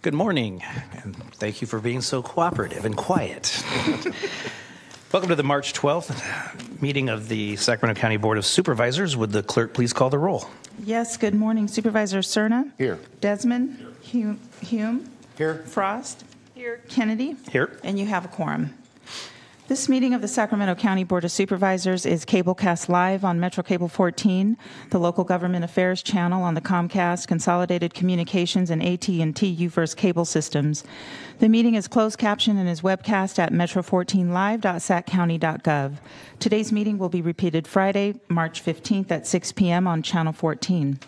Good morning, and thank you for being so cooperative and quiet. Welcome to the March 12th meeting of the Sacramento County Board of Supervisors. Would the clerk please call the roll? Yes, good morning Supervisor Serna. Here. Desmond. Hume. Hume. Here. Frost. Here. Kennedy. Here. And you have a quorum. This meeting of the Sacramento County Board of Supervisors is cablecast live on Metro Cable 14, the local government affairs channel on the Comcast, Consolidated Communications, and AT&T UVerse cable systems. The meeting is closed captioned and is webcast at metro14live.saccounty.gov. Today's meeting will be repeated Friday, March 15th at 6 p.m. on Channel 14.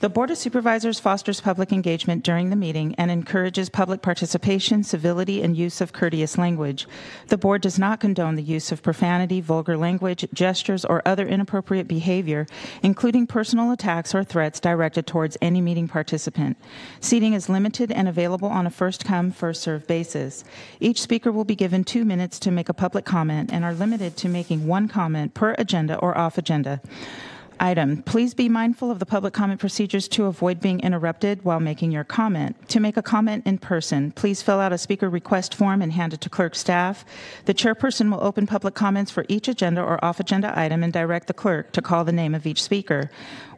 The Board of Supervisors fosters public engagement during the meeting and encourages public participation, civility, and use of courteous language. The Board does not condone the use of profanity, vulgar language, gestures, or other inappropriate behavior, including personal attacks or threats directed towards any meeting participant. Seating is limited and available on a first come, first served basis. Each speaker will be given two minutes to make a public comment and are limited to making one comment per agenda or off agenda item. Please be mindful of the public comment procedures to avoid being interrupted while making your comment. To make a comment in person, please fill out a speaker request form and hand it to clerk staff. The chairperson will open public comments for each agenda or off agenda item and direct the clerk to call the name of each speaker.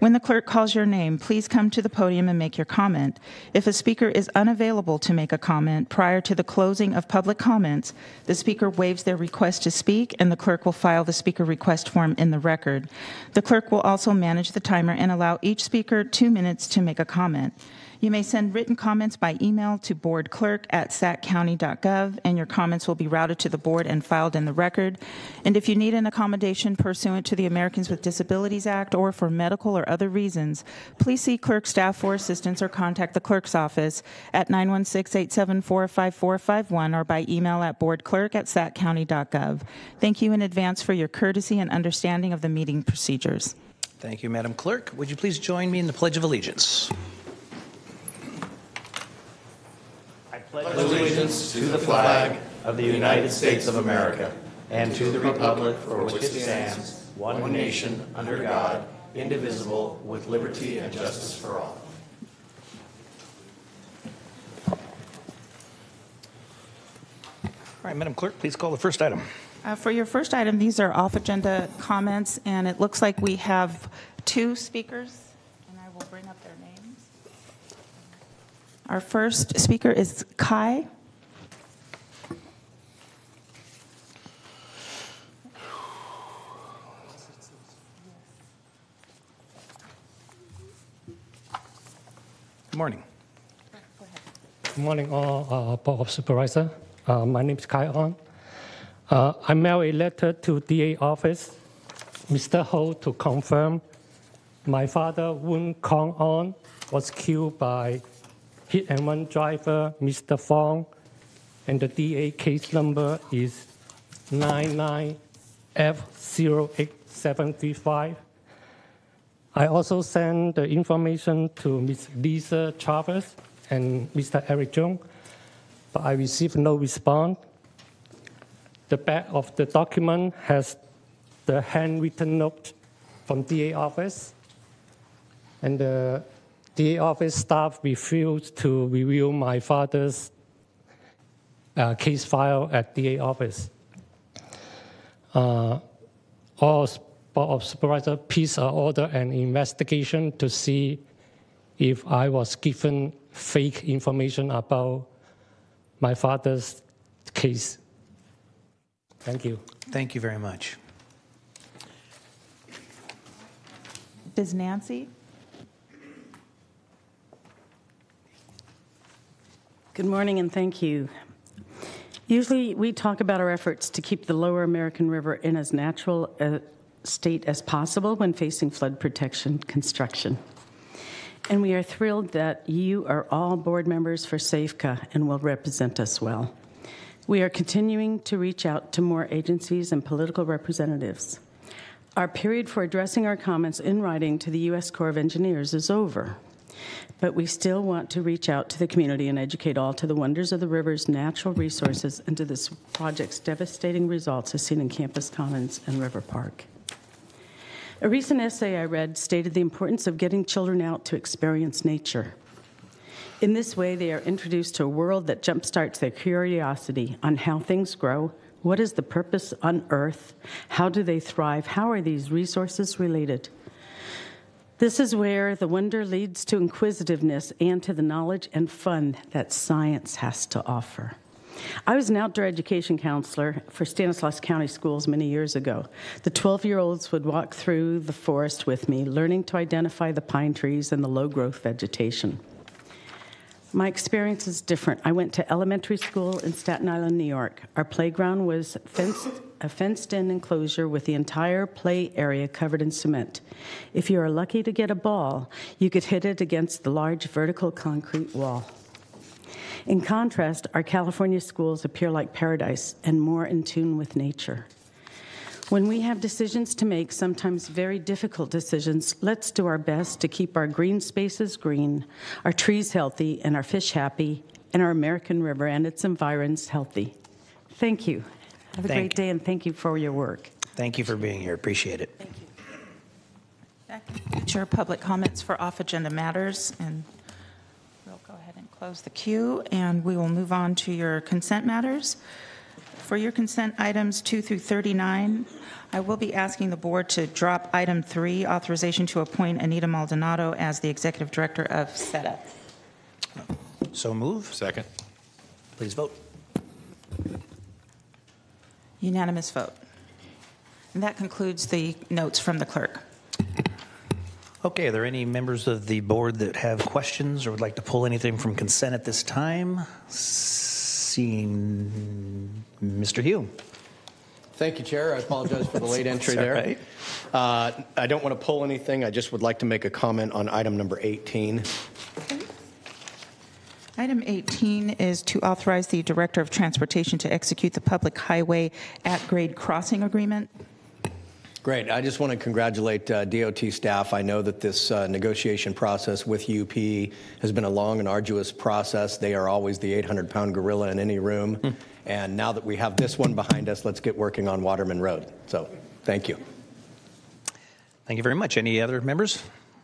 When the clerk calls your name, please come to the podium and make your comment. If a speaker is unavailable to make a comment prior to the closing of public comments, the speaker waives their request to speak and the clerk will file the speaker request form in the record. The clerk will also manage the timer and allow each speaker two minutes to make a comment. You may send written comments by email to boardclerk at saccounty.gov, and your comments will be routed to the board and filed in the record. And if you need an accommodation pursuant to the Americans with Disabilities Act or for medical or other reasons, please see clerk staff for assistance or contact the clerk's office at 916-874-5451 or by email at boardclerk at saccounty.gov. Thank you in advance for your courtesy and understanding of the meeting procedures. Thank you, Madam Clerk. Would you please join me in the Pledge of Allegiance? Allegiance to the flag of the United States of America and to the republic for which it stands, one nation, under God, indivisible, with liberty and justice for all. All right, Madam Clerk, please call the first item. Uh, For your first item, these are off-agenda comments, and it looks like we have two speakers, and I will bring up their names. Our first speaker is Kai. Good morning. Good morning, all uh, Board of Supervisor. Uh, my name is Kai On. Uh, I mailed a letter to DA office, Mr. Ho, to confirm my father, Woon Kong On, was killed by hit and run driver, Mr. Fong, and the DA case number is 99F08735. I also sent the information to Ms. Lisa Chavez and Mr. Eric Jung, but I received no response. The back of the document has the handwritten note from DA office, and the DA office staff refused to review my father's uh, case file at DA office. Uh, all Board of Supervisor, please uh, order an investigation to see if I was given fake information about my father's case. Thank you. Thank you very much. Is Nancy? Good morning and thank you. Usually, we talk about our efforts to keep the lower American River in as natural a state as possible when facing flood protection construction. And we are thrilled that you are all board members for SAFCA and will represent us well. We are continuing to reach out to more agencies and political representatives. Our period for addressing our comments in writing to the U.S. Corps of Engineers is over, but we still want to reach out to the community and educate all to the wonders of the river's natural resources and to this project's devastating results as seen in Campus Commons and River Park. A recent essay I read stated the importance of getting children out to experience nature. In this way, they are introduced to a world that jumpstarts their curiosity on how things grow, what is the purpose on Earth, how do they thrive, how are these resources related. This is where the wonder leads to inquisitiveness and to the knowledge and fun that science has to offer. I was an outdoor education counselor for Stanislaus County Schools many years ago. The 12 year olds would walk through the forest with me, learning to identify the pine trees and the low growth vegetation. My experience is different. I went to elementary school in Staten Island, New York. Our playground was fenced, a fenced in enclosure with the entire play area covered in cement. If you are lucky to get a ball, you could hit it against the large vertical concrete wall. In contrast, our California schools appear like paradise and more in tune with nature. When we have decisions to make, sometimes very difficult decisions, let's do our best to keep our green spaces green, our trees healthy, and our fish happy, and our American River and its environs healthy. Thank you. Have a Thank great day, and thank you for your work. Thank you for being here. Appreciate it. Thank you. That concludes your public comments for off-agenda matters, and we'll go ahead and close the queue, and we will move on to your consent matters. For your consent items 2 through 39, I will be asking the board to drop item 3, authorization to appoint Anita Maldonado as the executive director of SETA. So move. Second. Please vote. Unanimous vote. And that concludes the notes from the clerk. Okay, are there any members of the board that have questions or would like to pull anything from consent at this time? Seeing Mr. Hume. Thank you, Chair. I apologize for the late entry there. right. Uh, I don't want to pull anything. I just would like to make a comment on item number 18. Item 18 is to authorize the Director of Transportation to execute the public highway at-grade crossing agreement. Great. I just want to congratulate uh, DOT staff. I know that this uh, negotiation process with UP has been a long and arduous process. They are always the 800 pound gorilla in any room. And now that we have this one behind us, let's get working on Waterman Road. So, thank you. Thank you very much. Any other members?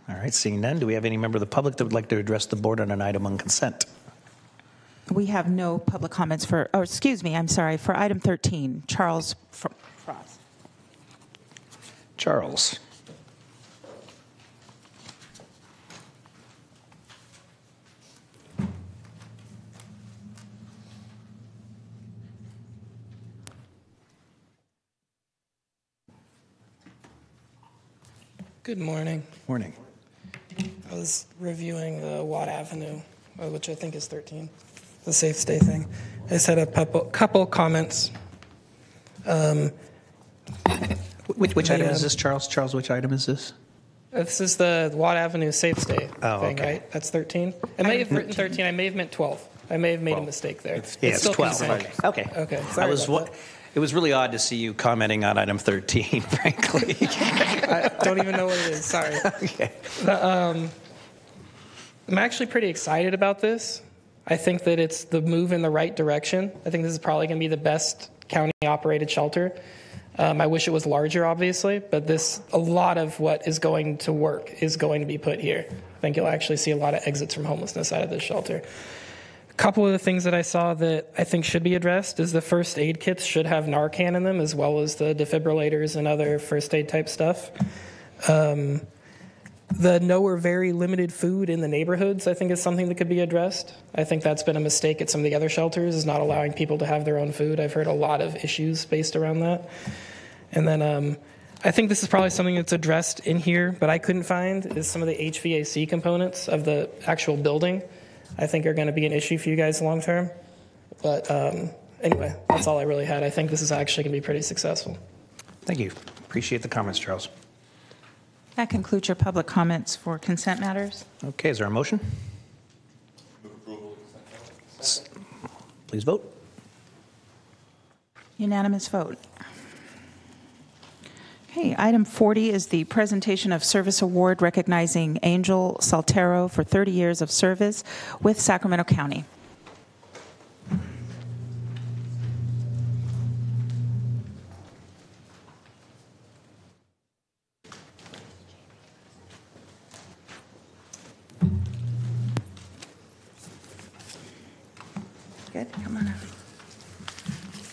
All right, seeing none, do we have any member of the public that would like to address the board on an item on consent? We have no public comments for, or excuse me, I'm sorry, for item 13, Charles Fr- Frost. Charles. Good morning. Morning. I was reviewing the Watt Avenue, uh, which I think is 13, the safe stay thing. I just had a couple, couple comments. Um, which, which The, item is um, this, Charles? Charles, which item is this? Uh, this is the Watt Avenue safe stay Oh, thing, okay. right? That's 13. I may have written 13. I may have meant 12. I may have made a mistake there. Yeah, it's still 12. consent. Okay. Okay, I sorry was, about wa- it was really odd to see you commenting on item 13, frankly. I don't even know what it is. Sorry. Okay. Um, I'm actually pretty excited about this. I think that it's the move in the right direction. I think this is probably going to be the best county operated shelter. Um, I wish it was larger, obviously, but this a lot of what is going to work is going to be put here. I think you'll actually see a lot of exits from homelessness out of this shelter. A couple of the things that I saw that I think should be addressed is the first aid kits should have Narcan in them, as well as the defibrillators and other first aid type stuff. The no or very limited food in the neighborhoods, I think, is something that could be addressed. I think that's been a mistake at some of the other shelters, is not allowing people to have their own food. I've heard a lot of issues based around that. And then um, I think this is probably something that's addressed in here, but I couldn't find is some of the HVAC components of the actual building. I think are going to be an issue for you guys long term. But um, anyway, that's all I really had. I think this is actually going to be pretty successful. Thank you. Appreciate the comments, Charles. That concludes your public comments for consent matters. Okay, is there a motion? Please vote. Unanimous vote. Okay, item 40 is the presentation of service award recognizing Angel Soltero for 30 years of service with Sacramento County.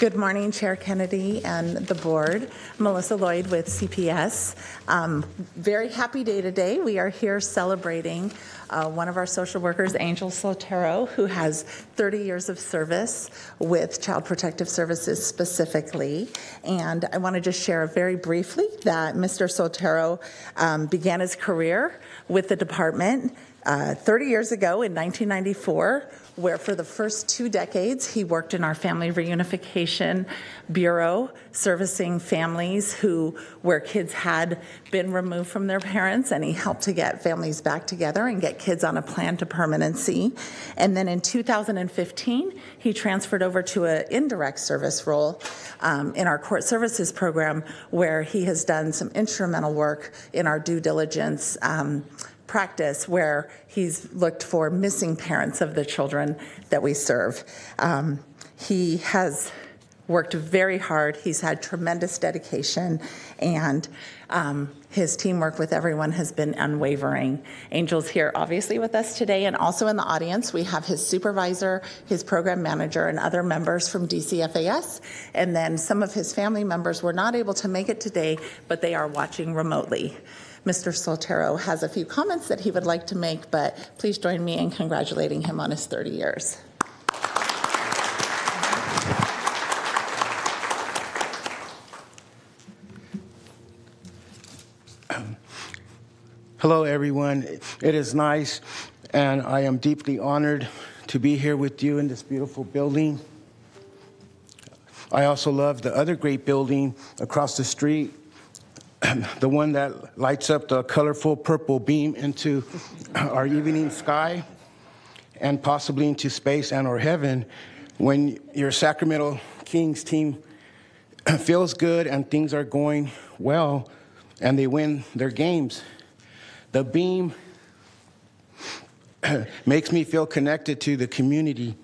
Good morning, Chair Kennedy and the board. Melissa Lloyd with CPS. Um, very happy day today. We are here celebrating uh, one of our social workers, Angel Soltero, who has 30 years of service with Child Protective Services specifically. And I want to just share very briefly that Mr. Soltero um, began his career with the department uh, 30 years ago in 1994 where for the first two decades he worked in our Family Reunification Bureau, servicing families who where kids had been removed from their parents, and he helped to get families back together and get kids on a plan to permanency. And then in 2015, he transferred over to an indirect service role um, in our court services program, where he has done some instrumental work in our due diligence. Um, practice where he's looked for missing parents of the children that we serve. Um, he has worked very hard. He's had tremendous dedication, and um, his teamwork with everyone has been unwavering. Angel's here, obviously, with us today, and also in the audience, we have his supervisor, his program manager, and other members from DCFAS. And then some of his family members were not able to make it today, but they are watching remotely. Mr. Soltero has a few comments that he would like to make, but please join me in congratulating him on his 30 years. Hello, everyone. It is nice, and I am deeply honored to be here with you in this beautiful building. I also love the other great building across the street the one that lights up the colorful purple beam into our evening sky and possibly into space and or heaven when your Sacramento Kings team feels good and things are going well and they win their games. The beam makes me feel connected to the community.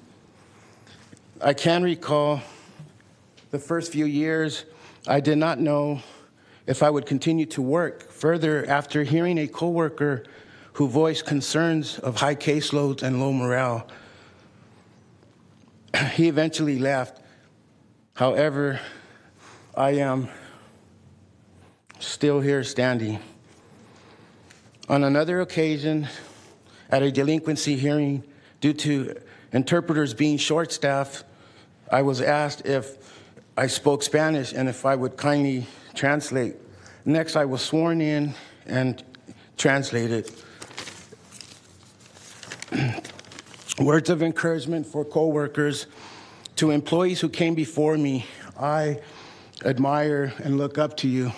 I can recall the first few years, I did not know if I would continue to work. Further, after hearing a coworker who voiced concerns of high caseloads and low morale, he eventually left. However, I am still here standing. On another occasion, at a delinquency hearing, due to interpreters being short staffed, I was asked if I spoke Spanish and if I would kindly translate. Next, I was sworn in and translated. Words of encouragement for coworkers to employees who came before me. I admire and look up to you.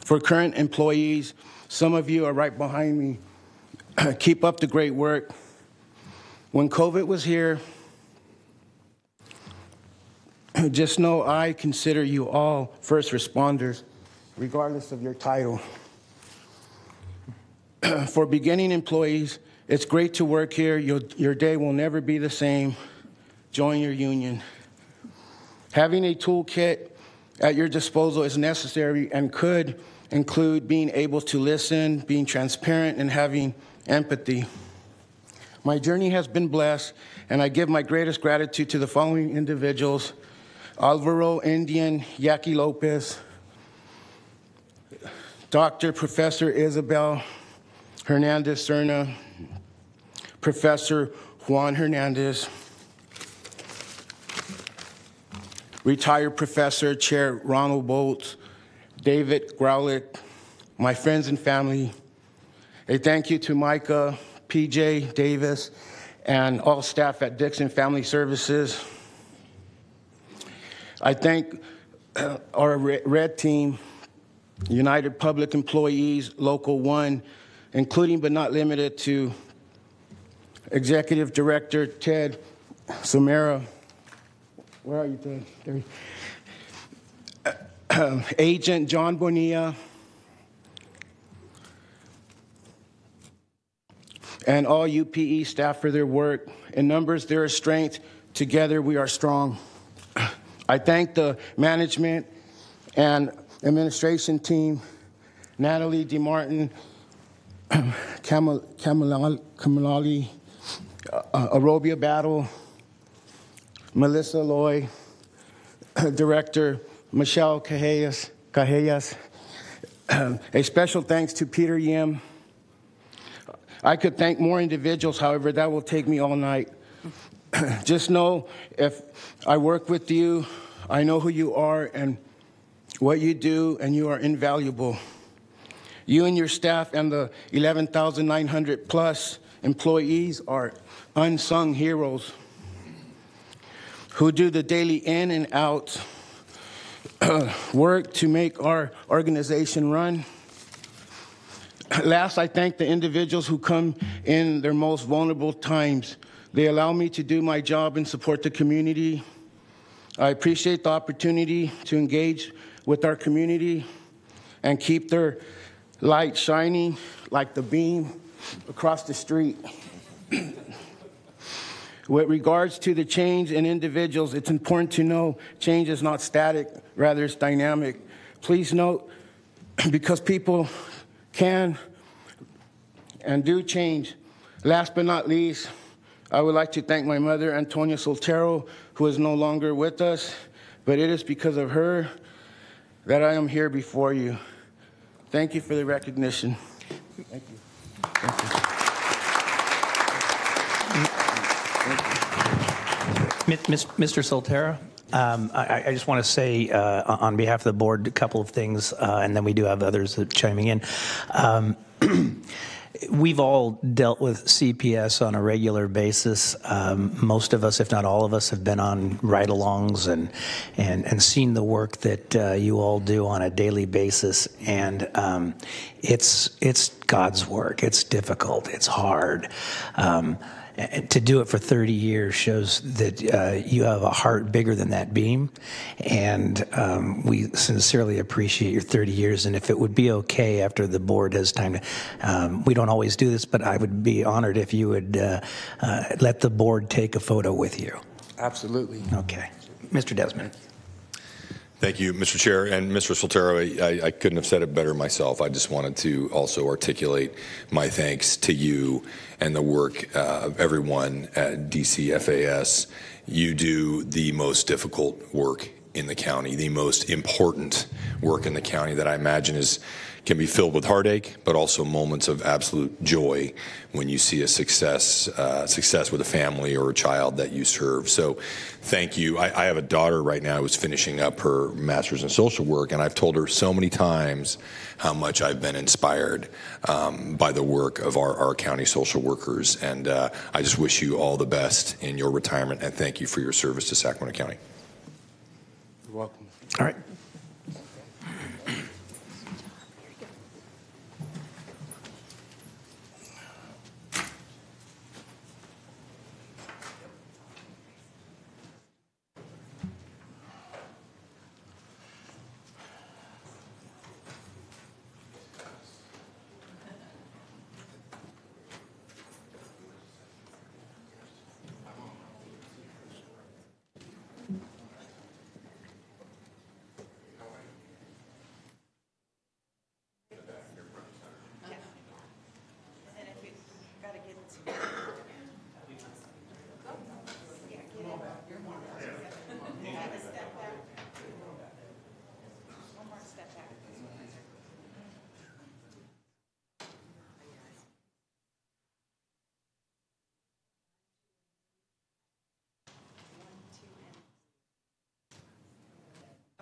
For current employees, some of you are right behind me. Keep up the great work. When COVID was here, just know I consider you all first responders, regardless of your title. For beginning employees, it's great to work here. Your, your day will never be the same. Join your union. Having a toolkit at your disposal is necessary and could include being able to listen, being transparent, and having empathy. My journey has been blessed, and I give my greatest gratitude to the following individuals Alvaro Indian Yaqui Lopez, Dr. Professor Isabel Hernandez Serna, Professor Juan Hernandez, retired Professor Chair Ronald Bolts, David Growlick, my friends and family. A thank you to Micah, PJ Davis, and all staff at Dixon Family Services. I thank uh, our red team, United Public Employees, Local 1, including but not limited to Executive Director Ted Samara. Where are you, Ted? There. Uh, uh, Agent John Bonilla. And all UPE staff for their work. In numbers, there is strength. Together, we are strong. I thank the management and administration team, Natalie DeMartin, Kamalali, uh, uh, Arobia Battle, Melissa Lloyd, Director Michelle Callejas. A special thanks to Peter Yim. I could thank more individuals, however, that will take me all night. Just know if I work with you, I know who you are and what you do, and you are invaluable. You and your staff and the 11,900 plus employees are unsung heroes who do the daily in and out work to make our organization run. Last, I thank the individuals who come in their most vulnerable times. They allow me to do my job and support the community. I appreciate the opportunity to engage with our community and keep their light shining like the beam across the street. With regards to the change in individuals, it's important to know change is not static, rather, it's dynamic. Please note, because people can and do change. Last but not least, I would like to thank my mother, Antonia Soltero, who is no longer with us, but it is because of her that I am here before you. Thank you for the recognition. Thank you. Thank you. Mis- Mr. Soltero? um, I I just want to say uh, on behalf of the board, a couple of things, uh, and then we do have others chiming in. Um, We've all dealt with CPS on a regular basis. Um, most of us, if not all of us, have been on ride-alongs and and and seen the work that uh, you all do on a daily basis. And um, it's it's God's work. It's difficult. It's hard. Um, to do it for 30 years shows that uh, you have a heart bigger than that beam. And um, we sincerely appreciate your 30 years. And if it would be okay after the board has time to, um, we don't always do this, but I would be honored if you would uh, uh, let the board take a photo with you. Absolutely. Okay. Mr. Desmond. Thank you, Mr. Chair. And Mr. Soltero, I, I, couldn't have said it better myself. I just wanted to also articulate my thanks to you and the work uh, of everyone at DCFAS. You do the most difficult work in the county, the most important work in the county that I imagine is can be filled with heartache, but also moments of absolute joy when you see a success uh, success with a family or a child that you serve. So, thank you. I, I have a daughter right now who's finishing up her master's in social work, and I've told her so many times how much I've been inspired um, by the work of our, our county social workers. And uh, I just wish you all the best in your retirement, and thank you for your service to Sacramento County. You're welcome. All right.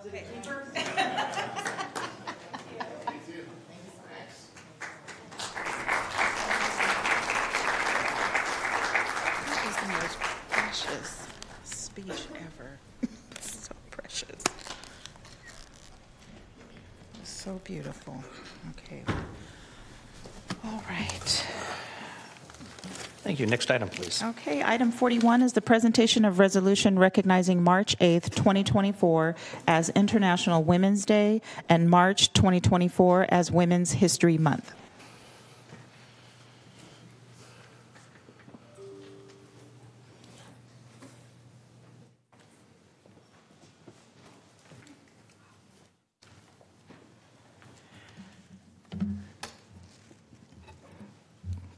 That is the most precious speech ever. so precious. So beautiful. Okay. All right. Thank you. Next item, please. Okay, item 41 is the presentation of resolution recognizing March 8th, 2024 as International Women's Day and March 2024 as Women's History Month.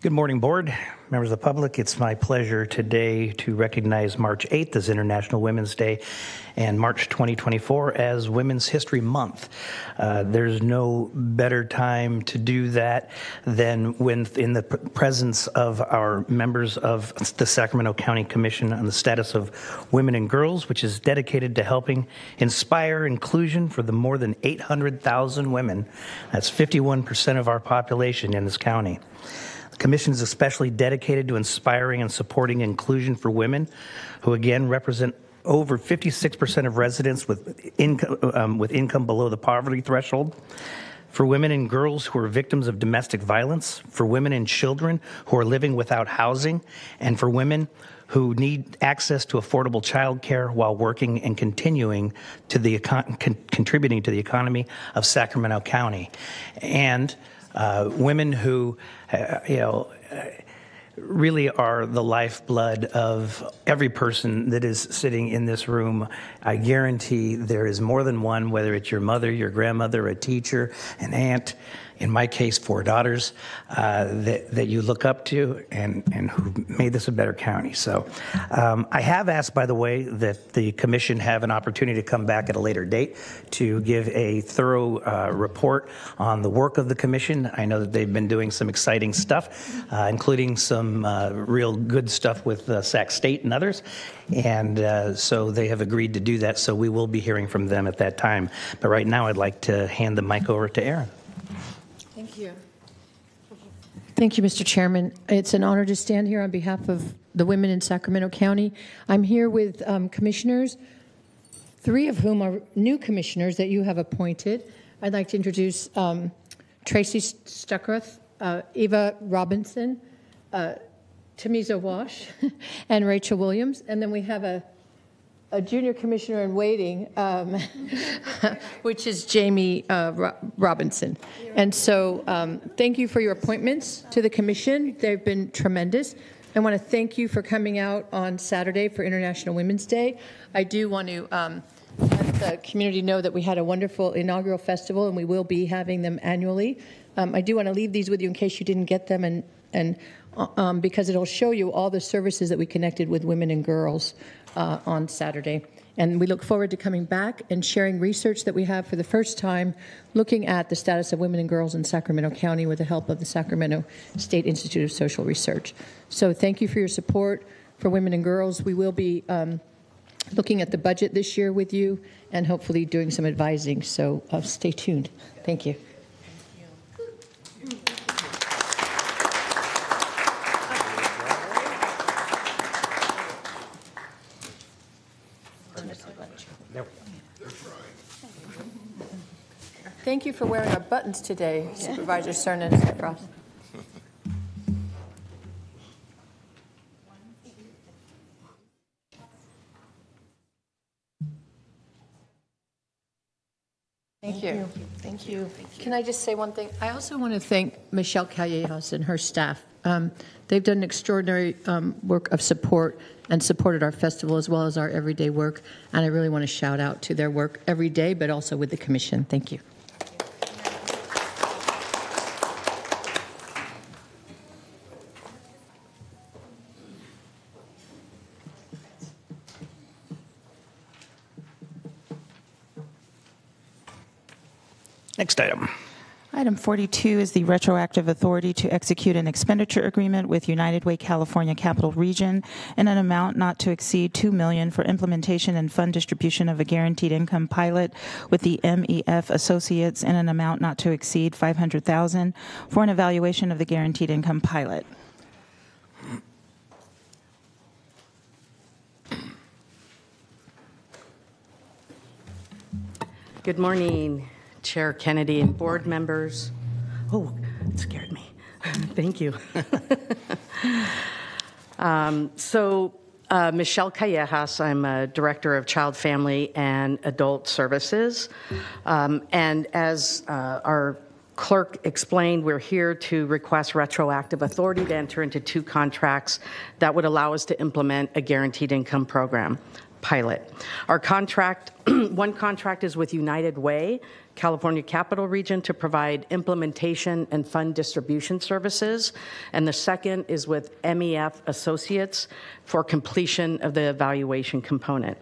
Good morning, Board, members of the public. It's my pleasure today to recognize March 8th as International Women's Day and March 2024 as Women's History Month. Uh, there's no better time to do that than when in the presence of our members of the Sacramento County Commission on the Status of Women and Girls, which is dedicated to helping inspire inclusion for the more than 800,000 women. That's 51% of our population in this county. The Commission is especially dedicated to inspiring and supporting inclusion for women, who again represent over 56% of residents with income, um, with income below the poverty threshold. For women and girls who are victims of domestic violence, for women and children who are living without housing, and for women who need access to affordable child care while working and continuing to the con- contributing to the economy of Sacramento County. And uh, women who, uh, you know, really are the lifeblood of every person that is sitting in this room. I guarantee there is more than one, whether it's your mother, your grandmother, a teacher, an aunt, in my case, four daughters, uh, that, that you look up to and, and who made this a better county. So um, I have asked, by the way, that the commission have an opportunity to come back at a later date to give a thorough uh, report on the work of the commission. I know that they've been doing some exciting stuff, uh, including some uh, real good stuff with uh, Sac State and others. And uh, so they have agreed to do that. So we will be hearing from them at that time. But right now, I'd like to hand the mic over to Aaron. Thank you. Mr. Chairman. It's an honor to stand here on behalf of the women in Sacramento County. I'm here with um, commissioners, three of whom are new commissioners that you have appointed. I'd like to introduce um, Tracy Stuckroth, uh, Eva Robinson, uh, Tamiza Wash, and Rachel Williams. And then we have a a junior commissioner in waiting, um, which is Jamie uh, Ro- Robinson. And so, um, thank you for your appointments to the commission. They've been tremendous. I want to thank you for coming out on Saturday for International Women's Day. I do want to um, let the community know that we had a wonderful inaugural festival, and we will be having them annually. Um, I do want to leave these with you in case you didn't get them, and and um, because it'll show you all the services that we connected with women and girls uh, on Saturday. And we look forward to coming back and sharing research that we have for the first time, looking at the status of women and girls in Sacramento County with the help of the Sacramento State Institute of Social Research. So thank you for your support for women and girls. We will be um, looking at the budget this year with you and hopefully doing some advising. So uh, stay tuned. Thank you. Thank you for wearing our buttons today, Supervisor Cernan and Frost. Thank you. Thank you. Can I just say one thing? I also want to thank Michelle Callejas and her staff. Um, they've done extraordinary um, work of support and supported our festival as well as our everyday work. And I really want to shout out to their work every day, but also with the commission. Thank you. Next item. Item 42 is the retroactive authority to execute an expenditure agreement with United Way California Capital Region in an amount not to exceed 2 million for implementation and fund distribution of a guaranteed income pilot with the MEF Associates in an amount not to exceed 500,000 for an evaluation of the guaranteed income pilot. Good morning, Chair Kennedy and board members. Oh, it scared me. Thank you. um, so, uh, Michelle Callejas, I'm a director of child, family, and adult services. Um, and as uh, our clerk explained, we're here to request retroactive authority to enter into two contracts that would allow us to implement a guaranteed income program pilot. Our contract, one contract is with United Way California Capital Region to provide implementation and fund distribution services. And the second is with MEF Associates for completion of the evaluation component.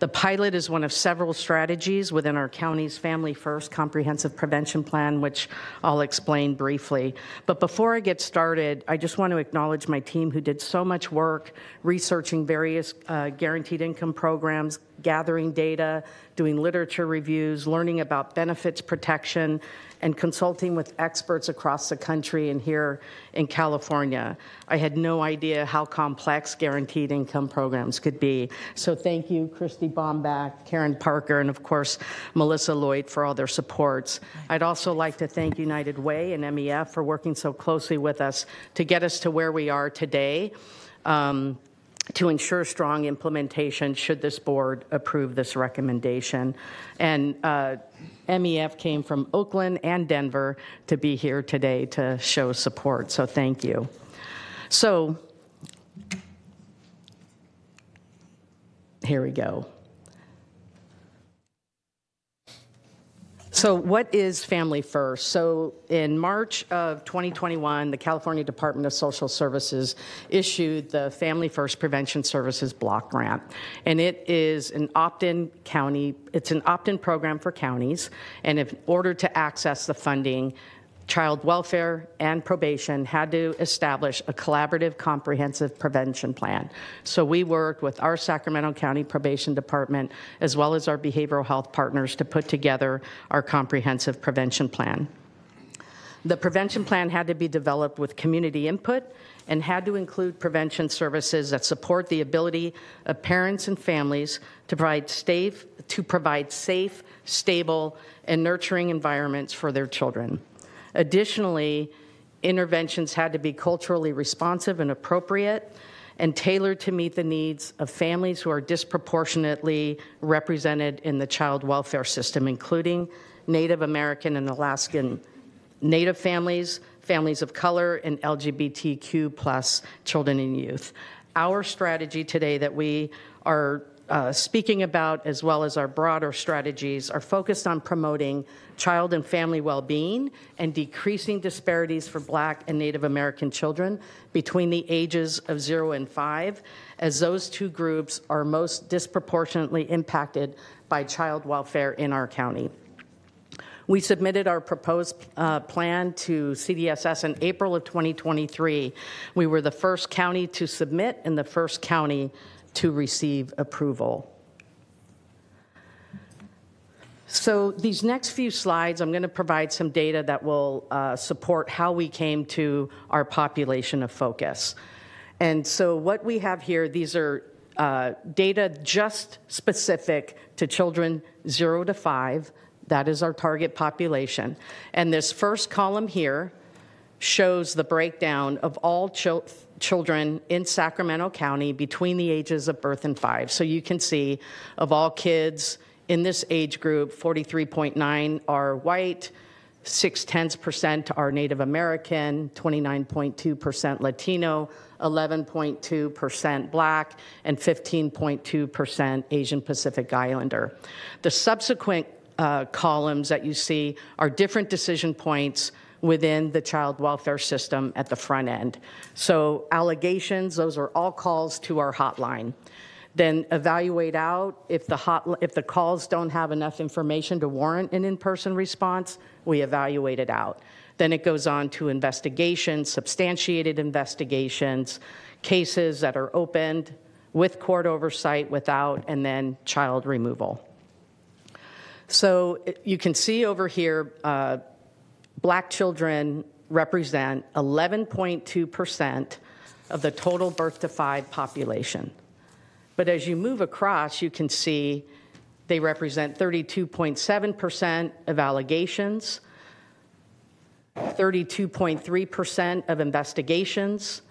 The pilot is one of several strategies within our county's Family First Comprehensive Prevention Plan, which I'll explain briefly. But before I get started, I just want to acknowledge my team who did so much work researching various uh, guaranteed income programs, gathering data, doing literature reviews, learning about benefits protection, and consulting with experts across the country and here in California. I had no idea how complex guaranteed income programs could be. So thank you, Christy Bombach, Karen Parker, and of course, Melissa Lloyd for all their supports. I'd also like to thank United Way and MEF for working so closely with us to get us to where we are today. Um, to ensure strong implementation should this board approve this recommendation. And uh, MEF came from Oakland and Denver to be here today to show support, so thank you. So, here we go. So, what is Family First? So, in March of 2021, the California Department of Social Services issued the Family First Prevention Services Block Grant. And it is an opt in county, it's an opt in program for counties. And in order to access the funding, child welfare and probation had to establish a collaborative comprehensive prevention plan. So we worked with our Sacramento County Probation Department as well as our behavioral health partners to put together our comprehensive prevention plan. The prevention plan had to be developed with community input and had to include prevention services that support the ability of parents and families to provide safe, to provide safe, stable, and nurturing environments for their children. Additionally, interventions had to be culturally responsive and appropriate and tailored to meet the needs of families who are disproportionately represented in the child welfare system, including Native American and Alaskan Native families, families of color, and LGBTQ plus children and youth. Our strategy today that we are uh, speaking about, as well as our broader strategies, are focused on promoting child and family well being and decreasing disparities for Black and Native American children between the ages of zero and five, as those two groups are most disproportionately impacted by child welfare in our county. We submitted our proposed uh, plan to CDSS in April of 2023. We were the first county to submit and the first county to receive approval. So these next few slides, I'm going to provide some data that will uh, support how we came to our population of focus. And so what we have here, these are uh, data just specific to children zero to five. That is our target population. And this first column here shows the breakdown of all children children in Sacramento County between the ages of birth and five. So you can see of all kids in this age group, 43.9 are white, 6 tenths percent are Native American, 29.2% Latino, 11.2% Black, and 15.2% Asian Pacific Islander. The subsequent uh, columns that you see are different decision points within the child welfare system at the front end. So allegations, those are all calls to our hotline. Then evaluate out if the hot if the calls don't have enough information to warrant an in-person response, we evaluate it out. Then it goes on to investigations, substantiated investigations, cases that are opened with court oversight, without, and then child removal. So you can see over here, uh, black children represent 11.2% of the total birth to five population. But as you move across, you can see they represent 32.7% of allegations, 32.3% of investigations,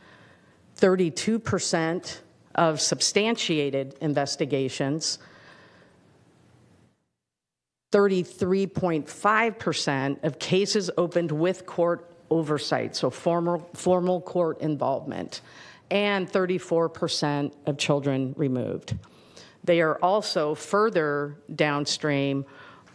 32% of substantiated investigations, 33.5% of cases opened with court oversight, so formal, formal court involvement, and 34% of children removed. They are also further downstream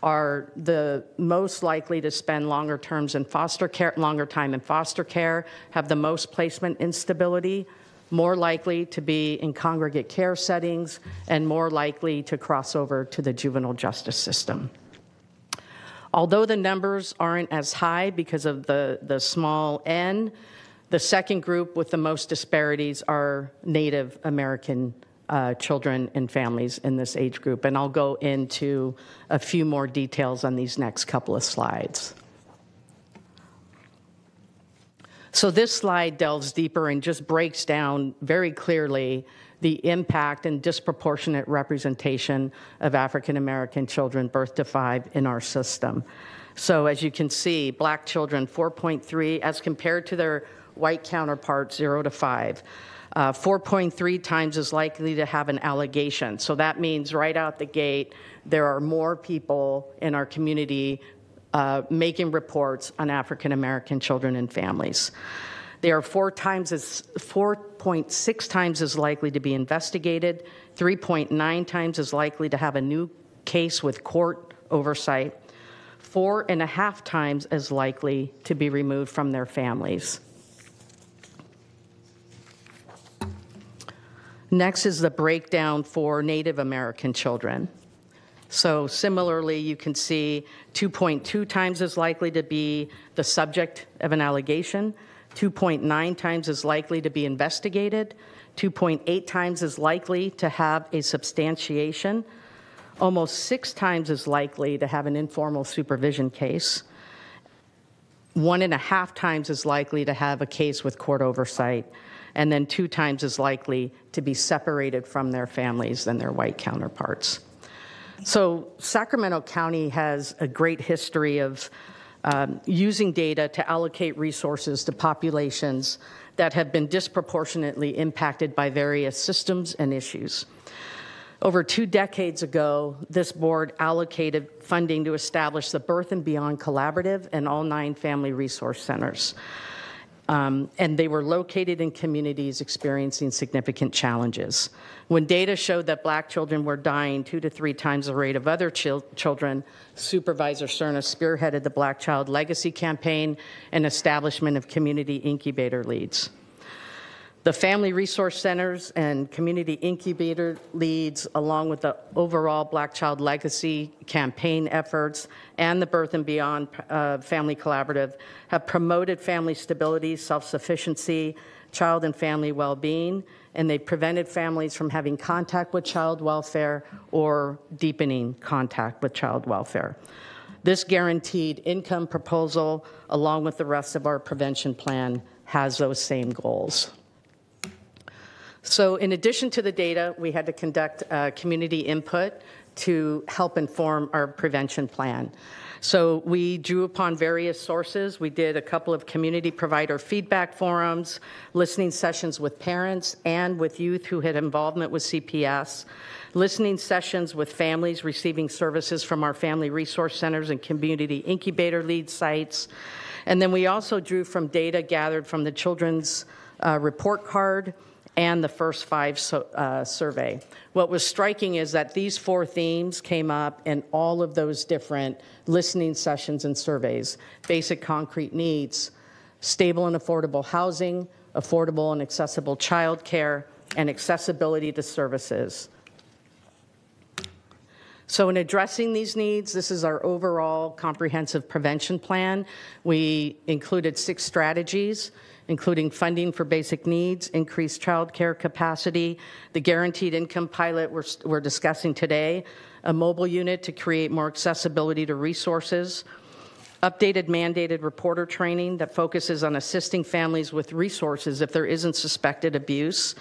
are the most likely to spend longer terms in foster care, longer time in foster care, have the most placement instability, more likely to be in congregate care settings, and more likely to cross over to the juvenile justice system. Although the numbers aren't as high because of the, the small n, the second group with the most disparities are Native American uh, children and families in this age group. And I'll go into a few more details on these next couple of slides. So, this slide delves deeper and just breaks down very clearly the impact and disproportionate representation of African American children birth to five in our system. So, as you can see, black children 4.3 as compared to their white counterparts 0 to 5. Uh, 4.3 times as likely to have an allegation. So that means right out the gate, there are more people in our community uh, making reports on African American children and families. They are four times as 4.6 times as likely to be investigated, 3.9 times as likely to have a new case with court oversight, four and a half times as likely to be removed from their families. Next is the breakdown for Native American children. So, similarly, you can see 2.2 times as likely to be the subject of an allegation, 2.9 times as likely to be investigated, 2.8 times as likely to have a substantiation, almost six times as likely to have an informal supervision case, one and a half times as likely to have a case with court oversight, and then two times as likely to be separated from their families than their white counterparts. So, Sacramento County has a great history of um, using data to allocate resources to populations that have been disproportionately impacted by various systems and issues. Over two decades ago, this board allocated funding to establish the Birth and Beyond Collaborative and all nine family resource centers. Um, and they were located in communities experiencing significant challenges. When data showed that black children were dying two to three times the rate of other chil- children, Supervisor Serna spearheaded the Black Child Legacy Campaign and establishment of community incubator leads. The family resource centers and community incubator leads, along with the overall Black Child Legacy campaign efforts and the Birth and Beyond uh, Family Collaborative, have promoted family stability, self sufficiency, child and family well being, and they've prevented families from having contact with child welfare or deepening contact with child welfare. This guaranteed income proposal, along with the rest of our prevention plan, has those same goals. So, in addition to the data, we had to conduct uh, community input to help inform our prevention plan. So, we drew upon various sources. We did a couple of community provider feedback forums, listening sessions with parents and with youth who had involvement with CPS, listening sessions with families receiving services from our family resource centers and community incubator lead sites. And then we also drew from data gathered from the children's uh, report card and the first five so, uh, survey. What was striking is that these four themes came up in all of those different listening sessions and surveys basic concrete needs, stable and affordable housing, affordable and accessible childcare, and accessibility to services. So, in addressing these needs, this is our overall comprehensive prevention plan. We included six strategies including funding for basic needs, increased child care capacity, the guaranteed income pilot we're, we're discussing today, a mobile unit to create more accessibility to resources, updated mandated reporter training that focuses on assisting families with resources if there isn't suspected abuse.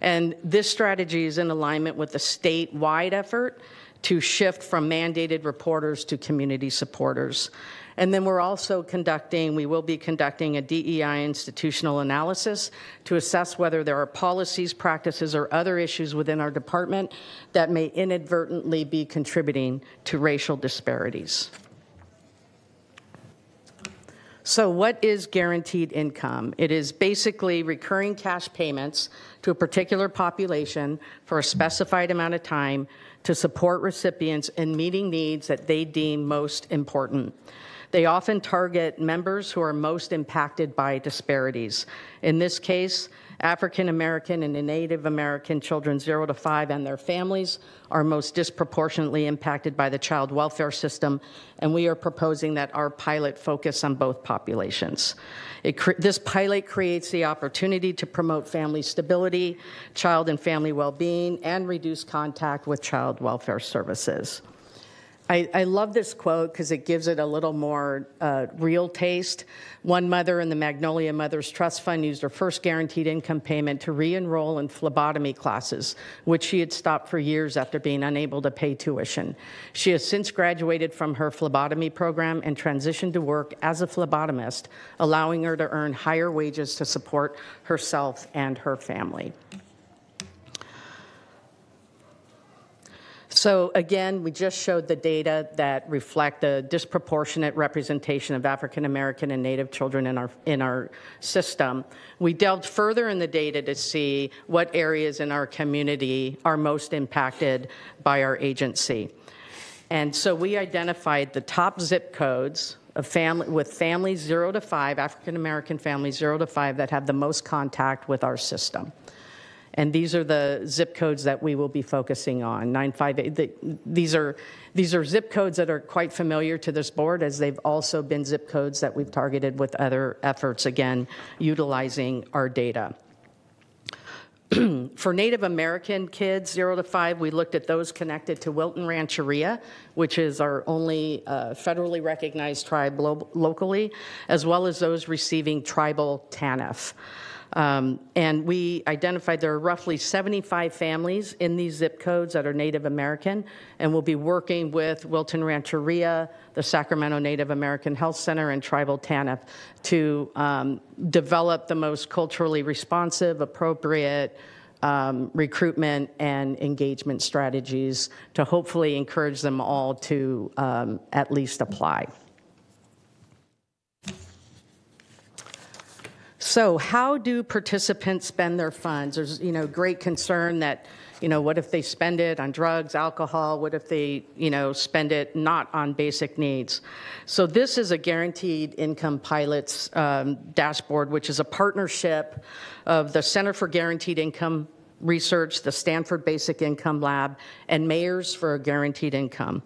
And this strategy is in alignment with the statewide effort to shift from mandated reporters to community supporters. And then we're also conducting, we will be conducting a DEI institutional analysis to assess whether there are policies, practices, or other issues within our department that may inadvertently be contributing to racial disparities. So, what is guaranteed income? It is basically recurring cash payments to a particular population for a specified amount of time to support recipients in meeting needs that they deem most important. They often target members who are most impacted by disparities. In this case, African American and Native American children 0 to 5 and their families are most disproportionately impacted by the child welfare system, and we are proposing that our pilot focus on both populations. this pilot creates the opportunity to promote family stability, child and family well being, and reduce contact with child welfare services. I, I, love this quote because it gives it a little more uh, real taste. One mother in the Magnolia Mothers Trust Fund used her first guaranteed income payment to re enroll in phlebotomy classes, which she had stopped for years after being unable to pay tuition. She has since graduated from her phlebotomy program and transitioned to work as a phlebotomist, allowing her to earn higher wages to support herself and her family. So again, we just showed the data that reflect the disproportionate representation of African American and Native children in our, in our system. We delved further in the data to see what areas in our community are most impacted by our agency. And so we identified the top zip codes of family, with families zero to five, African American families zero to five, that have the most contact with our system. And these are the zip codes that we will be focusing on. 958. The, these are these are zip codes that are quite familiar to this board, as they've also been zip codes that we've targeted with other efforts. Again, utilizing our data. For Native American kids, zero to five, we looked at those connected to Wilton Rancheria, which is our only uh, federally recognized tribe lo- locally, as well as those receiving tribal TANF. Um, and we identified there are roughly 75 families in these zip codes that are Native American, and we'll be working with Wilton Rancheria, the Sacramento Native American Health Center, and Tribal TANF to um, develop the most culturally responsive, appropriate, um, recruitment and engagement strategies to hopefully encourage them all to um, at least apply. So, how do participants spend their funds? There's, you know, great concern that, you know, what if they spend it on drugs, alcohol? What if they, you know, spend it not on basic needs? So, this is a guaranteed income pilots um, dashboard, which is a partnership of the Center for Guaranteed Income Research, the Stanford Basic Income Lab, and Mayors for a Guaranteed Income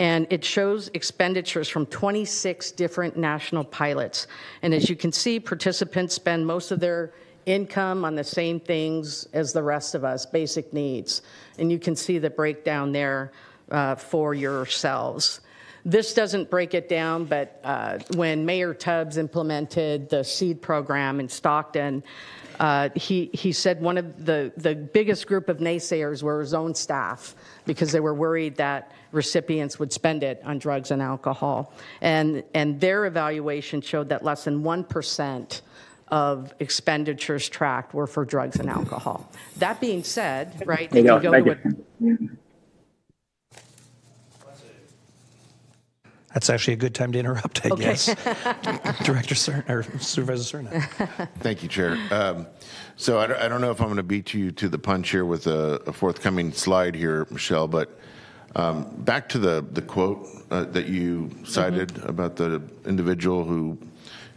and it shows expenditures from 26 different national pilots. And as you can see, participants spend most of their income on the same things as the rest of us, basic needs. And you can see the breakdown there uh, for yourselves. This doesn't break it down, but uh, when Mayor Tubbs implemented the SEED program in Stockton, uh, he, he said one of the, the biggest group of naysayers were his own staff because they were worried that recipients would spend it on drugs and alcohol. And, and their evaluation showed that less than 1% of expenditures tracked were for drugs and alcohol. That being said, right, they can go to a, That's actually a good time to interrupt, I okay. guess. Director Serna, or Supervisor Serna. Thank you, Chair. Um, so I, I, don't know if I'm going to beat you to the punch here with a, a forthcoming slide here, Michelle, but um, back to the, the quote uh, that you cited mm-hmm. about the individual who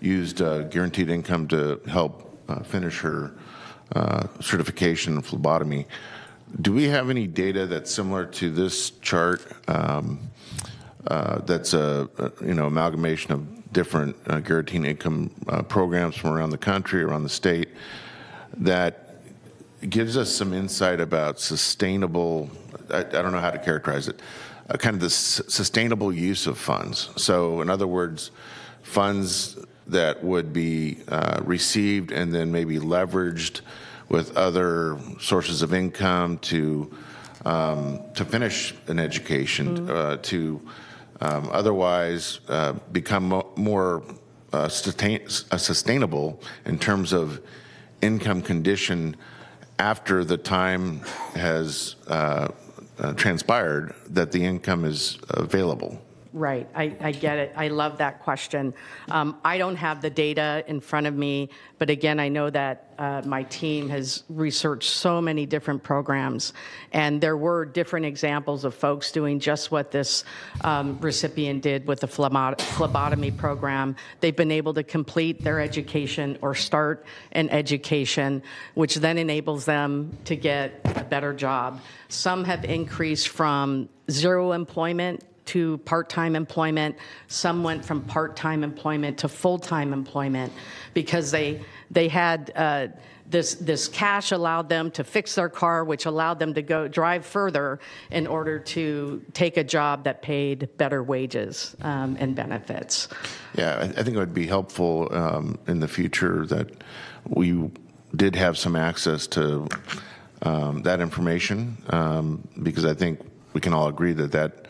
used uh, guaranteed income to help uh, finish her uh, certification in phlebotomy. Do we have any data that's similar to this chart? Um, uh, that's a, a, you know amalgamation of different uh, guaranteed income uh, programs from around the country, around the state, that gives us some insight about sustainable. I, I don't know how to characterize it. Uh, kind of the s- sustainable use of funds. So, in other words, funds that would be uh, received and then maybe leveraged with other sources of income to um, to finish an education, mm-hmm. uh, to um, otherwise uh, become mo- more uh, sustain- uh, sustainable in terms of income condition after the time has uh, uh, transpired that the income is available. Right, I, I get it. I love that question. Um, I don't have the data in front of me, but again, I know that uh, my team has researched so many different programs, and there were different examples of folks doing just what this um, recipient did with the phlebot- phlebotomy program. They've been able to complete their education or start an education, which then enables them to get a better job. Some have increased from zero employment to part-time employment. Some went from part-time employment to full-time employment because they they had uh, this this cash allowed them to fix their car, which allowed them to go drive further in order to take a job that paid better wages um, and benefits. Yeah, I, I think it would be helpful um, in the future that we did have some access to um, that information um, because I think we can all agree that that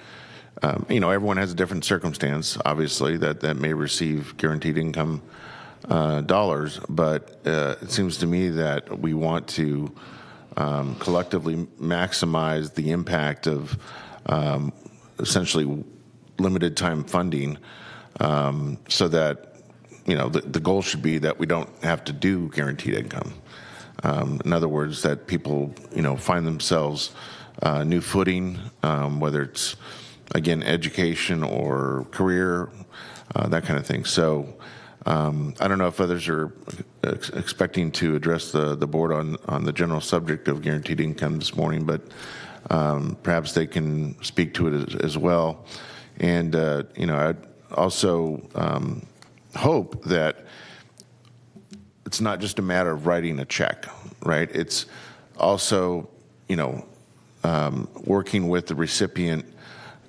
um, you know everyone has a different circumstance obviously that that may receive guaranteed income uh, dollars but uh, it seems to me that we want to um, collectively maximize the impact of um, essentially limited time funding um, so that you know the, the goal should be that we don't have to do guaranteed income. Um, in other words that people you know find themselves uh, new footing um, whether it's again education or career uh, that kind of thing so um, I don't know if others are ex- expecting to address the, the board on, on the general subject of guaranteed income this morning, but um, perhaps they can speak to it as, as well. And, uh, you know, I'd also um, hope that it's not just a matter of writing a check, right? It's also, you know, um, working with the recipient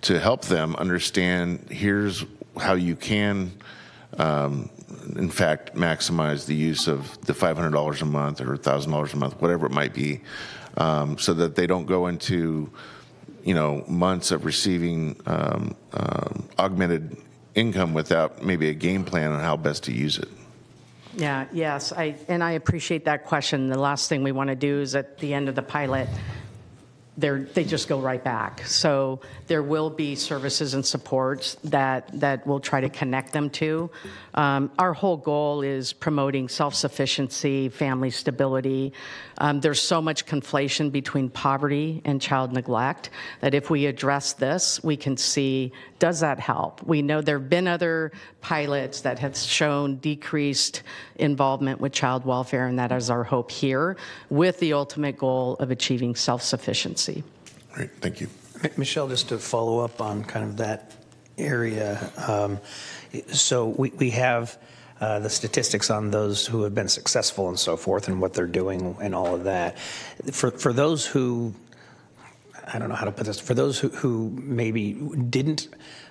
to help them understand here's how you can um, in fact, maximize the use of the $500 a month or $1,000 a month, whatever it might be, um, so that they don't go into, you know, months of receiving um, um, augmented income without maybe a game plan on how best to use it. Yeah, yes, I, and I appreciate that question. The last thing we want to do is at the end of the pilot they just go right back. So there will be services and supports that, that we'll try to connect them to. Um, our whole goal is promoting self-sufficiency, family stability. Um, there's so much conflation between poverty and child neglect that if we address this, we can see, does that help? We know there have been other pilots that have shown decreased involvement with child welfare, and that is our hope here, with the ultimate goal of achieving self-sufficiency. Great, thank you. Michelle, just to follow up on kind of that area. Um, so we, we have uh, the statistics on those who have been successful and so forth and what they're doing and all of that. For, for those who, I don't know how to put this, for those who, who maybe didn't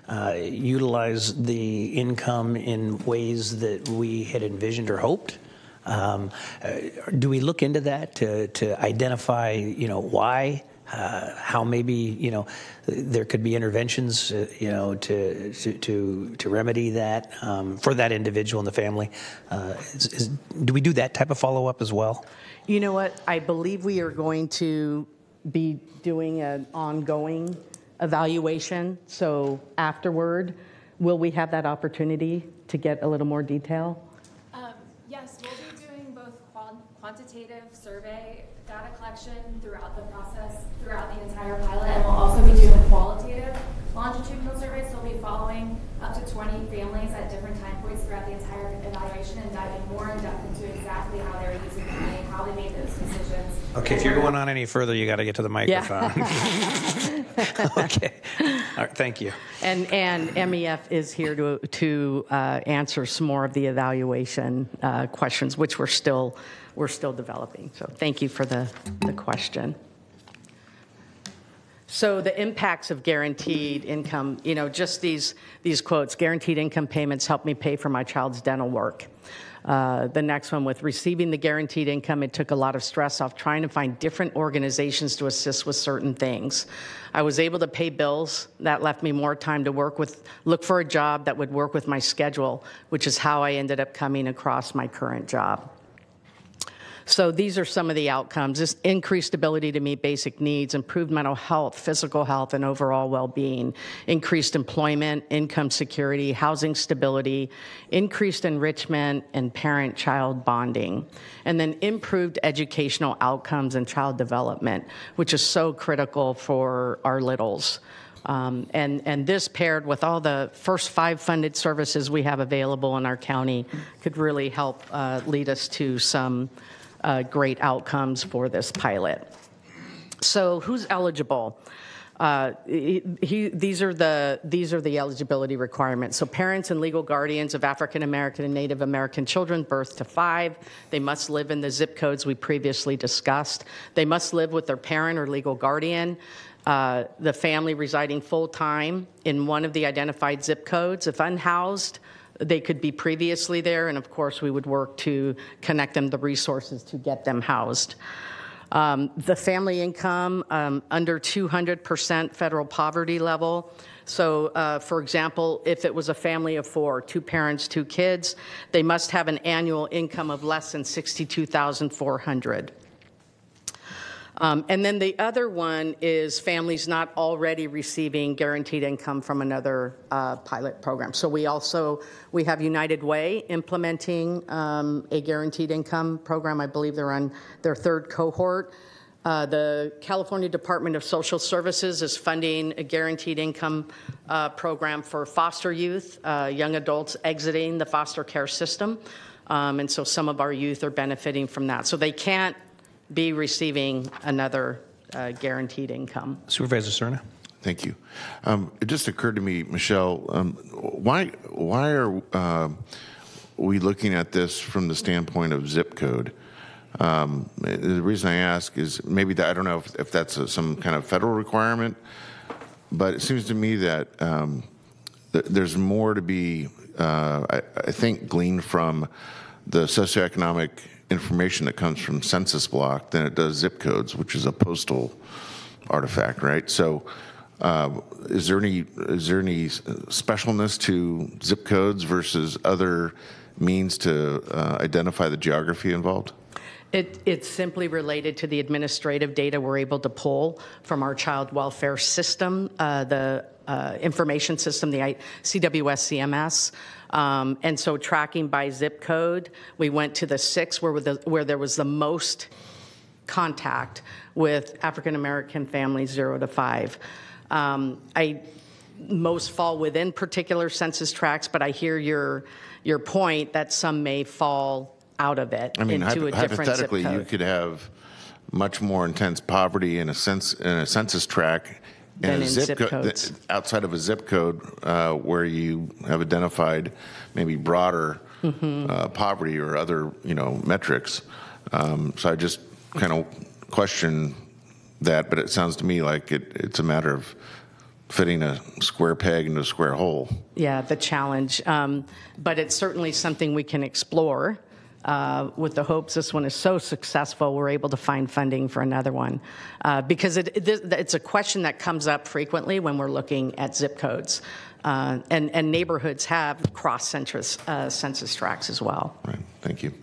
uh, utilize the income in ways that we had envisioned or hoped, um, uh, do we look into that to, to identify, you know, why uh, how maybe you know there could be interventions uh, you know to to to, to remedy that um, for that individual and the family. Uh, is, is, do we do that type of follow up as well? You know what? I believe we are going to be doing an ongoing evaluation. So afterward, will we have that opportunity to get a little more detail? Um, yes, we'll be doing both quantitative survey data collection throughout the process, throughout the entire pilot, and we'll also be doing qualitative longitudinal surveys. So we'll be following up to 20 families at different time points throughout the entire evaluation and diving more in depth into exactly how they're using the money, how they made those decisions. Okay, if you're going on any further, you got to get to the microphone. Yeah. okay. All right, thank you. And and MEF is here to to uh, answer some more of the evaluation uh, questions, which we're still we're still developing. So thank you for the, the question. So the impacts of guaranteed income, you know, just these, these quotes, guaranteed income payments help me pay for my child's dental work. Uh, the next one with receiving the guaranteed income, it took a lot of stress off trying to find different organizations to assist with certain things. I was able to pay bills. That left me more time to work with, look for a job that would work with my schedule, which is how I ended up coming across my current job. So these are some of the outcomes. This increased ability to meet basic needs, improved mental health, physical health, and overall well-being, increased employment, income security, housing stability, increased enrichment, and parent-child bonding. And then improved educational outcomes and child development, which is so critical for our littles. Um, and, and this paired with all the first five funded services we have available in our county could really help uh, lead us to some uh, great outcomes for this pilot. So who's eligible? Uh, he, he, these are the these are the eligibility requirements. So parents and legal guardians of African American and Native American children birth to five, they must live in the zip codes we previously discussed. They must live with their parent or legal guardian. Uh, the family residing full time in one of the identified zip codes. If unhoused, they could be previously there, and of course, we would work to connect them the resources to get them housed. Um, the family income um, under 200% federal poverty level. So, uh, for example, if it was a family of four, two parents, two kids, they must have an annual income of less than 62,400. Um, and then the other one is families not already receiving guaranteed income from another uh, pilot program. So we also we have United Way implementing um, a guaranteed income program. I believe they're on their third cohort. Uh, the California Department of Social Services is funding a guaranteed income uh, program for foster youth, uh, young adults exiting the foster care system. Um, and so some of our youth are benefiting from that. So they can't be receiving another uh, guaranteed income. Supervisor Serna. Thank you. Um, it just occurred to me, Michelle, um, why why are uh, we looking at this from the standpoint of zip code? Um, the reason I ask is maybe that I don't know if, if that's a, some kind of federal requirement, but it seems to me that um, th- there's more to be, uh, I, I think, gleaned from the socioeconomic information that comes from census block than it does zip codes, which is a postal artifact, right? So, uh, is there any is there any specialness to zip codes versus other means to uh, identify the geography involved? It, it's simply related to the administrative data we're able to pull from our child welfare system, uh, the uh, information system, the CWS CMS. Um, and so tracking by zip code, we went to the six where, the, where there was the most contact with African American families zero to five. Um, I most fall within particular census tracts, but I hear your your point that some may fall out of it I mean, into a different hypothetically, you could have much more intense poverty in a sense in a census tract Than and a in zip zip code codes. outside of a zip code uh, where you have identified maybe broader Mm-hmm. uh, poverty or other you know metrics. Um, so I just kind of question that, but it sounds to me like it, it's a matter of fitting a square peg into a square hole. Yeah, the challenge. Um, but it's certainly something we can explore uh, with the hopes this one is so successful, we're able to find funding for another one. Uh, because it, it, it's a question that comes up frequently when we're looking at zip codes. Uh, and, and neighborhoods have cross census, uh, census tracts as well. Right. Thank you.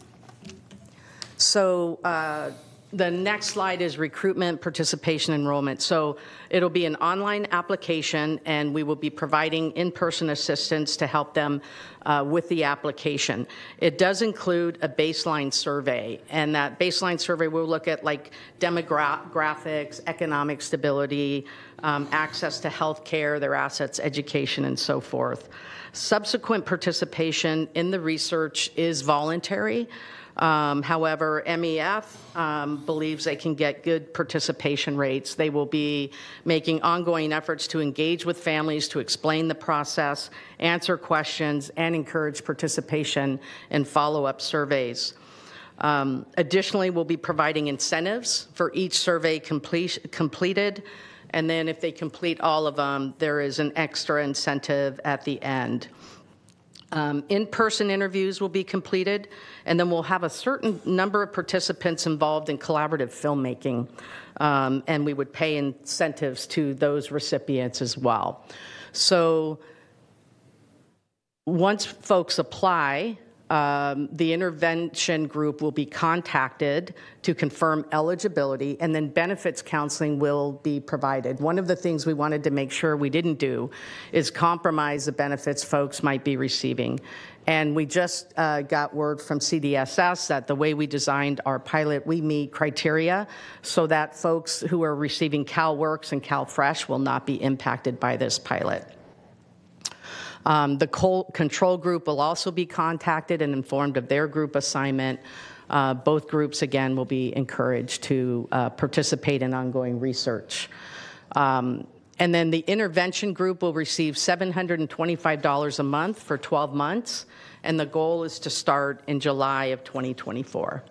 So uh, the next slide is recruitment, participation, enrollment. So it'll be an online application, and we will be providing in-person assistance to help them uh, with the application. It does include a baseline survey, and that baseline survey will look at like demographics, economic stability, um, access to health care, their assets, education, and so forth. Subsequent participation in the research is voluntary. Um, however, MEF um, believes they can get good participation rates. They will be making ongoing efforts to engage with families to explain the process, answer questions, and encourage participation in follow up surveys. Um, additionally, we'll be providing incentives for each survey complete, completed. And then, if they complete all of them, there is an extra incentive at the end. Um, in-person interviews will be completed, and then we'll have a certain number of participants involved in collaborative filmmaking, um, and we would pay incentives to those recipients as well. So once folks apply, um, the intervention group will be contacted to confirm eligibility, and then benefits counseling will be provided. One of the things we wanted to make sure we didn't do is compromise the benefits folks might be receiving. And we just uh, got word from CDSS that the way we designed our pilot, we meet criteria so that folks who are receiving CalWorks and CalFresh will not be impacted by this pilot. Um, the control group will also be contacted and informed of their group assignment. Uh, both groups, again, will be encouraged to uh, participate in ongoing research. Um, and then the intervention group will receive $725 a month for 12 months, and the goal is to start in July of 2024.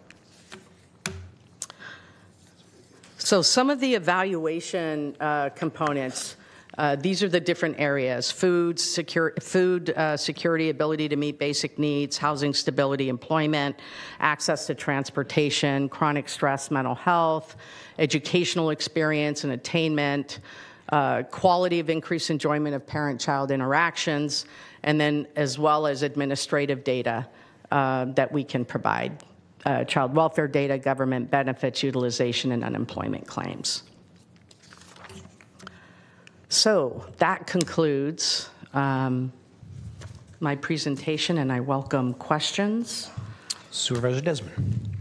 So, some of the evaluation uh, components. Uh, these are the different areas food, secure, food uh, security, ability to meet basic needs, housing stability, employment, access to transportation, chronic stress, mental health, educational experience and attainment, uh, quality of increased enjoyment of parent child interactions, and then as well as administrative data uh, that we can provide uh, child welfare data, government benefits utilization, and unemployment claims. So that concludes um, my presentation, and I welcome questions. Supervisor Desmond.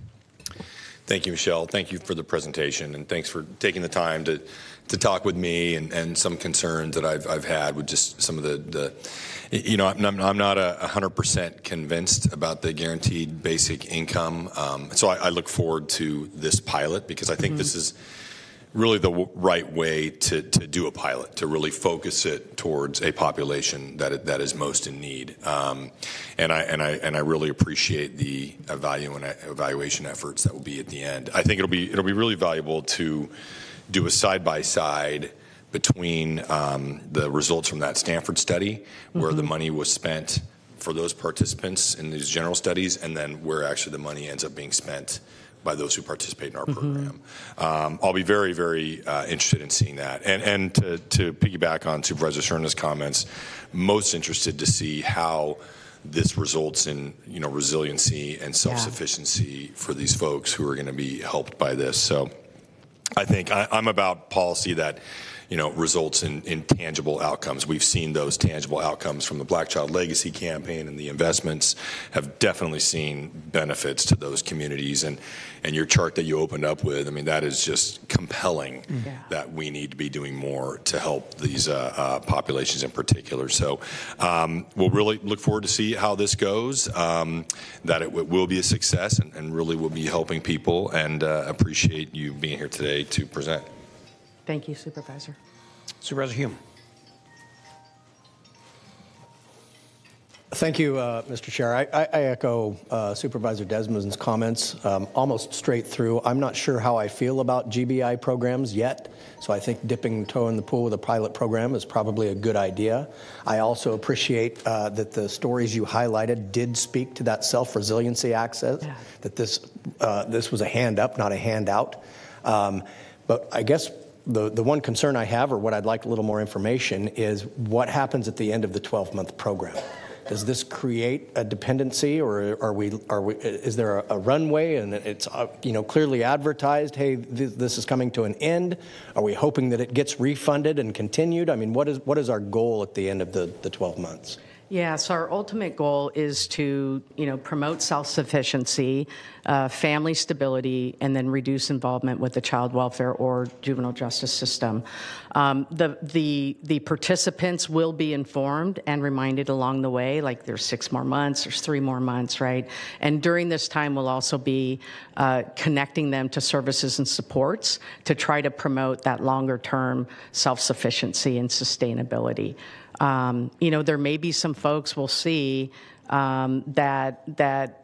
Thank you, Michelle. Thank you for the presentation, and thanks for taking the time to to talk with me and, and some concerns that I've, I've had with just some of the, the you know, I'm, I'm not a 100% convinced about the guaranteed basic income. Um, so I, I, look forward to this pilot because I think mm-hmm. this is really the w- right way to, to do a pilot, to really focus it towards a population that, that is most in need. Um, and, I, and, I, and I really appreciate the evaluation efforts that will be at the end. I think it'll be, it'll be really valuable to do a side by side between um, the results from that Stanford study, where mm-hmm. the money was spent for those participants in these general studies, and then where actually the money ends up being spent by those who participate in our mm-hmm. program. Um, I'll be very, very uh, interested in seeing that. And, and to, to piggyback on Supervisor Serna's comments, most interested to see how this results in you know resiliency and self-sufficiency yeah. for these folks who are going to be helped by this. So I think I, I'm about policy that you know, results in, in tangible outcomes. We've seen those tangible outcomes from the Black Child Legacy campaign and the investments have definitely seen benefits to those communities. And, and your chart that you opened up with, I mean, that is just compelling yeah. that we need to be doing more to help these uh, uh, populations in particular. So um, we'll really look forward to see how this goes, um, that it w- will be a success and, and, really will be helping people and uh, appreciate you being here today to present. Thank you, Supervisor. Supervisor Hume. Thank you, uh, Mr. Chair. I, I echo uh, Supervisor Desmond's comments um, almost straight through. I'm not sure how I feel about GBI programs yet, so I think dipping toe in the pool with a pilot program is probably a good idea. I also appreciate uh, that the stories you highlighted did speak to that self-resiliency access, yeah. that this, uh, this was a hand up, not a handout. Um, but I guess the, the one concern I have, or what I'd like a little more information, is what happens at the end of the 12 month program. Does this create a dependency, or are we, are we, is there a, a runway and it's uh, you know, clearly advertised, hey, th- this is coming to an end? Are we hoping that it gets refunded and continued? I mean, what is, what is our goal at the end of the, the 12 months? Yes, our ultimate goal is to, you know, promote self-sufficiency, uh, family stability, and then reduce involvement with the child welfare or juvenile justice system. Um, the the the participants will be informed and reminded along the way, like there's six more months, there's three more months, right? And during this time, we'll also be uh, connecting them to services and supports to try to promote that longer-term self-sufficiency and sustainability. Um, you know, there may be some folks we'll see um, that that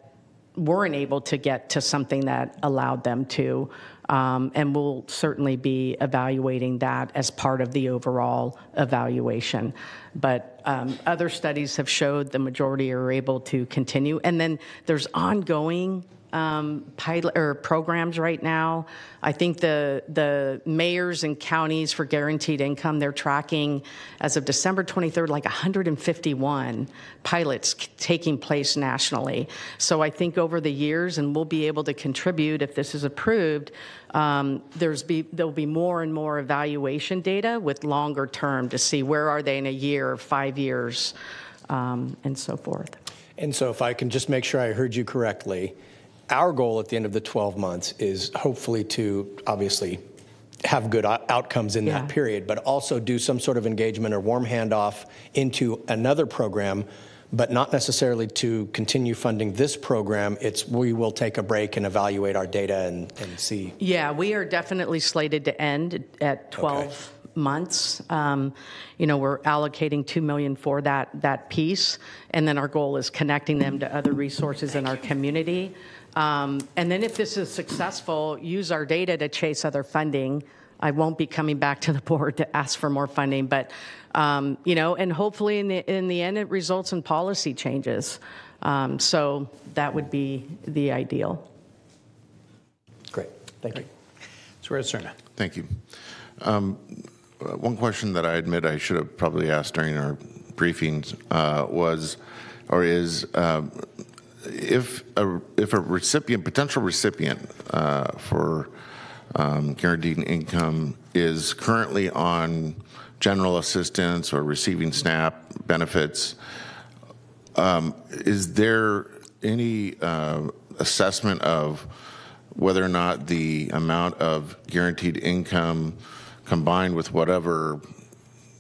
weren't able to get to something that allowed them to. Um, and we'll certainly be evaluating that as part of the overall evaluation. But um, other studies have showed the majority are able to continue. And then there's ongoing um, pilot or programs right now. I think the the mayors and counties for guaranteed income they're tracking as of December 23rd like 151 pilots taking place nationally. So I think over the years, and we'll be able to contribute if this is approved. Um, there's be there'll be more and more evaluation data with longer term to see where are they in a year, five years, um, and so forth. And so, if I can just make sure I heard you correctly, our goal at the end of the 12 months is hopefully to obviously have good outcomes in Yeah. that period, but also do some sort of engagement or warm handoff into another program, but not necessarily to continue funding this program. It's we will take a break and evaluate our data and, and see. Yeah, we are definitely slated to end at 12 months. Um, you know, we're allocating 2 million for that that piece, and then our goal is connecting them to other resources in our community. Um, and then if this is successful, use our data to chase other funding. I won't be coming back to the board to ask for more funding, but um, you know, and hopefully in the in the end it results in policy changes. Um, so that would be the ideal. Great, thank you. Suarez Serna. Thank you. Um, uh, one question that I admit I should have probably asked during our briefings uh, was, or is, um, if a if a recipient, potential recipient uh, for um, guaranteed income is currently on general assistance or receiving SNAP benefits, um, is there any uh, assessment of whether or not the amount of guaranteed income combined with whatever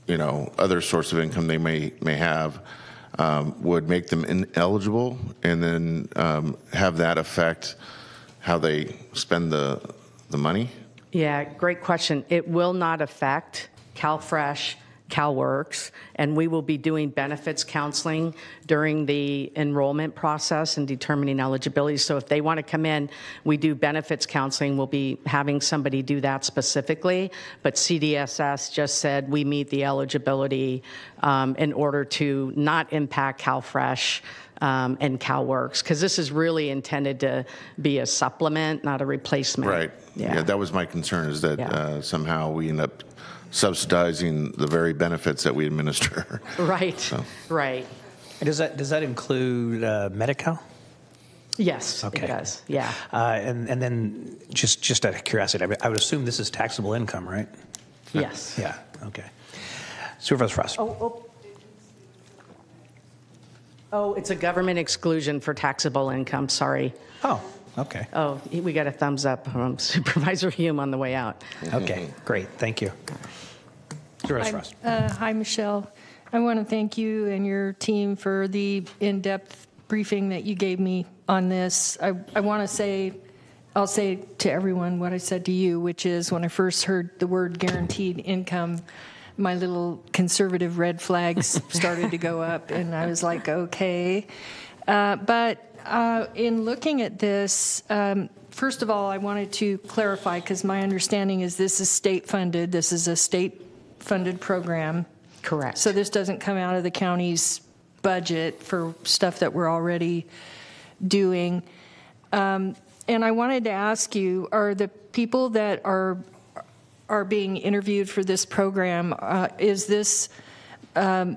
you know other source of income they may may have um, would make them ineligible and then um, have that affect how they spend the the money Yeah, great question. It will not affect CalFresh, CalWorks, and we will be doing benefits counseling during the enrollment process and determining eligibility. So if they want to come in, we do benefits counseling. We'll be having somebody do that specifically. But CDSS just said we meet the eligibility um, in order to not impact CalFresh um, and CalWorks, because this is really intended to be a supplement, not a replacement. right Yeah. that was my concern is that Yeah. uh, somehow we end up subsidizing the very benefits that we administer Right, right. Does that does that include uh, Medi-Cal? Yes, Okay. it does. Yeah. Uh, and and then just just out of curiosity, I, mean, I would assume this is taxable income, right? Yes. Yeah. Okay. Supervisor Frost. Oh, oh. Oh, it's a government exclusion for taxable income. Sorry. Oh, okay. Oh, we got a thumbs up from Supervisor Hume on the way out. Okay. Great. Thank you. Hi, uh, Hi, Michelle. I want to thank you and your team for the in-depth briefing that you gave me on this. I, I want to say, I'll say to everyone what I said to you, which is when I first heard the word guaranteed income, my little conservative red flags started to go up, and I was like, okay. Uh, but uh, in looking at this, um, first of all, I wanted to clarify because my understanding is this is state funded. This is a state funded program. Correct. So this doesn't come out of the county's budget for stuff that we're already doing. Um, and I wanted to ask you: Are the people that are are being interviewed for this program? Uh, is this um,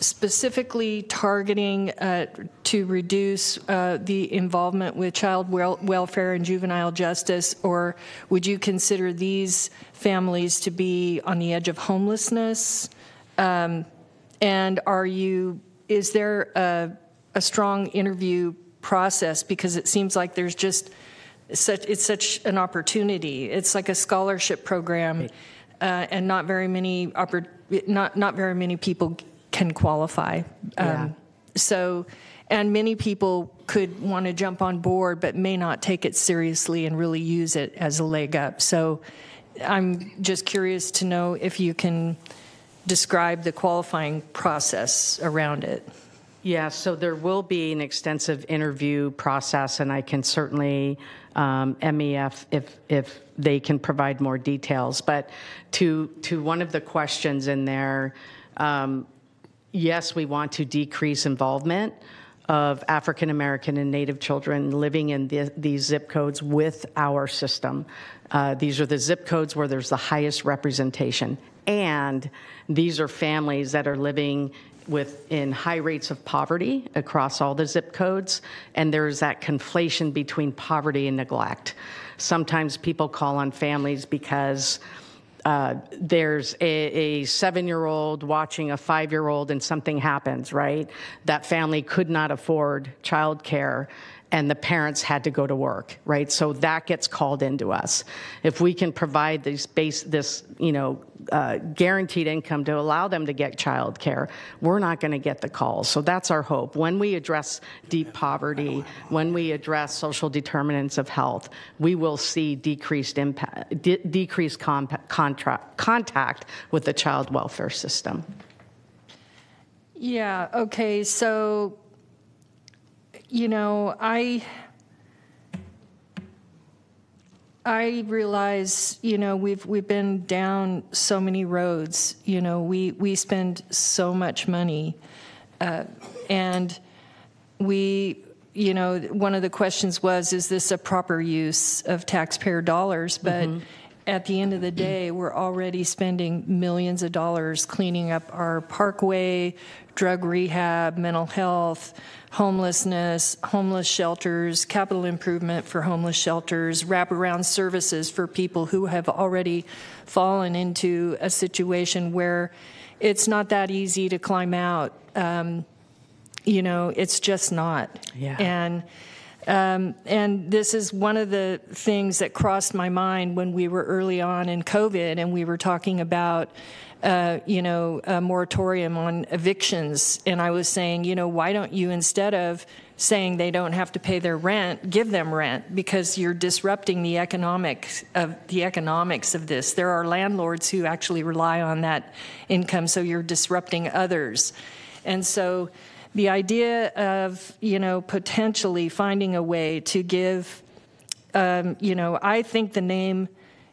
specifically targeting uh, to reduce uh, the involvement with child wel- welfare and juvenile justice, or would you consider these families to be on the edge of homelessness? Um, and are you? Is there a, a strong interview process? Because it seems like there's just such it's such an opportunity. It's like a scholarship program, uh, and not very many oppor- not not very many people can qualify. Um, Yeah. So, and many people could want to jump on board, but may not take it seriously and really use it as a leg up. So, I'm just curious to know if you can describe the qualifying process around it. Yeah, so there will be an extensive interview process, and I can certainly um, MEF if if they can provide more details. But to to one of the questions in there, um, yes, we want to decrease involvement. of African American and Native children living in the, these zip codes with our system. Uh, these are the zip codes where there's the highest representation. And these are families that are living with in high rates of poverty across all the zip codes and there's that conflation between poverty and neglect sometimes people call on families because uh, there's a, a seven year old watching a five year old and something happens, right? That family could not afford childcare and the parents had to go to work, right? So that gets called into us. If we can provide these base, this, you know, uh, guaranteed income to allow them to get child care, we're not going to get the calls. So that's our hope. When we address deep poverty, when we address social determinants of health, we will see decreased impact, de- decreased contact with the child welfare system. Yeah, okay, so, you know, I. I realize, you know, we've we've been down so many roads. You know, we we spend so much money, uh, and we, you know, one of the questions was, is this a proper use of taxpayer dollars? But at the end of the day, we're already spending millions of dollars cleaning up our parkway, drug rehab, mental health, homelessness, homeless shelters, capital improvement for homeless shelters, wraparound services for people who have already fallen into a situation where it's not that easy to climb out. Um, you know, it's just not. Yeah. And um, and this is one of the things that crossed my mind when we were early on in COVID and we were talking about, uh, you know, a moratorium on evictions. And I was saying, you know, why don't you, instead of saying they don't have to pay their rent, give them rent because you're disrupting the economics of the economics of this. There are landlords who actually rely on that income, so you're disrupting others. And so the idea of you know potentially finding a way to give um, you know i think the name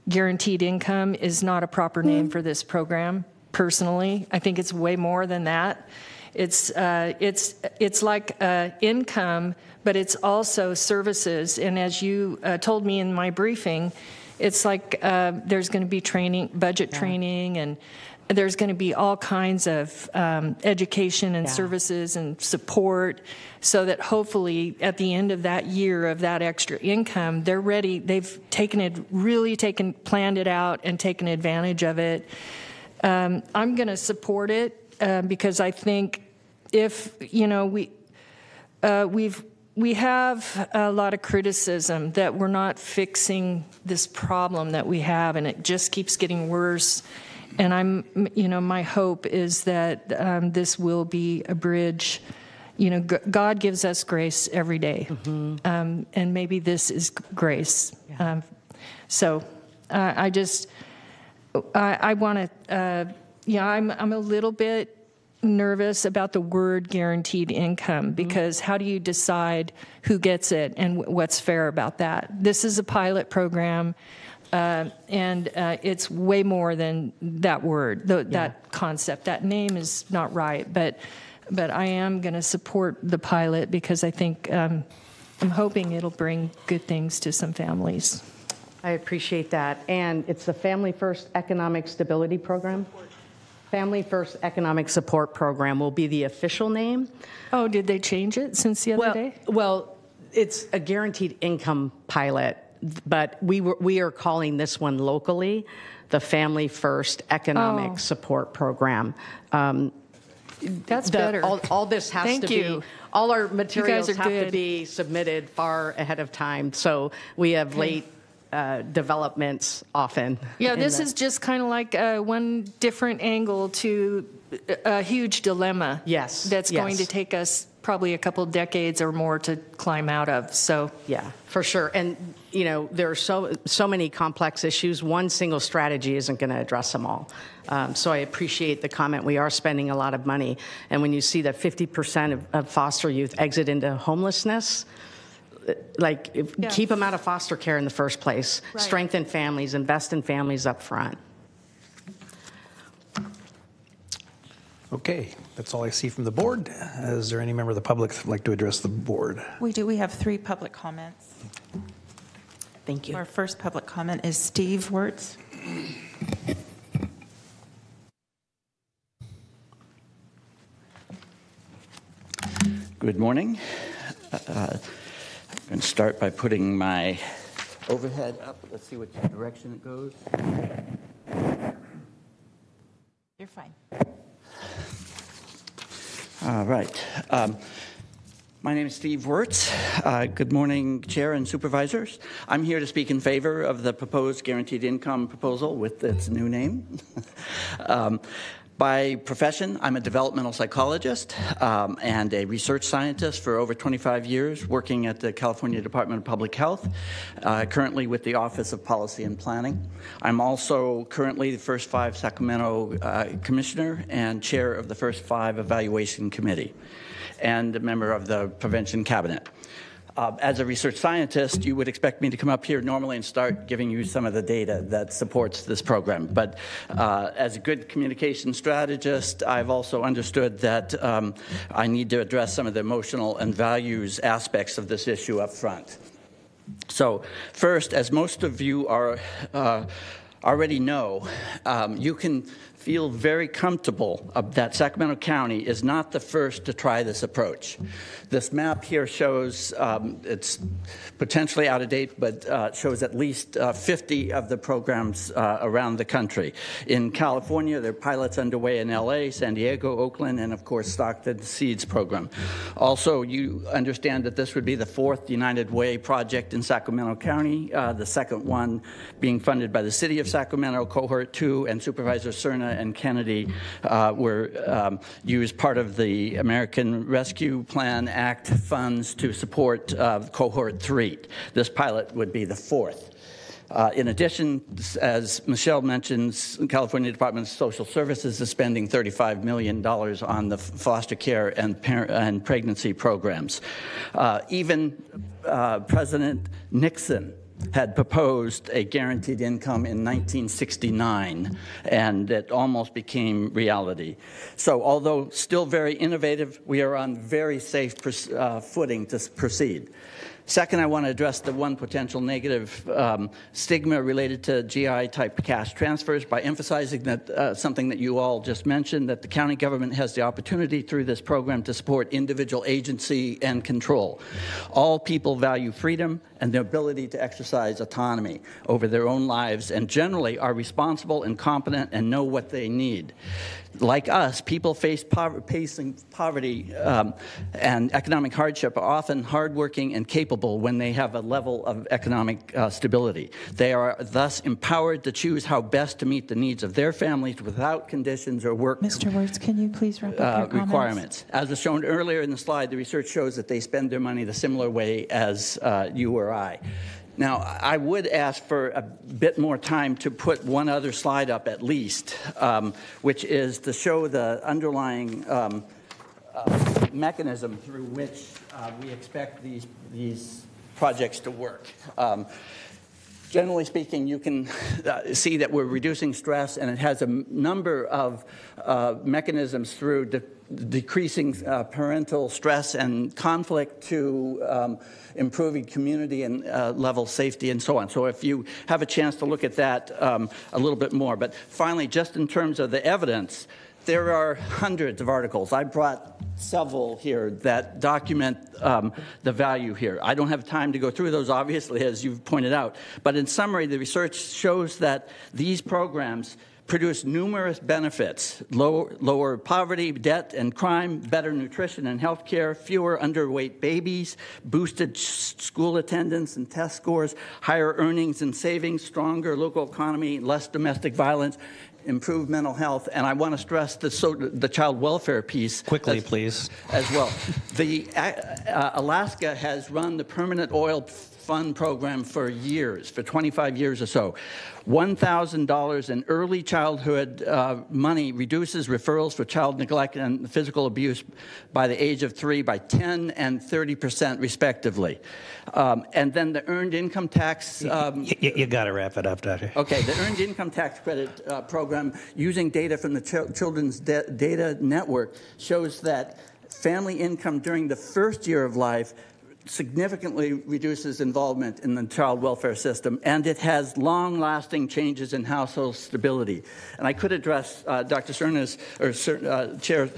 guaranteed income is not a proper name for this program personally. I think it's way more than that. It's uh, it's it's like uh, income but it's also services. And as you uh, told me in my briefing it's like uh, there's going to be training budget training and there's going to be all kinds of um, education and Yeah. services and support so that hopefully at the end of that year of that extra income they're ready they've taken it really taken planned it out and taken advantage of it um, i'm going to support it uh, because i think if you know we uh, we've we have a lot of criticism that we're not fixing this problem that we have, and it just keeps getting worse. And I'm, you know, my hope is that um, this will be a bridge. You know, G- God gives us grace every day. um, and maybe this is grace. Um, so, uh, I just, I, I want to, uh, you know, I'm, I'm a little bit nervous about the word guaranteed income because how do you decide who gets it and wh- what's fair about that? This is a pilot program. Uh, and uh, it's way more than that word, th- that concept. That name is not right, but but I am going to support the pilot because I think um, I'm hoping it'll bring good things to some families. I appreciate that. And it's the Family First Economic Stability Program. Family First Economic Support Program will be the official name. Oh, did they change it since the other well, day? Well, it's a guaranteed income pilot, but we were, we are calling this one locally the Family First Economic Oh. Support Program. Um, That's the- better. All, all this has Thank to you. be, all our materials have to be submitted far ahead of time. So we have late uh, developments often. Yeah, this the- is just kind of like uh, one different angle to a huge dilemma. Yes, That's going to take us probably a couple decades or more to climb out of. So, Yeah, for sure. And you know, there are so so many complex issues. One single strategy isn't going to address them all. Um, so I appreciate the comment. We are spending a lot of money, and when you see that 50% of, of foster youth exit into homelessness. uh, Like, Yeah. keep them out of foster care in the first place. Right. Strengthen families, invest in families up front. Okay, that's all I see from the board. Is there any member of the public that'd like to address the board? We do, we have three public comments. Thank you. Our first public comment is Steve Wirtz. Good morning. Uh, I'm going to start by putting my overhead up. Let's see which direction it goes. You're fine. All right. Um, my name is Steve Wirtz. Uh, good morning, Chair and Supervisors. I'm here to speak in favor of the proposed guaranteed income proposal with its new name. um, by profession, I'm a developmental psychologist um, and a research scientist for over 25 years, working at the California Department of Public Health, uh, currently with the Office of Policy and Planning. I'm also currently the First Five Sacramento uh, Commissioner and chair of the First Five Evaluation Committee, and a member of the Prevention Cabinet. Uh, as a research scientist, you would expect me to come up here normally and start giving you some of the data that supports this program. But uh, as a good communication strategist, I've also understood that um, I need to address some of the emotional and values aspects of this issue up front. So, first, as most of you are uh, already know, um, you can feel very comfortable that Sacramento County is not the first to try this approach. This map here shows um, it's potentially out of date, but uh, shows at least uh, 50 of the programs uh, around the country. In California, there are pilots underway in LA, San Diego, Oakland, and of course, Stockton SEEDS program. Also, you understand that this would be the fourth United Way project in Sacramento County, uh, the second one being funded by the City of Sacramento, Cohort 2, and Supervisor Serna and Kennedy uh, were um, used part of the American Rescue Plan Act funds to support uh, Cohort 3. This pilot would be the fourth. Uh, in addition, as Michelle mentions, California Department of Social Services is spending $35 million on the foster care and, and pregnancy programs. Uh, even uh, President Nixon had proposed a guaranteed income in 1969, and it almost became reality. So, although still very innovative, we are on very safe uh, footing to proceed. Second, I want to address the one potential negative um, stigma related to GI type cash transfers by emphasizing that uh, something that you all just mentioned that the county government has the opportunity through this program to support individual agency and control. All people value freedom and the ability to exercise autonomy over their own lives and generally are responsible and competent and know what they need like us, people face facing poverty um, and economic hardship are often hardworking and capable when they have a level of economic uh, stability. They are thus empowered to choose how best to meet the needs of their families without conditions or work Mr. Wirtz, can you please wrap up uh, requirements. As was shown earlier in the slide, the research shows that they spend their money the similar way as uh, you or I. Now, I would ask for a bit more time to put one other slide up at least, um, which is to show the underlying um, uh, mechanism through which uh, we expect these, these projects to work. Um, generally speaking, you can uh, see that we're reducing stress, and it has a number of uh, mechanisms through decreasing uh, parental stress and conflict to um, improving community and uh, level safety and so on. So if you have a chance to look at that um, a little bit more. But finally, just in terms of the evidence, there are hundreds of articles. I brought several here that document um, the value here. I don't have time to go through those, obviously, as you've pointed out. But in summary, the research shows that these programs produce numerous benefits lower, lower poverty, debt, and crime, better nutrition and health care, fewer underweight babies, boosted school attendance and test scores, higher earnings and savings, stronger local economy, less domestic violence, improved mental health, and I want to stress the, so, the child welfare piece. Quickly, as, please. As well. The, uh Alaska has run the permanent oil fund program for years, for 25 years or so. $1,000 in early childhood uh, money reduces referrals for child neglect and physical abuse by the age of three by 10 and 30 percent, respectively. Um, and then the earned income tax. Um, You, you got to wrap it up, Doctor. Okay, the Earned Income Tax Credit uh, Program, using data from the Chil- Children's Da- Data Network, shows that family income during the first year of life significantly reduces involvement in the child welfare system, and it has long-lasting changes in household stability. And I could address uh, Dr. Serna's, or uh, Chair,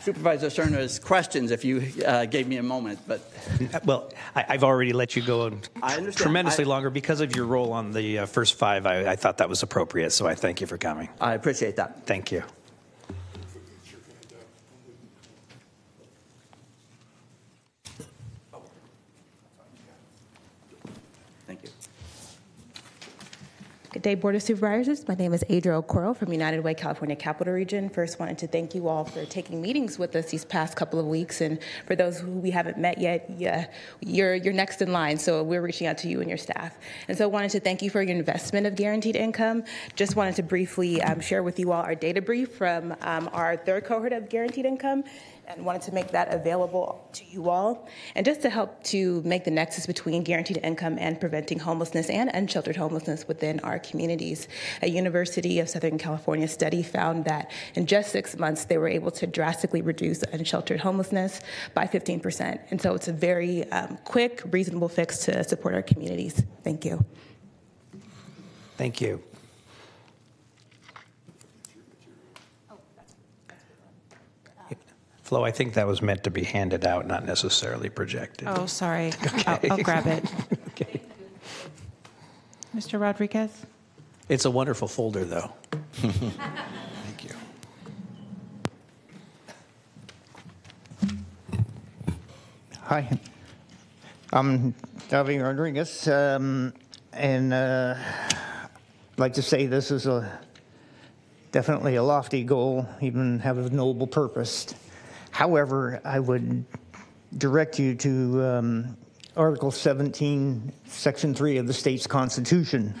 Supervisor Serna's questions if you uh, gave me a moment, but Well, I, I've already let you go tremendously I- longer because of your role on the uh, first five. I, I thought that was appropriate, so I thank you for coming. I appreciate that. Thank you. Day, Board of Supervisors. My name is Adria Okoro from United Way, California Capital Region. First, wanted to thank you all for taking meetings with us these past couple of weeks. And for those who we haven't met yet, yeah, you're, you're next in line. So we're reaching out to you and your staff. And so wanted to thank you for your investment of guaranteed income. Just wanted to briefly um, share with you all our data brief from um, our third cohort of guaranteed income and wanted to make that available to you all. And just to help to make the nexus between guaranteed income and preventing homelessness and unsheltered homelessness within our communities. A University of Southern California study found that in just six months, they were able to drastically reduce unsheltered homelessness by 15%. And so it's a very um, quick, reasonable fix to support our communities. Thank you. Thank you. Flo, I think that was meant to be handed out, not necessarily projected. Oh, sorry. I'll, I'll grab it. okay. Mr. Rodriguez? It's a wonderful folder, though. Thank you. Hi, I'm Davi Rodriguez, um, and uh, I'd like to say this is a definitely a lofty goal, even have a noble purpose. However, I would direct you to um, Article 17, Section 3 of the state's constitution,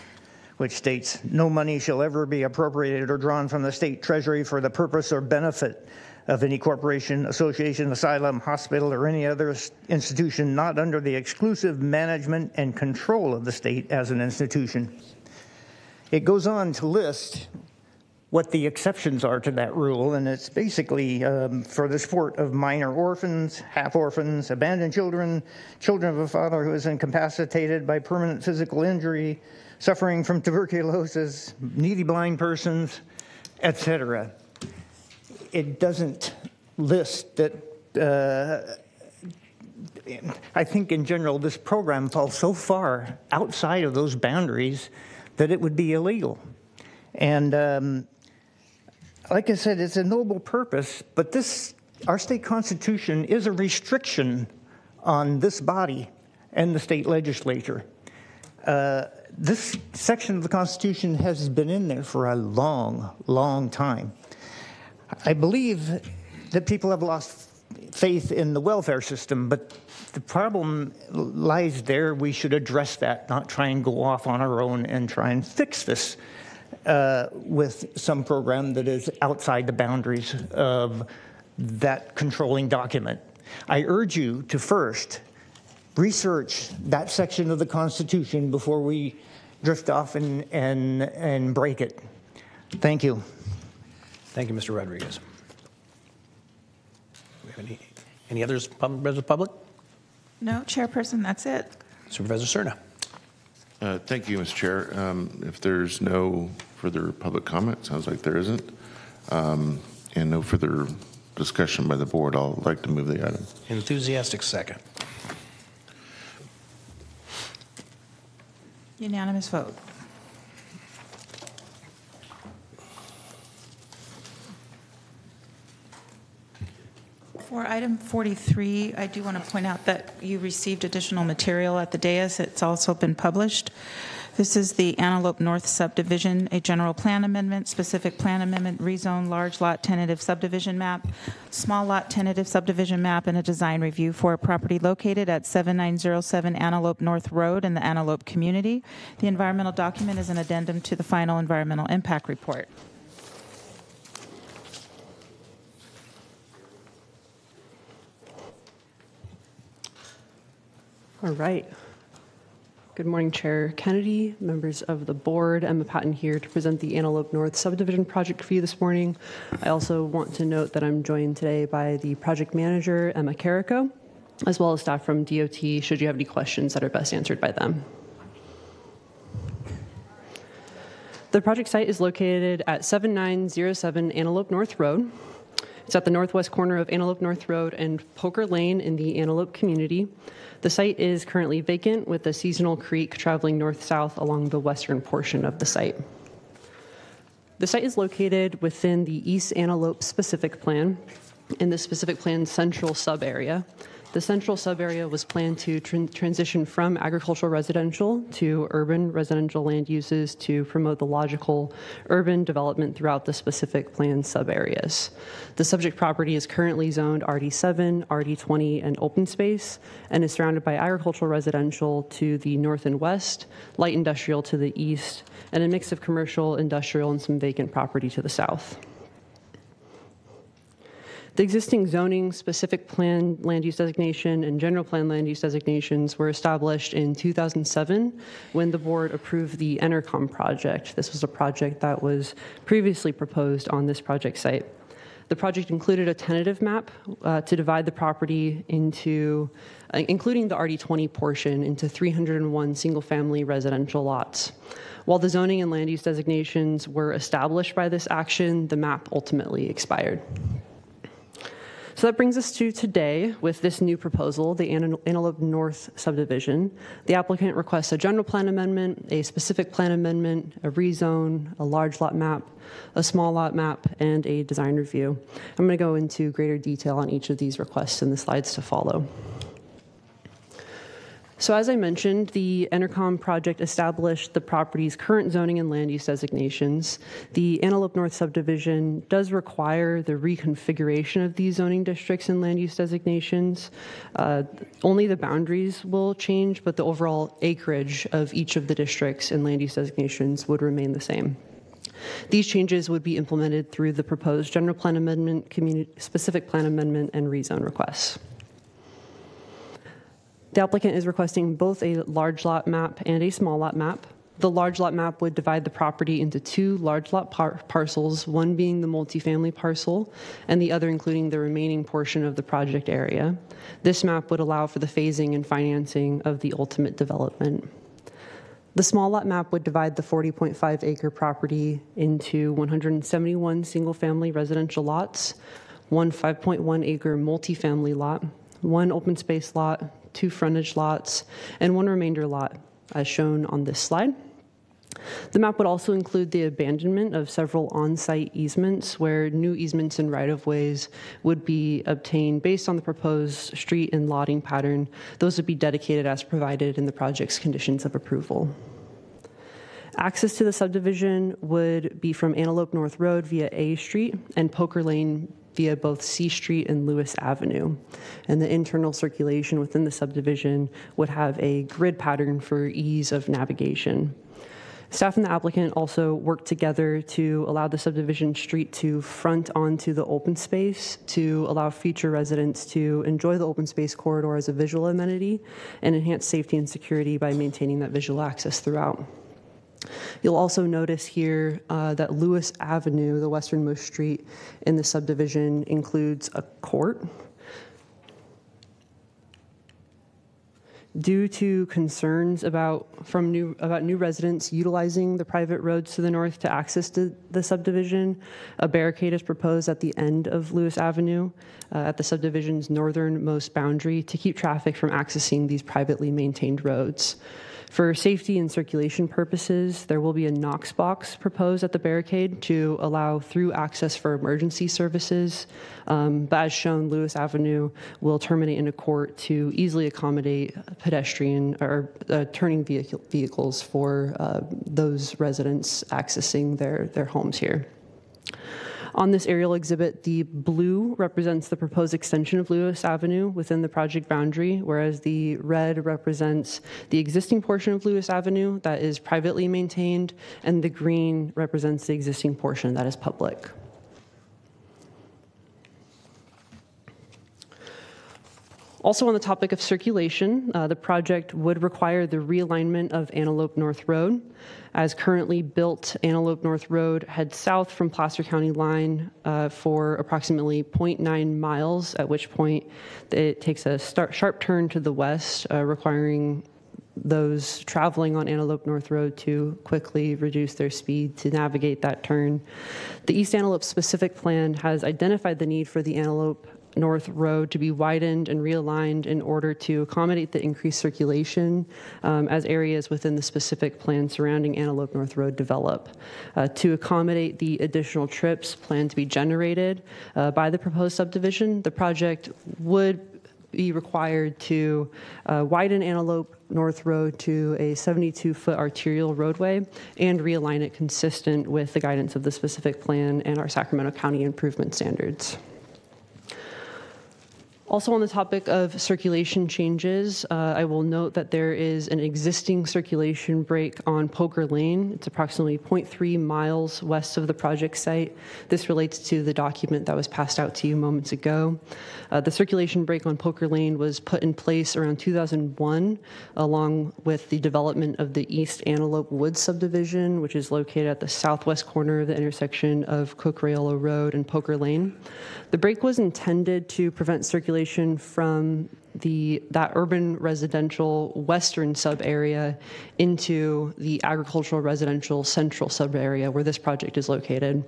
which states, "No money shall ever be appropriated or drawn from the state treasury for the purpose or benefit of any corporation, association, asylum, hospital, or any other institution not under the exclusive management and control of the state as an institution." It goes on to list what the exceptions are to that rule, and it's basically um, for the support of minor orphans, half orphans, abandoned children, children of a father who is incapacitated by permanent physical injury, suffering from tuberculosis, needy blind persons, etc. It doesn't list that. Uh, I think in general, this program falls so far outside of those boundaries that it would be illegal. And um, like I said, it's a noble purpose, but this, our state constitution is a restriction on this body and the state legislature. Uh, this section of the Constitution has been in there for a long, long time. I believe that people have lost faith in the welfare system, but the problem lies there. We should address that, not try and go off on our own and try and fix this uh, with some program that is outside the boundaries of that controlling document. I urge you to first research that section of the Constitution before we drift off and, and, and break it. Thank you. Thank you, Mr. Rodriguez. Do we have any, any others, members of the public? No, Chairperson, that's it. Supervisor Serna. Uh, Thank you, Mr. Chair. Um, If there's no further public comment, sounds like there isn't, um, and no further discussion by the board, I'll like to move the item. Enthusiastic second. Unanimous vote. For item 43, I do want to point out that you received additional material at the dais. It's also been published. This is the Antelope North subdivision, a general plan amendment, specific plan amendment, rezone large lot tentative subdivision map, small lot tentative subdivision map, and a design review for a property located at 7907 Antelope North Road in the Antelope community. The environmental document is an addendum to the final environmental impact report. All right. Good morning, Chair Kennedy, members of the board. Emma Patton here to present the Antelope North subdivision project for you this morning. I also want to note that I'm joined today by the project manager, Emma Carrico, as well as staff from DOT, should you have any questions that are best answered by them. The project site is located at 7907 Antelope North Road. It's at the northwest corner of Antelope North Road and Poker Lane in the Antelope community. The site is currently vacant with a seasonal creek traveling north south along the western portion of the site. The site is located within the East Antelope Specific Plan in the Specific Plan Central Sub Area. The central sub area was planned to tran- transition from agricultural residential to urban residential land uses to promote the logical urban development throughout the specific plan sub areas. The subject property is currently zoned RD7, RD20, and open space, and is surrounded by agricultural residential to the north and west, light industrial to the east, and a mix of commercial, industrial, and some vacant property to the south. The existing zoning, specific plan land use designation, and general plan land use designations were established in 2007 when the board approved the Entercom project. This was a project that was previously proposed on this project site. The project included a tentative map uh, to divide the property into, uh, including the RD20 portion, into 301 single family residential lots. While the zoning and land use designations were established by this action, the map ultimately expired. So that brings us to today with this new proposal, the Antelope North subdivision. The applicant requests a general plan amendment, a specific plan amendment, a rezone, a large lot map, a small lot map, and a design review. I'm going to go into greater detail on each of these requests in the slides to follow. So, as I mentioned, the Entercom project established the property's current zoning and land use designations. The Antelope North subdivision does require the reconfiguration of these zoning districts and land use designations. Uh, only the boundaries will change, but the overall acreage of each of the districts and land use designations would remain the same. These changes would be implemented through the proposed general plan amendment, specific plan amendment, and rezone requests. The applicant is requesting both a large lot map and a small lot map. The large lot map would divide the property into two large lot par- parcels, one being the multifamily parcel and the other including the remaining portion of the project area. This map would allow for the phasing and financing of the ultimate development. The small lot map would divide the 40.5 acre property into 171 single family residential lots, one 5.1 acre multifamily lot, one open space lot, two frontage lots, and one remainder lot, as shown on this slide. The map would also include the abandonment of several on site easements where new easements and right of ways would be obtained based on the proposed street and lotting pattern. Those would be dedicated as provided in the project's conditions of approval. Access to the subdivision would be from Antelope North Road via A Street and Poker Lane via both C Street and Lewis Avenue. And the internal circulation within the subdivision would have a grid pattern for ease of navigation. Staff and the applicant also worked together to allow the subdivision street to front onto the open space to allow future residents to enjoy the open space corridor as a visual amenity and enhance safety and security by maintaining that visual access throughout. You'll also notice here uh, that Lewis Avenue, the westernmost street in the subdivision, includes a court. Due to concerns about from new about new residents utilizing the private roads to the north to access to the subdivision, a barricade is proposed at the end of Lewis Avenue, uh, at the subdivision's northernmost boundary, to keep traffic from accessing these privately maintained roads. For safety and circulation purposes, there will be a Knox box proposed at the barricade to allow through access for emergency services. Um, but as shown, Lewis Avenue will terminate into court to easily accommodate pedestrian or uh, turning vehicle, vehicles for uh, those residents accessing their, their homes here. On this aerial exhibit, the blue represents the proposed extension of Lewis Avenue within the project boundary, whereas the red represents the existing portion of Lewis Avenue that is privately maintained, and the green represents the existing portion that is public. Also, on the topic of circulation, uh, the project would require the realignment of Antelope North Road. As currently built, Antelope North Road heads south from Placer County line uh, for approximately 0.9 miles, at which point it takes a start, sharp turn to the west, uh, requiring those traveling on Antelope North Road to quickly reduce their speed to navigate that turn. The East Antelope specific plan has identified the need for the Antelope North Road to be widened and realigned in order to accommodate the increased circulation um, as areas within the specific plan surrounding Antelope North Road develop. Uh, to accommodate the additional trips planned to be generated uh, by the proposed subdivision, the project would be required to uh, widen Antelope North Road to a 72 foot arterial roadway and realign it consistent with the guidance of the specific plan and our Sacramento County improvement standards. Also, on the topic of circulation changes, uh, I will note that there is an existing circulation break on Poker Lane. It's approximately 0.3 miles west of the project site. This relates to the document that was passed out to you moments ago. Uh, the circulation break on Poker Lane was put in place around 2001, along with the development of the East Antelope Woods subdivision, which is located at the southwest corner of the intersection of Cook Riolo Road and Poker Lane. The break was intended to prevent circulation from the that urban residential western sub area into the agricultural residential central sub area where this project is located.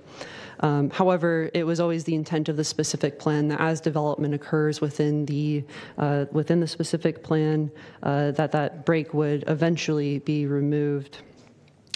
Um, however, it was always the intent of the specific plan that as development occurs within the uh, within the specific plan, uh, that that break would eventually be removed.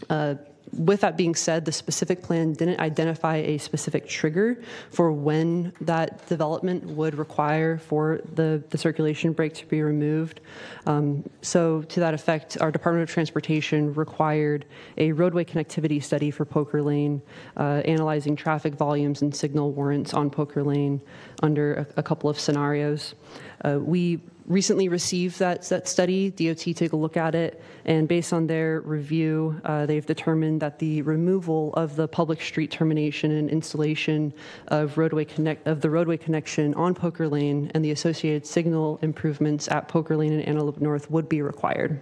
Uh, with that being said, the specific plan didn't identify a specific trigger for when that development would require for the, the circulation break to be removed. Um, so, to that effect, our Department of Transportation required a roadway connectivity study for Poker Lane, uh, analyzing traffic volumes and signal warrants on Poker Lane under a, a couple of scenarios. Uh, we recently received that, that study. DOT took a look at it, and based on their review, uh, they've determined that the removal of the public street termination and installation of roadway connect of the roadway connection on Poker Lane and the associated signal improvements at Poker Lane and Antelope North would be required.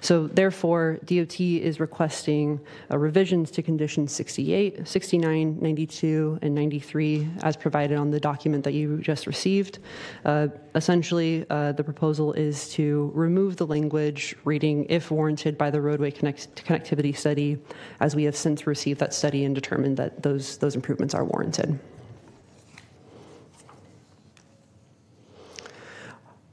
So therefore, DOT is requesting uh, revisions to conditions 68, 69, 92, and 93 as provided on the document that you just received. Uh, essentially, uh, the proposal is to remove the language reading if warranted by the roadway connect- connectivity study, as we have since received that study and determined that those, those improvements are warranted.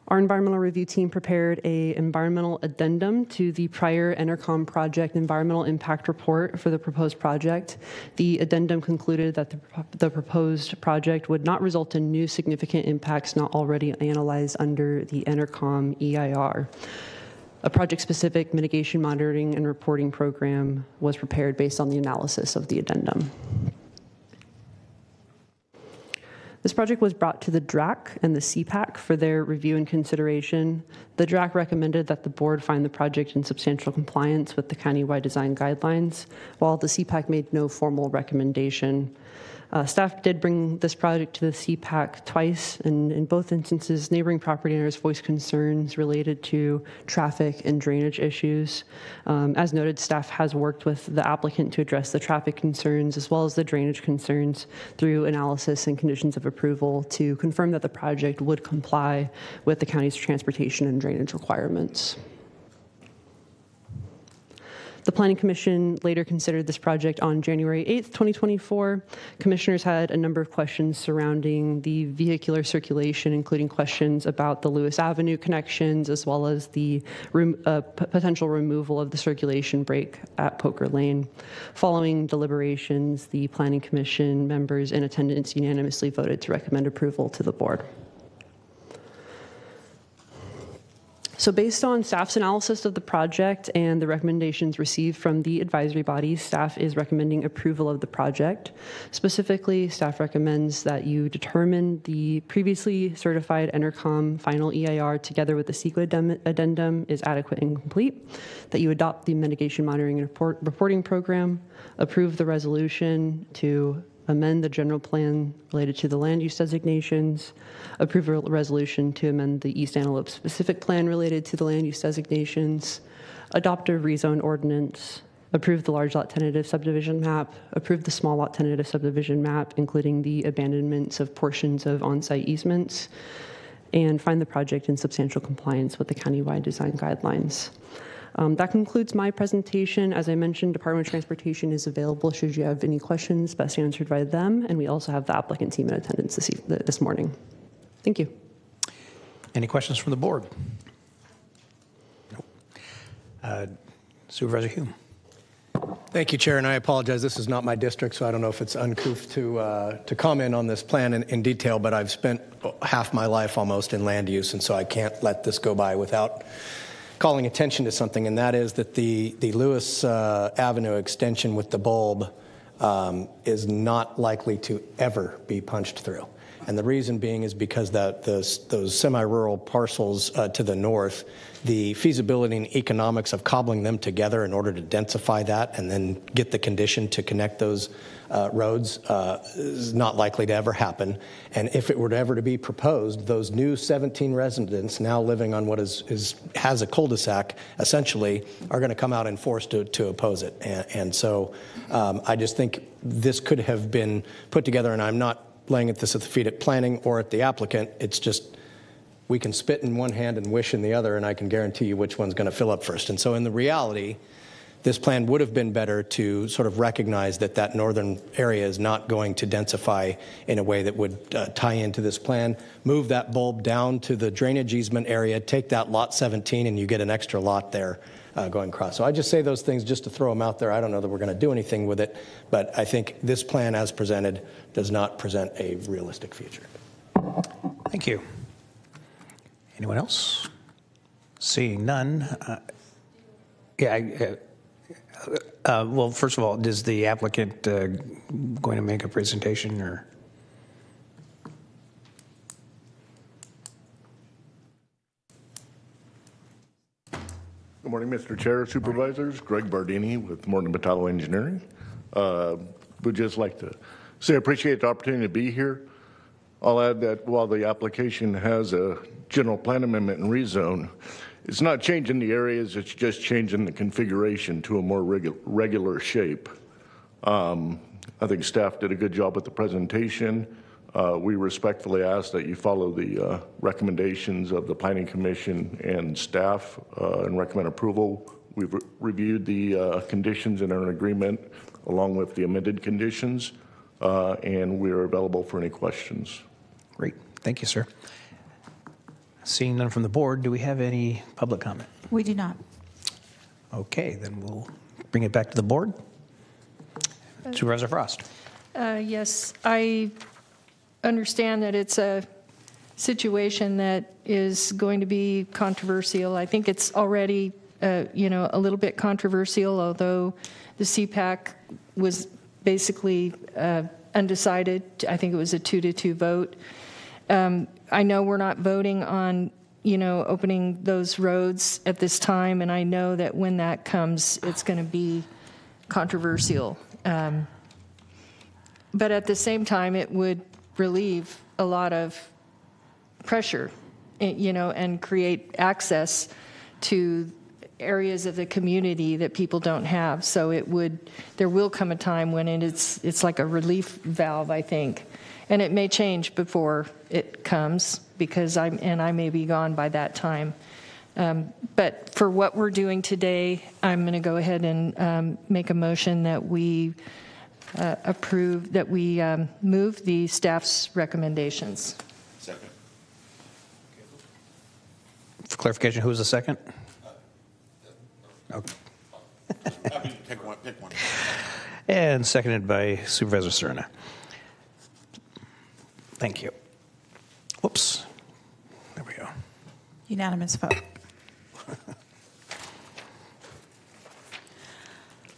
Our environmental review team prepared a environmental addendum to the prior Entercom project environmental impact report for the proposed project. The addendum concluded that the, the proposed project would not result in new significant impacts not already analyzed under the Entercom EIR. A project-specific mitigation monitoring and reporting program was prepared based on the analysis of the addendum. This project was brought to the DRAC and the CPAC for their review and consideration. The DRAC recommended that the board find the project in substantial compliance with the countywide design guidelines, while the CPAC made no formal recommendation. Uh, staff did bring this project to the CPAC twice, and in both instances, neighboring property owners voiced concerns related to traffic and drainage issues. Um, as noted, staff has worked with the applicant to address the traffic concerns as well as the drainage concerns through analysis and conditions of approval to confirm that the project would comply with the county's transportation and drainage requirements. The Planning Commission later considered this project on January 8th, 2024. Commissioners had a number of questions surrounding the vehicular circulation, including questions about the Lewis Avenue connections, as well as the rem- uh, potential removal of the circulation break at Poker Lane. Following deliberations, the Planning Commission members in attendance unanimously voted to recommend approval to the board. So, based on staff's analysis of the project and the recommendations received from the advisory bodies, staff is recommending approval of the project. Specifically, staff recommends that you determine the previously certified Entercom final EIR together with the CEQA addendum is adequate and complete, that you adopt the mitigation monitoring and report, reporting program, approve the resolution to amend the general plan related to the land use designations, approve a resolution to amend the East Antelope specific plan related to the land use designations, adopt a rezone ordinance, approve the large lot tentative subdivision map, approve the small lot tentative subdivision map, including the abandonments of portions of on-site easements, and find the project in substantial compliance with the countywide design guidelines. Um, that concludes my presentation. As I mentioned, Department of Transportation is available should you have any questions, best answered by them. And we also have the applicant team in attendance this, e- this morning. Thank you. Any questions from the board? Nope. Uh, Supervisor Hume. Thank you, Chair, and I apologize. This is not my district, so I don't know if it's uncouth to uh, to comment on this plan in, in, detail. But I've spent half my life almost in land use, and so I can't let this go by without calling attention to something, and that is that the, the Lewis uh, Avenue extension with the bulb um, is not likely to ever be punched through. And the reason being is because that those, those semi-rural parcels uh, to the north, the feasibility and economics of cobbling them together in order to densify that and then get the condition to connect those uh, roads uh, is not likely to ever happen. And if it were to ever to be proposed, those new 17 residents now living on what is, is has a cul-de-sac essentially are going to come out in force to, to oppose it. And, and so um, I just think this could have been put together, and I'm not laying at this at the feet at planning or at the applicant. It's just we can spit in one hand and wish in the other, and I can guarantee you which one's going to fill up first. And so in the reality, this plan would have been better to sort of recognize that that northern area is not going to densify in a way that would uh, tie into this plan. Move that bulb down to the drainage easement area, take that lot 17, and you get an extra lot there uh, going across. So I just say those things just to throw them out there. I don't know that we're going to do anything with it, but I think this plan as presented does not present a realistic future. Thank you. Anyone else? Seeing none. Uh, yeah. I, uh, well, first of all, is the applicant uh, going to make a presentation or? Good morning, Mr. Chair, Supervisors. Greg Bardini with Morton Pitalo Engineering. Uh, would just like to say I appreciate the opportunity to be here. I'll add that while the application has a general plan amendment and rezone, it's not changing the areas, it's just changing the configuration to a more regu regular shape. Um, I think staff did a good job with the presentation. Uh, we respectfully ask that you follow the uh, recommendations of the Planning Commission and staff uh, and recommend approval. We've re reviewed the uh, conditions in agreement along with the amended conditions, uh, and we are available for any questions. Great. Thank you, sir. Seeing none from the board, do we have any public comment? We do not. Okay, then we'll bring it back to the board. Supervisor Frost. Uh, yes, I understand that it's a situation that is going to be controversial. I think it's already, uh, you know, a little bit controversial, although the CPAC was basically uh, undecided. I think it was a two to two vote. Um, I know we're not voting on, you know, opening those roads at this time, and I know that when that comes, it's going to be controversial. Um, but at the same time, it would relieve a lot of pressure, eh, you know, and create access to areas of the community that people don't have. So it would, there will come a time when it's it's like a relief valve, I think, and it may change before it comes because I'm and I may be gone by that time. Um, but for what we're doing today, I'm going to go ahead and um, make a motion that we uh, approve, that we um, move the staff's recommendations. Second. For clarification, who was the second? Okay. Pick one, pick one. And seconded by Supervisor Serna. Thank you. Whoops. There we go. Unanimous vote.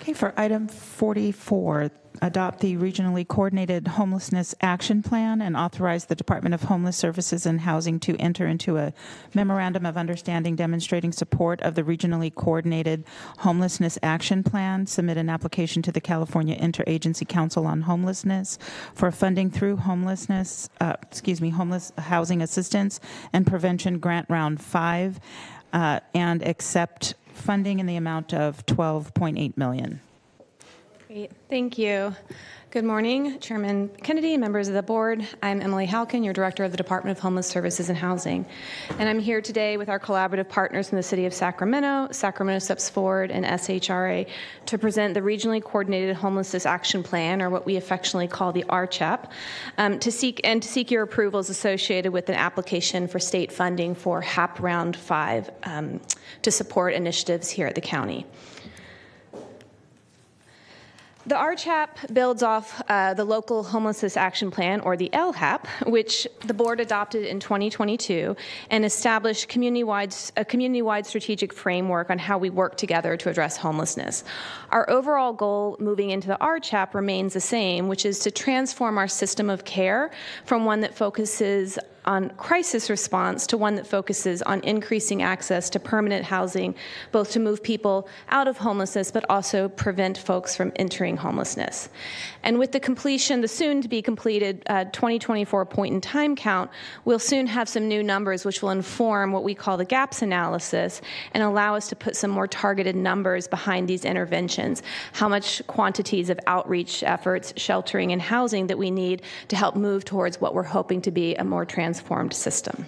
Okay, for item 44, adopt the regionally coordinated homelessness action plan and authorize the Department of Homeless Services and Housing to enter into a memorandum of understanding demonstrating support of the regionally coordinated homelessness action plan. Submit an application to the California Interagency Council on Homelessness for funding through homelessness, uh, excuse me, homeless housing assistance and prevention grant round five, uh, and accept funding in the amount of 12.8 million. Great, thank you. Good morning, Chairman Kennedy, members of the board. I'm Emily Halcon, your Director of the Department of Homeless Services and Housing. And I'm here today with our collaborative partners from the City of Sacramento, Sacramento Steps Forward, and SHRA to present the Regionally Coordinated Homelessness Action Plan, or what we affectionately call the RCHAP, um, to seek and to seek your approvals associated with an application for state funding for HAP Round 5 um, to support initiatives here at the county. The RCHAP builds off uh, the Local Homelessness Action Plan, or the LHAP, which the board adopted in 2022 and established community-wide, a community-wide strategic framework on how we work together to address homelessness. Our overall goal moving into the RCHAP remains the same, which is to transform our system of care from one that focuses on crisis response to one that focuses on increasing access to permanent housing, both to move people out of homelessness but also prevent folks from entering homelessness. And with the completion, the soon to be completed uh, 2024 point in time count, we'll soon have some new numbers which will inform what we call the gaps analysis and allow us to put some more targeted numbers behind these interventions. How much quantities of outreach efforts, sheltering, and housing that we need to help move towards what we're hoping to be a more transformed system.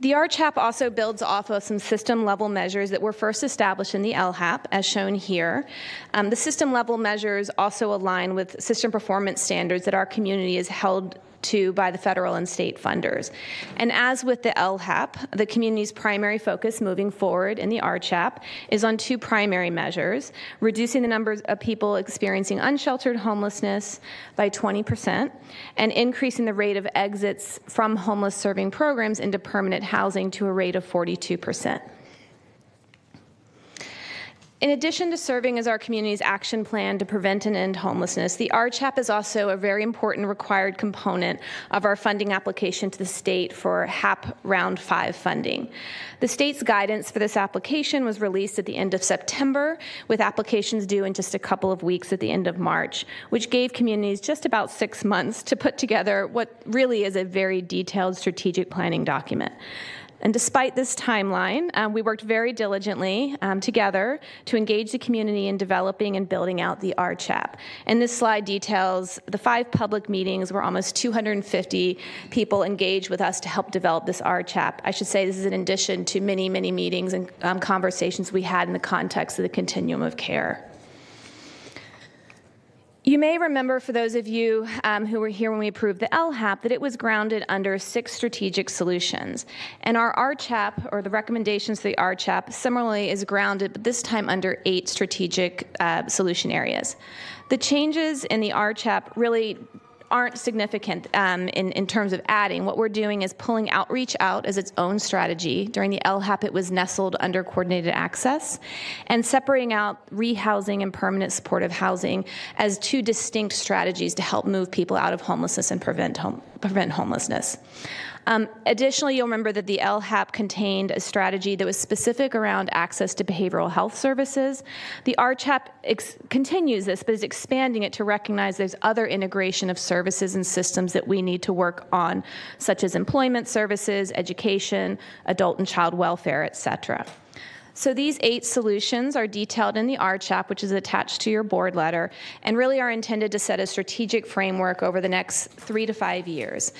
The RCHAP also builds off of some system level measures that were first established in the LHAP, as shown here. Um, the system level measures also align with system performance standards that our community is held to by the federal and state funders. And as with the LHAP, the community's primary focus moving forward in the RCHAP is on two primary measures reducing the numbers of people experiencing unsheltered homelessness by 20% and increasing the rate of exits from homeless serving programs into permanent housing to a rate of 42%. In addition to serving as our community's action plan to prevent and end homelessness, the RCHAP is also a very important required component of our funding application to the state for HAP Round 5 funding. The state's guidance for this application was released at the end of September, with applications due in just a couple of weeks at the end of March, which gave communities just about six months to put together what really is a very detailed strategic planning document. And despite this timeline, um, we worked very diligently um, together to engage the community in developing and building out the RCHAP. And this slide details the five public meetings where almost 250 people engaged with us to help develop this RCHAP. I should say this is in addition to many, many meetings and um, conversations we had in the context of the continuum of care. You may remember, for those of you um, who were here when we approved the LHAP, that it was grounded under six strategic solutions. And our RCHAP, or the recommendations for the RCHAP, similarly is grounded, but this time under eight strategic uh, solution areas. The changes in the RCHAP really aren't significant um, in, in terms of adding. What we're doing is pulling outreach out as its own strategy. During the LHAP, it was nestled under coordinated access, and separating out rehousing and permanent supportive housing as two distinct strategies to help move people out of homelessness and prevent, home, prevent homelessness. Um, additionally, you'll remember that the LHAP contained a strategy that was specific around access to behavioral health services. The RCHAP continues this, but is expanding it to recognize there's other integration of services and systems that we need to work on, such as employment services, education, adult and child welfare, et cetera. So these eight solutions are detailed in the RCHAP, which is attached to your board letter, and really are intended to set a strategic framework over the next three to five years.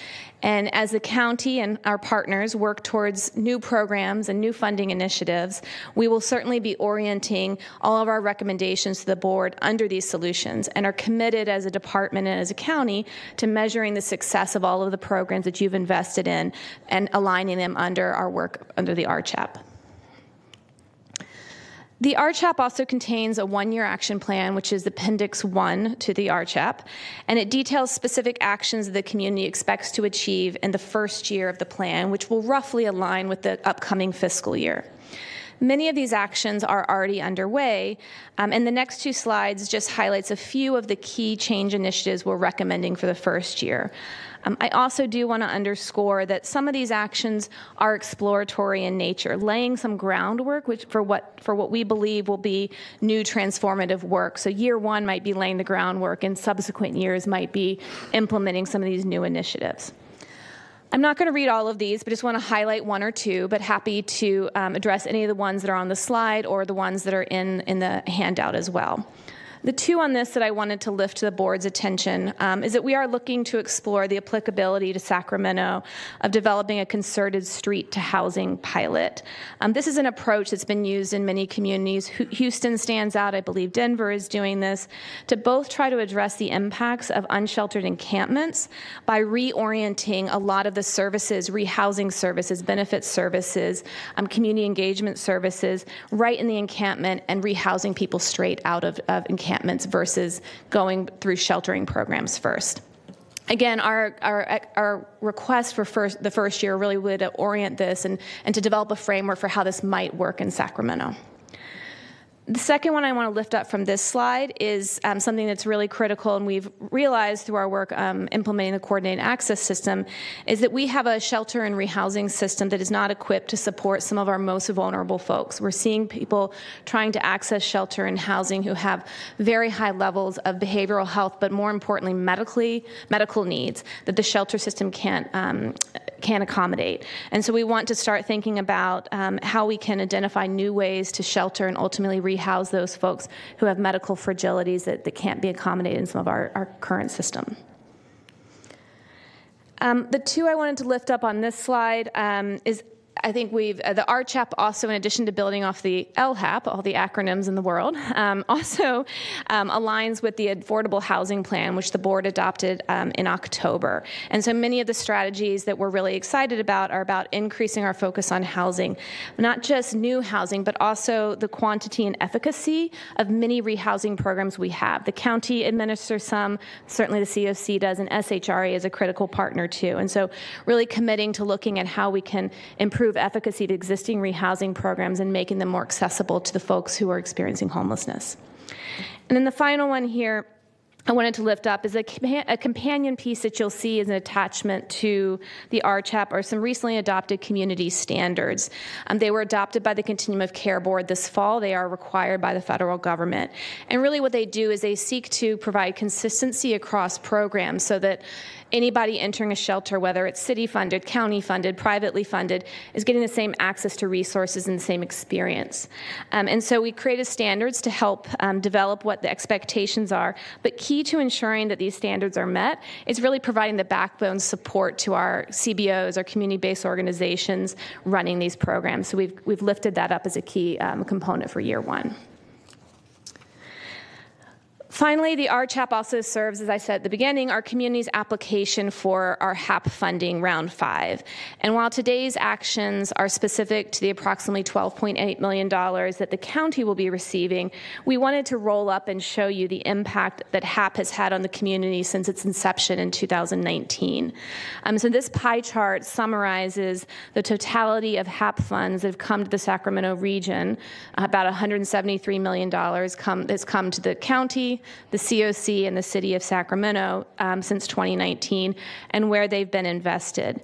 And as the county and our partners work towards new programs and new funding initiatives, we will certainly be orienting all of our recommendations to the board under these solutions and are committed as a department and as a county to measuring the success of all of the programs that you've invested in and aligning them under our work under the RCHAP. The RCHAP also contains a one year action plan, which is Appendix 1 to the RCHAP, and it details specific actions the community expects to achieve in the first year of the plan, which will roughly align with the upcoming fiscal year. Many of these actions are already underway, um, and the next two slides just highlights a few of the key change initiatives we're recommending for the first year. Um, I also do want to underscore that some of these actions are exploratory in nature, laying some groundwork which, for, what, for what we believe will be new transformative work. So, year one might be laying the groundwork, and subsequent years might be implementing some of these new initiatives. I'm not going to read all of these, but just want to highlight one or two, but happy to um, address any of the ones that are on the slide or the ones that are in, in the handout as well. The two on this that I wanted to lift to the board's attention um, is that we are looking to explore the applicability to Sacramento of developing a concerted street to housing pilot. Um, this is an approach that's been used in many communities. Houston stands out, I believe Denver is doing this, to both try to address the impacts of unsheltered encampments by reorienting a lot of the services, rehousing services, benefit services, um, community engagement services, right in the encampment and rehousing people straight out of, of encampments encampments versus going through sheltering programs first. Again, our, our, our request for first, the first year really would orient this and, and to develop a framework for how this might work in Sacramento. The second one I want to lift up from this slide is um, something that's really critical, and we've realized through our work um, implementing the coordinated access system, is that we have a shelter and rehousing system that is not equipped to support some of our most vulnerable folks. We're seeing people trying to access shelter and housing who have very high levels of behavioral health, but more importantly, medically medical needs that the shelter system can't um, can accommodate. And so we want to start thinking about um, how we can identify new ways to shelter and ultimately rehouse those folks who have medical fragilities that, that can't be accommodated in some of our, our current system. Um, the two I wanted to lift up on this slide um, is I think we've, uh, the RCHAP also, in addition to building off the LHAP, all the acronyms in the world, um, also um, aligns with the Affordable Housing Plan, which the board adopted um, in October. And so many of the strategies that we're really excited about are about increasing our focus on housing, not just new housing, but also the quantity and efficacy of many rehousing programs we have. The county administers some, certainly the COC does, and SHRA is a critical partner too. And so really committing to looking at how we can improve improve efficacy of existing rehousing programs and making them more accessible to the folks who are experiencing homelessness. And then the final one here I wanted to lift up is a, a, companion piece that you'll see as an attachment to the RCHAP are some recently adopted community standards. Um, they were adopted by the Continuum of Care Board this fall. They are required by the federal government. And really, what they do is they seek to provide consistency across programs so that anybody entering a shelter, whether it's city funded, county funded, privately funded, is getting the same access to resources and the same experience. Um, and so we created standards to help um, develop what the expectations are. But key to ensuring that these standards are met is really providing the backbone support to our CBOs, our community based organizations running these programs. So we've, we've lifted that up as a key um, component for year one. Finally, the RCHAP also serves, as I said at the beginning, our community's application for our HAP funding round five. And while today's actions are specific to the approximately $12.8 million that the county will be receiving, we wanted to roll up and show you the impact that HAP has had on the community since its inception in 2019. Um, so this pie chart summarizes the totality of HAP funds that have come to the Sacramento region, about $173 million come, that's come to the county, the COC and the city of Sacramento um, since 2019 and where they've been invested.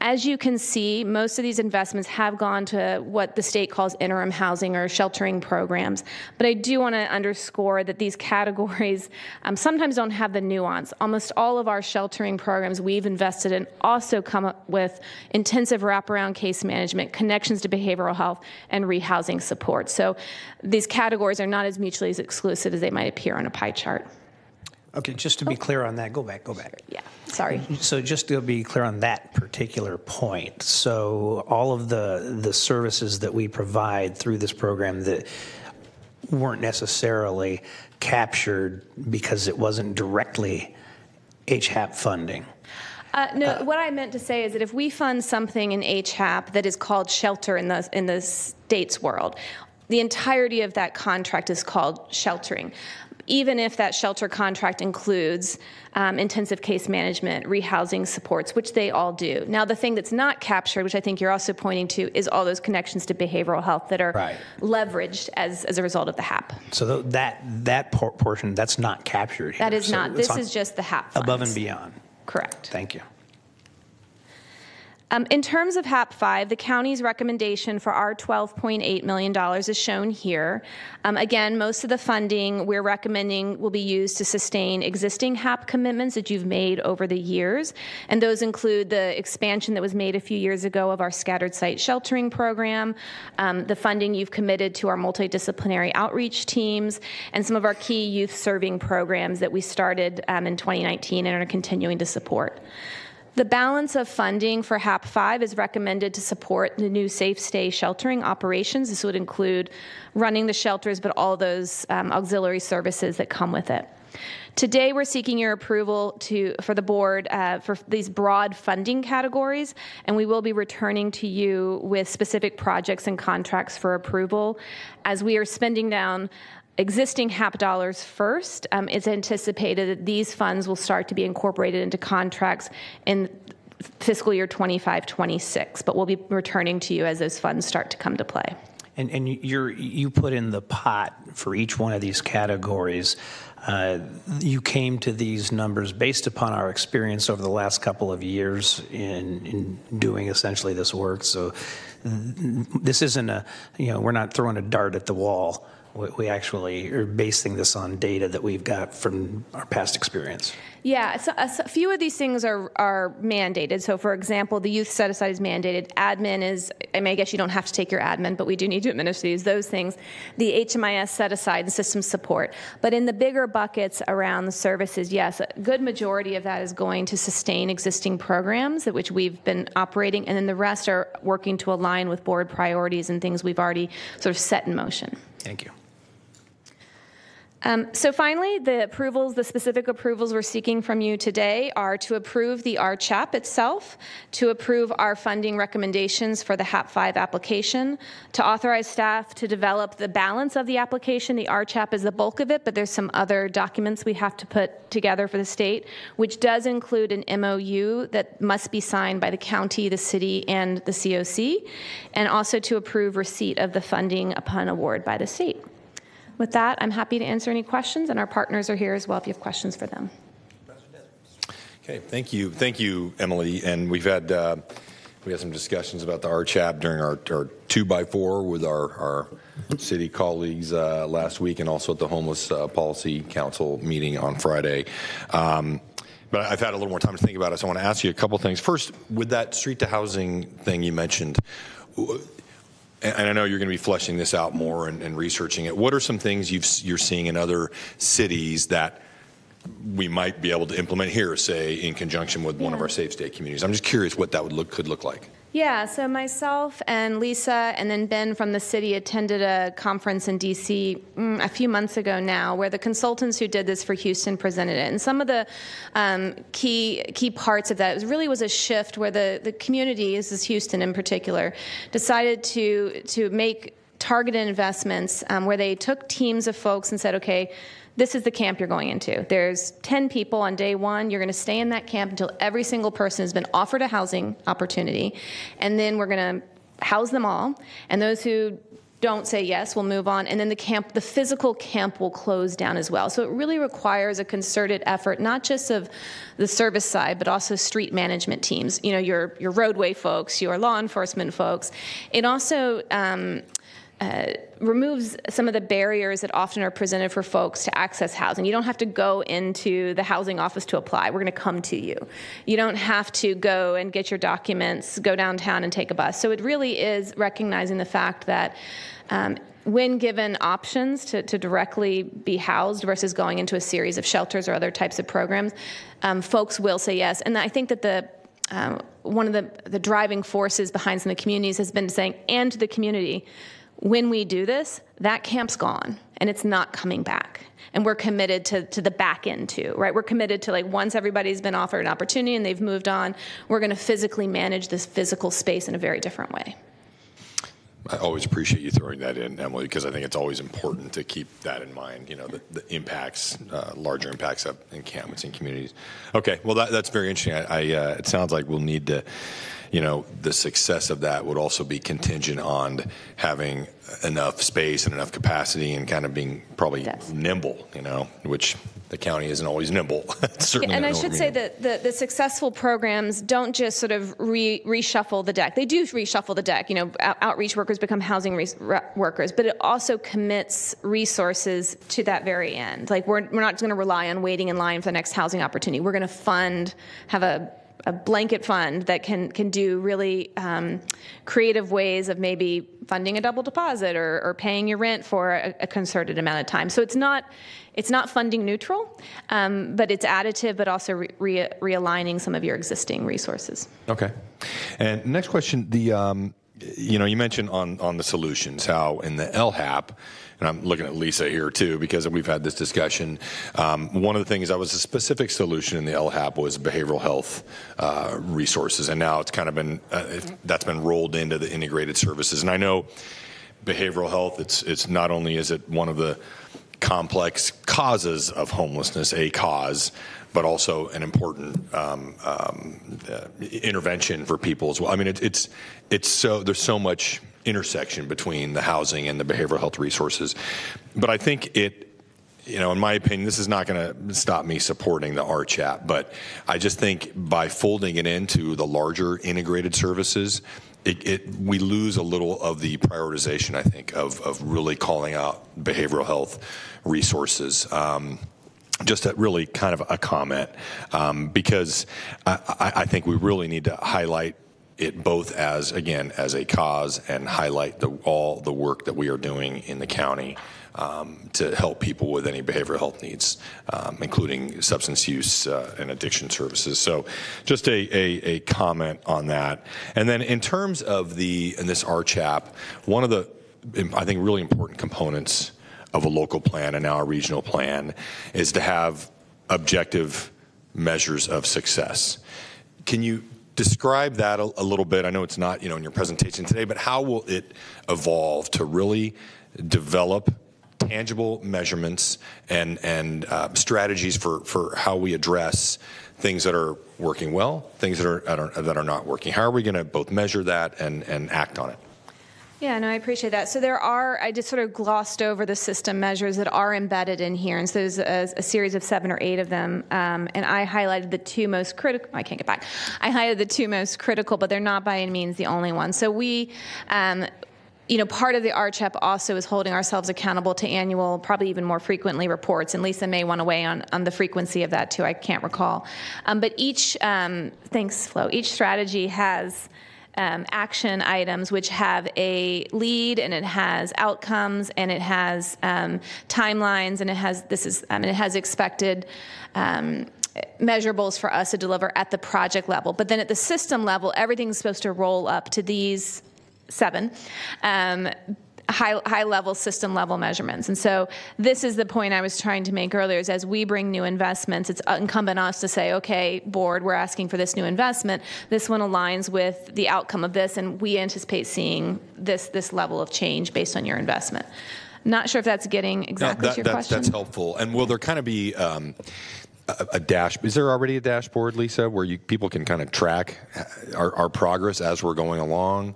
As you can see, most of these investments have gone to what the state calls interim housing or sheltering programs. But I do want to underscore that these categories um, sometimes don't have the nuance. Almost all of our sheltering programs we've invested in also come up with intensive wraparound case management, connections to behavioral health, and rehousing support. So these categories are not as mutually as exclusive as they might appear on a pie chart. Okay, just to be clear on that, go back, go back. Yeah, sorry. So just to be clear on that particular point, so all of the the services that we provide through this program that weren't necessarily captured because it wasn't directly HAP funding. Uh, no, what I meant to say is that if we fund something in HAP that is called shelter in the in the state's world, the entirety of that contract is called sheltering even if that shelter contract includes um, intensive case management, rehousing supports, which they all do. Now, the thing that's not captured, which I think you're also pointing to, is all those connections to behavioral health that are right. leveraged as, as a result of the HAP. So that that por- portion that's not captured. Here. That is so not. This is just the HAP. Funds. Above and beyond. Correct. Thank you. Um, in terms of HAP 5, the county's recommendation for our $12.8 million is shown here. Um, again, most of the funding we're recommending will be used to sustain existing HAP commitments that you've made over the years. And those include the expansion that was made a few years ago of our scattered site sheltering program, um, the funding you've committed to our multidisciplinary outreach teams, and some of our key youth serving programs that we started um, in 2019 and are continuing to support. The balance of funding for HAP 5 is recommended to support the new safe stay sheltering operations. This would include running the shelters, but all those um, auxiliary services that come with it. Today, we're seeking your approval to, for the board uh, for these broad funding categories, and we will be returning to you with specific projects and contracts for approval as we are spending down existing HAP dollars first. Um, it's anticipated that these funds will start to be incorporated into contracts in fiscal year 25 26, but we'll be returning to you as those funds start to come to play. And, and you put in the pot for each one of these categories. Uh, you came to these numbers based upon our experience over the last couple of years in, in doing essentially this work. So this isn't a, you know, we're not throwing a dart at the wall we actually are basing this on data that we've got from our past experience. Yeah, so uh, a few of these things are, are mandated. So, for example, the youth set aside is mandated. Admin is, I mean, I guess you don't have to take your admin, but we do need to administer these, those things. The HMIS set aside and system support. But in the bigger buckets around the services, yes, a good majority of that is going to sustain existing programs at which we've been operating, and then the rest are working to align with board priorities and things we've already sort of set in motion. Thank you. Um, so finally, the approvals, the specific approvals we're seeking from you today are to approve the RCHAP itself, to approve our funding recommendations for the HAP 5 application, to authorize staff to develop the balance of the application. The RCHAP is the bulk of it, but there's some other documents we have to put together for the state, which does include an MOU that must be signed by the county, the city, and the COC, and also to approve receipt of the funding upon award by the state. With that, I'm happy to answer any questions, and our partners are here as well if you have questions for them. Okay, thank you, thank you, Emily. And we've had uh, we had some discussions about the RCHAP during our, our two by four with our, our city colleagues uh, last week, and also at the Homeless uh, Policy Council meeting on Friday. Um, but I've had a little more time to think about it, so I want to ask you a couple things. First, with that street to housing thing you mentioned, and I know you're going to be fleshing this out more and, and researching it. What are some things you are seeing in other cities that we might be able to implement here, say in conjunction with yeah. one of our safe stay communities? I'm just curious what that would look could look like. Yeah, so myself and Lisa and then Ben from the city attended a conference in DC mm, a few months ago now where the consultants who did this for Houston presented it. And some of the um, key key parts of that was really was a shift where the, the community, this is Houston in particular, decided to to make targeted investments um, where they took teams of folks and said, okay, this is the camp you're going into. There's 10 people on day one. You're going to stay in that camp until every single person has been offered a housing opportunity. And then we're going to house them all. And those who don't say yes, we'll move on, and then the camp, the physical camp will close down as well. So it really requires a concerted effort, not just of the service side, but also street management teams. You know, your your roadway folks, your law enforcement folks. It also um, uh, removes some of the barriers that often are presented for folks to access housing. You don't have to go into the housing office to apply. We're going to come to you. You don't have to go and get your documents, go downtown and take a bus. So it really is recognizing the fact that. Um, when given options to, to, directly be housed versus going into a series of shelters or other types of programs, um, folks will say yes. And I think that the um, one of the, the driving forces behind some of the communities has been saying, and to the community, when we do this, that camp's gone and it's not coming back. And we're committed to, to the back end too, right? We're committed to like once everybody's been offered an opportunity and they've moved on, we're going to physically manage this physical space in a very different way. I always appreciate you throwing that in, Emily, because I think it's always important to keep that in mind. You know, the, the impacts, uh, larger impacts up encampments and communities. Okay, well, that, that's very interesting. I, I uh, it sounds like we'll need to you know, the success of that would also be contingent on having enough space and enough capacity and kind of being probably nimble, you know, which the county isn't always nimble. yeah, and I should say that the, the successful programs don't just sort of re, reshuffle the deck. They do reshuffle the deck. You know, out, outreach workers become housing re, re, workers, but it also commits resources to that very end. Like we're, we're not going to rely on waiting in line for the next housing opportunity. We're going to fund, have a a blanket fund that can can do really um, creative ways of maybe funding a double deposit or, or paying your rent for a, a, concerted amount of time. So it's not it's not funding neutral, um, but it's additive, but also re- re- realigning some of your existing resources. Okay. And next question: the um, you know you mentioned on on the solutions how in the LHAP and I'm looking at Lisa here too because we've had this discussion. Um, one of the things that was a specific solution in the LHAP was behavioral health uh, resources, and now it's kind of been uh, that's been rolled into the integrated services. And I know behavioral health. It's it's not only is it one of the complex causes of homelessness, a cause, but also an important um, um, uh, intervention for people as well. I mean, it, it's it's so there's so much intersection between the housing and the behavioral health resources. But I think it you know, in my opinion, this is not going to stop me supporting the RCHAP, but I just think by folding it into the larger integrated services, it, it, we lose a little of the prioritization, I think, of, of really calling out behavioral health resources. Um, just a really kind of a comment, um, because I, I think we really need to highlight it both as again as a cause and highlight the, all the work that we are doing in the county um, to help people with any behavioral health needs, um, including substance use uh, and addiction services. So, just a, a, a, comment on that. And then, in terms of the in this RCHAP, one of the I think really important components of a local plan and now a regional plan is to have objective measures of success. Can you describe that a, a, little bit. I know it's not, you know, in your presentation today, but how will it evolve to really develop tangible measurements and and uh, strategies for for how we address things that are working well, things that are, that are not working. How are we going to both measure that and and act on it? Yeah, no, I appreciate that. So there are, I just sort of glossed over the system measures that are embedded in here. And so there's a, a series of seven or eight of them. Um, and I highlighted the two most critical, I can't get back. I highlighted the two most critical, but they're not by any means the only ones. So we, um, you know, part of the RCHAP also is holding ourselves accountable to annual, probably even more frequently, reports. And Lisa may want to weigh on, on the frequency of that too. I can't recall. Um, but each, um, thanks, Flo, each strategy has um, action items which have a lead and it has outcomes and it has um, timelines and it has this is um, and it has expected um, measurables for us to deliver at the project level but then at the system level everything's supposed to roll up to these seven um, high, high level system level measurements. And so this is the point I was trying to make earlier is as we bring new investments, it's incumbent on us to say, okay, board, we're asking for this new investment. This one aligns with the outcome of this, and we anticipate seeing this, this level of change based on your investment. Not sure if that's getting exactly no, that, your that's, question. That's helpful. And will there kind of be um, a, a, dash? Is there already a dashboard, Lisa, where you people can kind of track our, our progress as we're going along?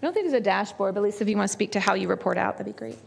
I don't think there's a dashboard, but Lisa, if you want to speak to how you report out, that'd be great.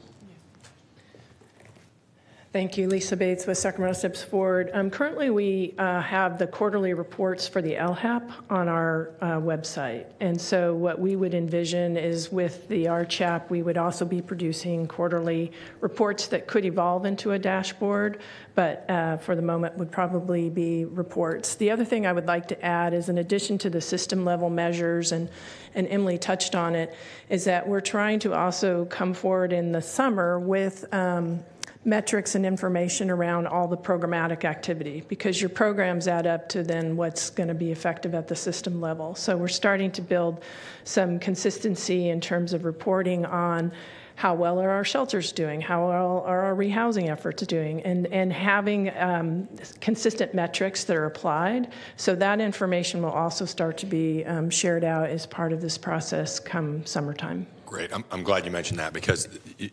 Thank you, Lisa Bates with Sacramento Steps Forward. Um, currently, we uh, have the quarterly reports for the LHAP on our uh, website. And so, what we would envision is with the RCHAP, we would also be producing quarterly reports that could evolve into a dashboard, but uh, for the moment would probably be reports. The other thing I would like to add is, in addition to the system level measures, and, and Emily touched on it, is that we're trying to also come forward in the summer with um, metrics and information around all the programmatic activity because your programs add up to then what's going to be effective at the system level. So we're starting to build some consistency in terms of reporting on how well are our shelters doing, how well are our rehousing efforts doing, and, and having um, consistent metrics that are applied. So that information will also start to be um, shared out as part of this process come summertime. Great. I'm, I'm glad you mentioned that because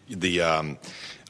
the um,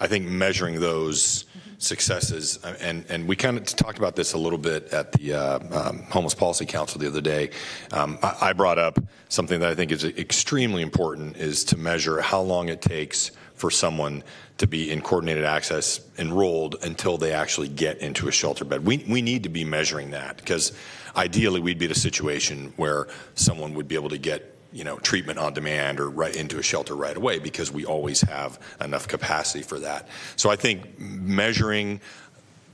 I think measuring those successes and and we kind of talked about this a little bit at the uh, um, homeless policy council the other day. Um, I, I brought up something that I think is extremely important is to measure how long it takes for someone to be in coordinated access enrolled until they actually get into a shelter bed. We, we need to be measuring that because ideally we'd be in a situation where someone would be able to get you know, treatment on demand or right into a shelter right away because we always have enough capacity for that. So I think measuring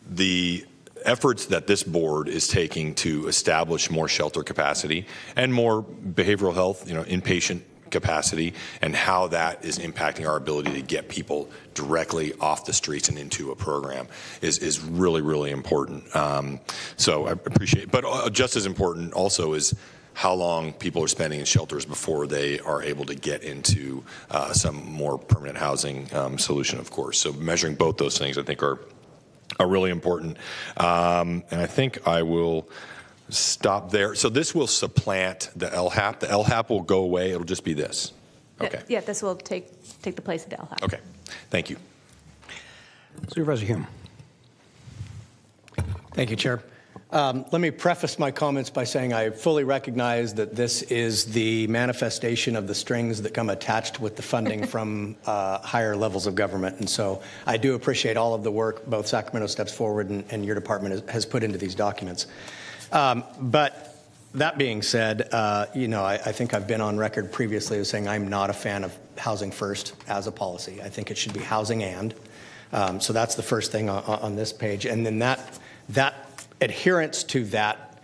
the efforts that this board is taking to establish more shelter capacity and more behavioral health, you know, inpatient capacity and how that is impacting our ability to get people directly off the streets and into a program is, is really, really important. Um, so I appreciate, but uh, just as important also is how long people are spending in shelters before they are able to get into uh, some more permanent housing um, solution, of course. So measuring both those things, I think, are are really important. Um, and I think I will stop there. So this will supplant the LHAP. The LHAP will go away. It'll just be this. Okay. Yeah, this will take take the place of the LHAP. Okay. Thank you. Supervisor Hume. Thank you, Chair. Um, let me preface my comments by saying I fully recognize that this is the manifestation of the strings that come attached with the funding from uh, higher levels of government. And so I do appreciate all of the work both Sacramento Steps Forward and, and your department has, put into these documents. Um, but that being said, uh, you know, I, I, think I've been on record previously as saying I'm not a fan of housing first as a policy. I think it should be housing and. Um, so that's the first thing on, on this page. And then that, that adherence to that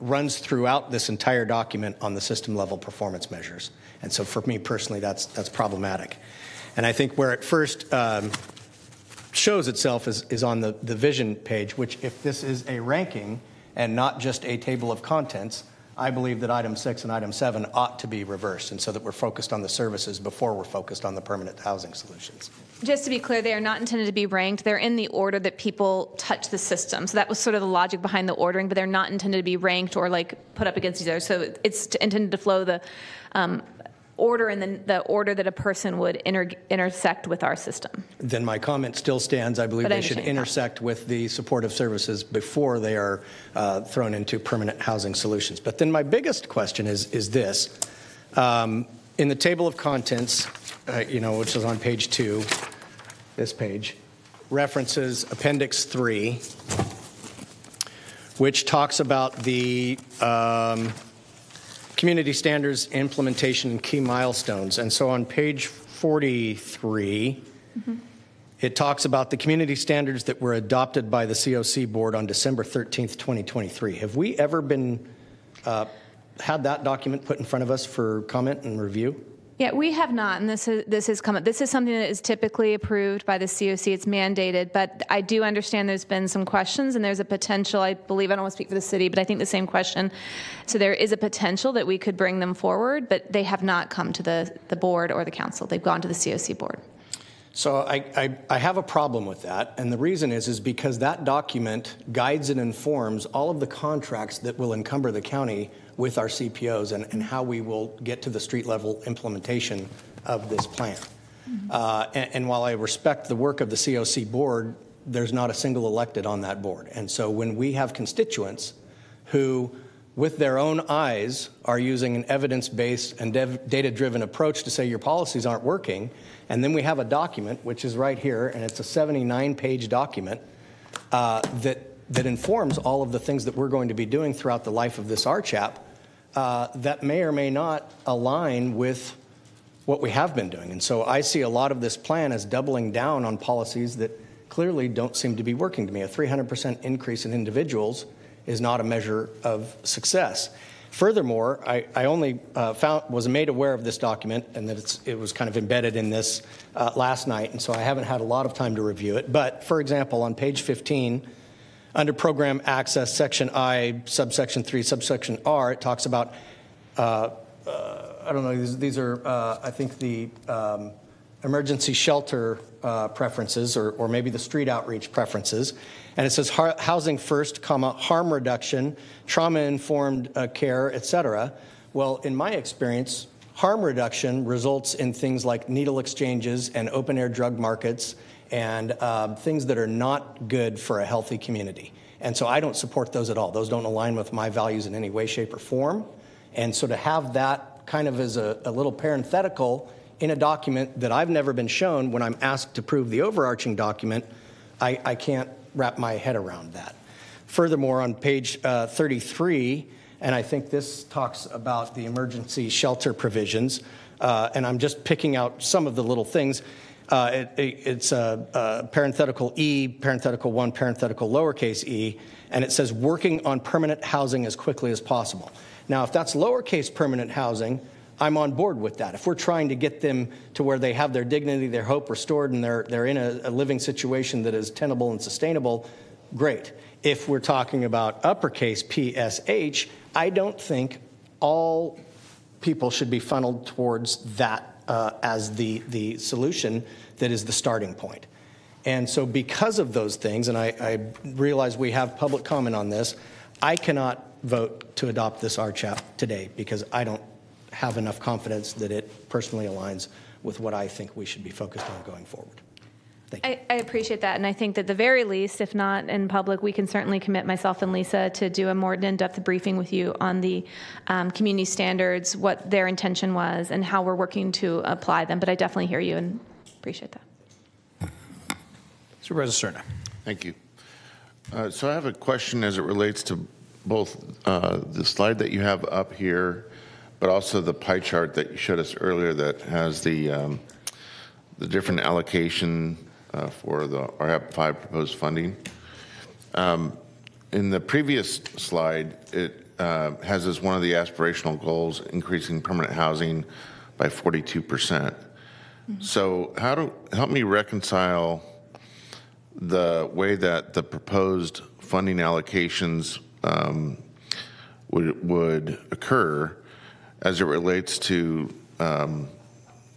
runs throughout this entire document on the system level performance measures. And so for me personally, that's, that's problematic. And I think where it first um, shows itself is, is on the, the vision page, which if this is a ranking and not just a table of contents, I believe that item six and item seven ought to be reversed, and so that we're focused on the services before we're focused on the permanent housing solutions. Just to be clear, they are not intended to be ranked. They're in the order that people touch the system. So that was sort of the logic behind the ordering, but they're not intended to be ranked or like put up against each other. So it's intended to flow the um, order in the, the, order that a person would inter, intersect with our system. Then my comment still stands. I believe but they I should intersect that. with the supportive services before they are uh, thrown into permanent housing solutions. But then my biggest question is, is this. Um, in the table of contents, uh, you know, which is on page two, this page, references Appendix 3, which talks about the um, community standards implementation and key milestones. And so on page 43, mm-hmm. it talks about the community standards that were adopted by the COC board on December 13th, 2023. Have we ever been uh, had that document put in front of us for comment and review? Yeah, we have not, and this is this is come. up. This is something that is typically approved by the COC. It's mandated, but I do understand there's been some questions, and there's a potential. I believe I don't want to speak for the city, but I think the same question. So there is a potential that we could bring them forward, but they have not come to the the board or the council. They've gone to the COC board. So I, I, I, have a problem with that, and the reason is is because that document guides and informs all of the contracts that will encumber the county with our CBOs and, and how we will get to the street level implementation of this plan. Mm-hmm. Uh, and, and, while I respect the work of the COC board, there's not a single elected on that board. And so when we have constituents who with their own eyes, are using an evidence based and data driven approach to say your policies aren't working. And then we have a document, which is right here, and it's a 79 page document uh, that, that informs all of the things that we're going to be doing throughout the life of this RCHAP uh, that may or may not align with what we have been doing. And so I see a lot of this plan as doubling down on policies that clearly don't seem to be working to me. A 300% increase in individuals is not a measure of success. Furthermore, I, I only uh, found, was made aware of this document and that it was kind of embedded in this uh, last night, and so I haven't had a lot of time to review it. But for example, on page 15, under program access, section I, subsection 3, subsection R, it talks about, uh, uh I don't know, these, these are, uh, I think, the um, emergency shelter uh, preferences or, or maybe the street outreach preferences and it says housing first, comma, harm reduction, trauma-informed uh, care, et cetera. Well, in my experience, harm reduction results in things like needle exchanges and open-air drug markets and uh, things that are not good for a healthy community. And so I don't support those at all. Those don't align with my values in any way, shape, or form. And so to have that kind of as a, a little parenthetical in a document that I've never been shown when I'm asked to prove the overarching document, I, I can't wrap my head around that. Furthermore, on page uh, 33, and I think this talks about the emergency shelter provisions, uh, and I'm just picking out some of the little things. Uh, it, it, it's a, a parenthetical E, parenthetical 1, parenthetical lowercase e, and it says working on permanent housing as quickly as possible. Now, if that's lowercase permanent housing, I'm on board with that. If we're trying to get them to where they have their dignity, their hope restored, and they're, they're in a, a living situation that is tenable and sustainable, great. If we're talking about uppercase PSH, I don't think all people should be funneled towards that uh, as the, the solution that is the starting point. And so, because of those things, and I, I realize we have public comment on this, I cannot vote to adopt this RCHAP today because I don't have enough confidence that it personally aligns with what I think we should be focused on going forward. I, I, appreciate that, and I think that the very least, if not in public, we can certainly commit myself and Lisa to do a more in-depth briefing with you on the um, community standards, what their intention was, and how we're working to apply them. But I definitely hear you and appreciate that. Supervisor Serna. Thank you. Uh, so I have a question as it relates to both uh, the slide that you have up here but also the pie chart that you showed us earlier that has the um, the different allocation uh, for the RHAP 5 proposed funding. Um, in the previous slide, it uh, has as one of the aspirational goals increasing permanent housing by 42 percent. Mm-hmm. So, how do help me reconcile the way that the proposed funding allocations um, would would occur as it relates to um,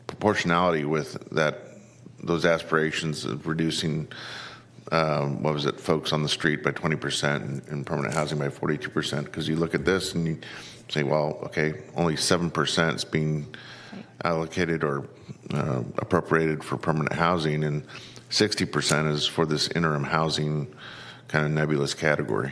proportionality with that those aspirations of reducing um, what was it folks on the street by 20% and, and permanent housing by 42% because you look at this and you say well okay only 7% is being allocated or uh, appropriated for permanent housing and 60% is for this interim housing kind of nebulous category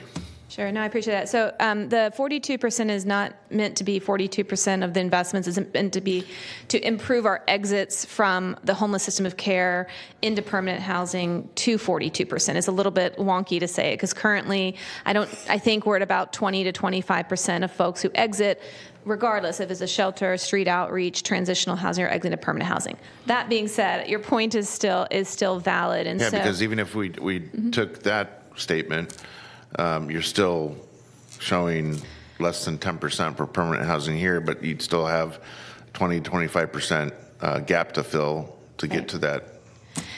Sure, no, I appreciate that. So um, the 42% is not meant to be 42% of the investments. It's meant to be to improve our exits from the homeless system of care into permanent housing to 42%. It's a little bit wonky to say it because currently, I don't. I think we're at about 20 to 25% of folks who exit regardless if it's a shelter, street outreach, transitional housing, or exit to permanent housing. That being said, your point is still is still valid. And yeah, so, because even if we we mm-hmm. took that statement um, you're still showing less than 10% for permanent housing here, but you'd still have 20, 25% uh, gap to fill to get to that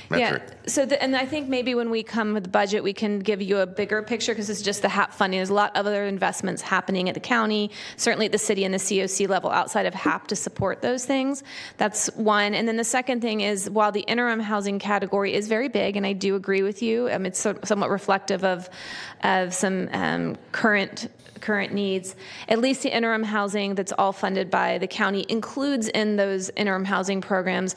metric. Yeah. So, the, and I think maybe when we come with the budget, we can give you a bigger picture because it's just the HAP funding. There's a lot of other investments happening at the county, certainly at the city and the COC level outside of HAP to support those things. That's one. And then the second thing is while the interim housing category is very big, and I do agree with you, um, it's so, somewhat reflective of, of some um, current current needs. At least the interim housing that's all funded by the county includes in those interim housing programs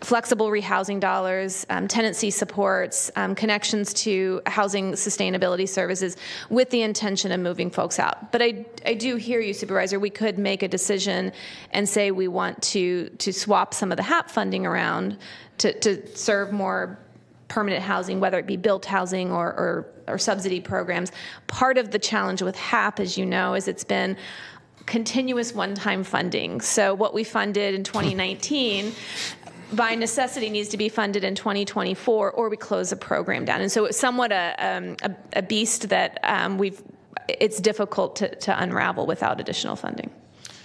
flexible rehousing dollars, um, tenancy supports, um, connections to housing sustainability services with the intention of moving folks out. But I, I do hear you, Supervisor. We could make a decision and say we want to, to swap some of the HAP funding around to, to serve more permanent housing, whether it be built housing or, or, or subsidy programs. Part of the challenge with HAP, as you know, is it's been continuous one-time funding. So what we funded in 2019 by necessity needs to be funded in 2024 or we close the program down. And so it's somewhat a, um, a, a beast that um, we've, it's difficult to, to unravel without additional funding.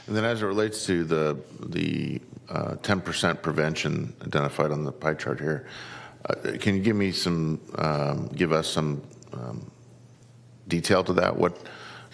And then as it relates to the, the uh, 10% prevention identified on the pie chart here, uh, can you give me some, um, give us some um, detail to that? What,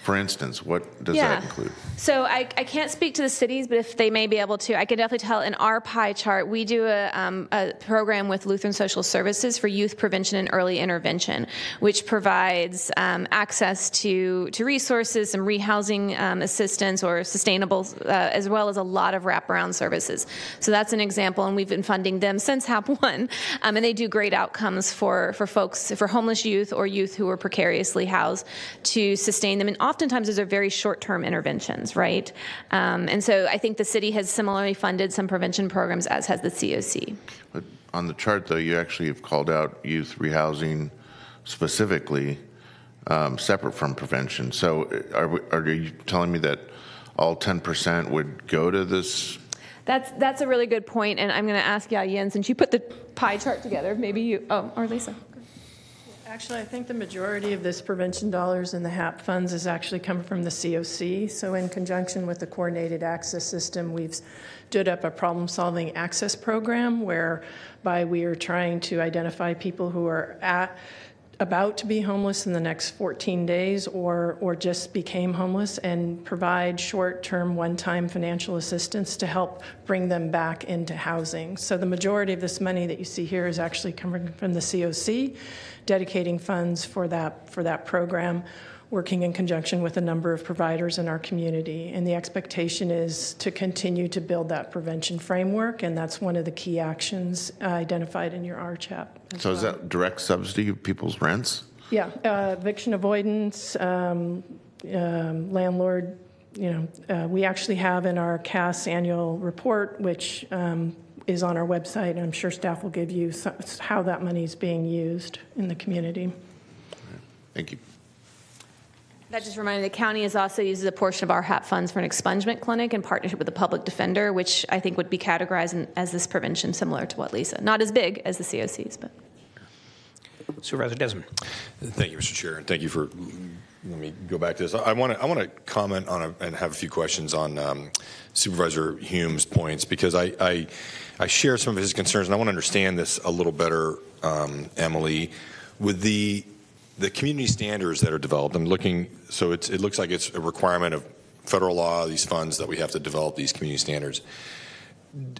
for instance, what does Yeah. that include? So I, I can't speak to the cities, but if they may be able to, I can definitely tell in our pie chart, we do a, um, a program with Lutheran Social Services for youth prevention and early intervention, which provides um, access to, to resources, some rehousing um, assistance or sustainable, uh, as well as a lot of wraparound services. So that's an example, and we've been funding them since HAP 1, um, and they do great outcomes for, for folks, for homeless youth or youth who are precariously housed to sustain them. And oftentimes those are very short-term interventions, right? Um, and so I think the city has similarly funded some prevention programs, as has the COC. But on the chart, though, you actually have called out youth rehousing specifically, um, separate from prevention. So uh, are, we, are you telling me that all 10% would go to this? That's that's a really good point, and I'm going to ask Ya Yin since you put the pie chart together. Maybe you, oh, or Lisa. Actually, I think the majority of this prevention dollars in the HAP funds has actually come from the COC. So in conjunction with the coordinated access system, we've stood up a problem-solving access program whereby we are trying to identify people who are at about to be homeless in the next 14 days or, or just became homeless and provide short-term one-time financial assistance to help bring them back into housing. So the majority of this money that you see here is actually coming from the COC, dedicating funds for that, for that program, working in conjunction with a number of providers in our community. And the expectation is to continue to build that prevention framework, and that's one of the key actions identified in your RCHAP. So is that direct subsidy of people's rents? Yeah, uh, eviction avoidance, um, um, landlord, you know, uh, we actually have in our CAS annual report, which um, is on our website, and I'm sure staff will give you how that money is being used in the community. Thank you. That just reminded me, the county has also uses a portion of our HAP funds for an expungement clinic in partnership with the public defender, which I think would be categorized in, as this prevention, similar to what Lisa. Not as big as the COCs, but. Supervisor Desmond. Thank you, Mr. Chair, and thank you for, let me go back to this. I want to, I want to comment on, a- and have a few questions on um, Supervisor Hume's points, because I, I, I share some of his concerns, and I want to understand this a little better, um, Emily. With the, the community standards that are developed, I'm looking, so it looks like it's a requirement of federal law, these funds, that we have to develop these community standards.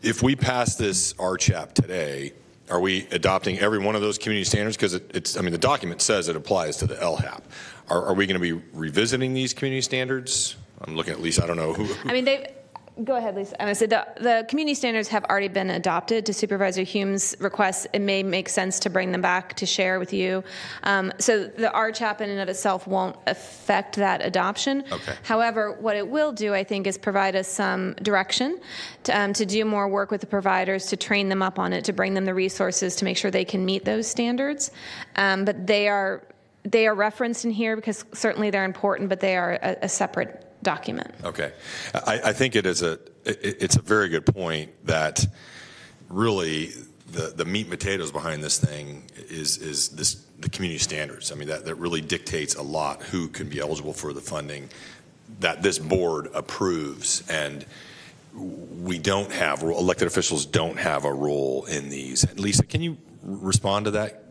If we pass this RCHAP today, are we adopting every one of those community standards? Because it, it's, I mean, the document says it applies to the LHAP. Are, are we going to be revisiting these community standards? I'm looking at least, I don't know who. I mean, they, go ahead, Lisa. And I said, the, the community standards have already been adopted to Supervisor Hume's request. It may make sense to bring them back to share with you. Um, so the RCHAP in and of itself won't affect that adoption. Okay. However, what it will do, I think, is provide us some direction to, um, to do more work with the providers, to train them up on it, to bring them the resources to make sure they can meet those standards. Um, but they are they are referenced in here because certainly they're important, but they are a, a separate document. Okay. I, I think it is a, it, it's a very good point that really the, the meat and potatoes behind this thing is, is this, the community standards. I mean, that, that really dictates a lot who can be eligible for the funding that this board approves. And we don't have, elected officials don't have a role in these. Lisa, can you respond to that?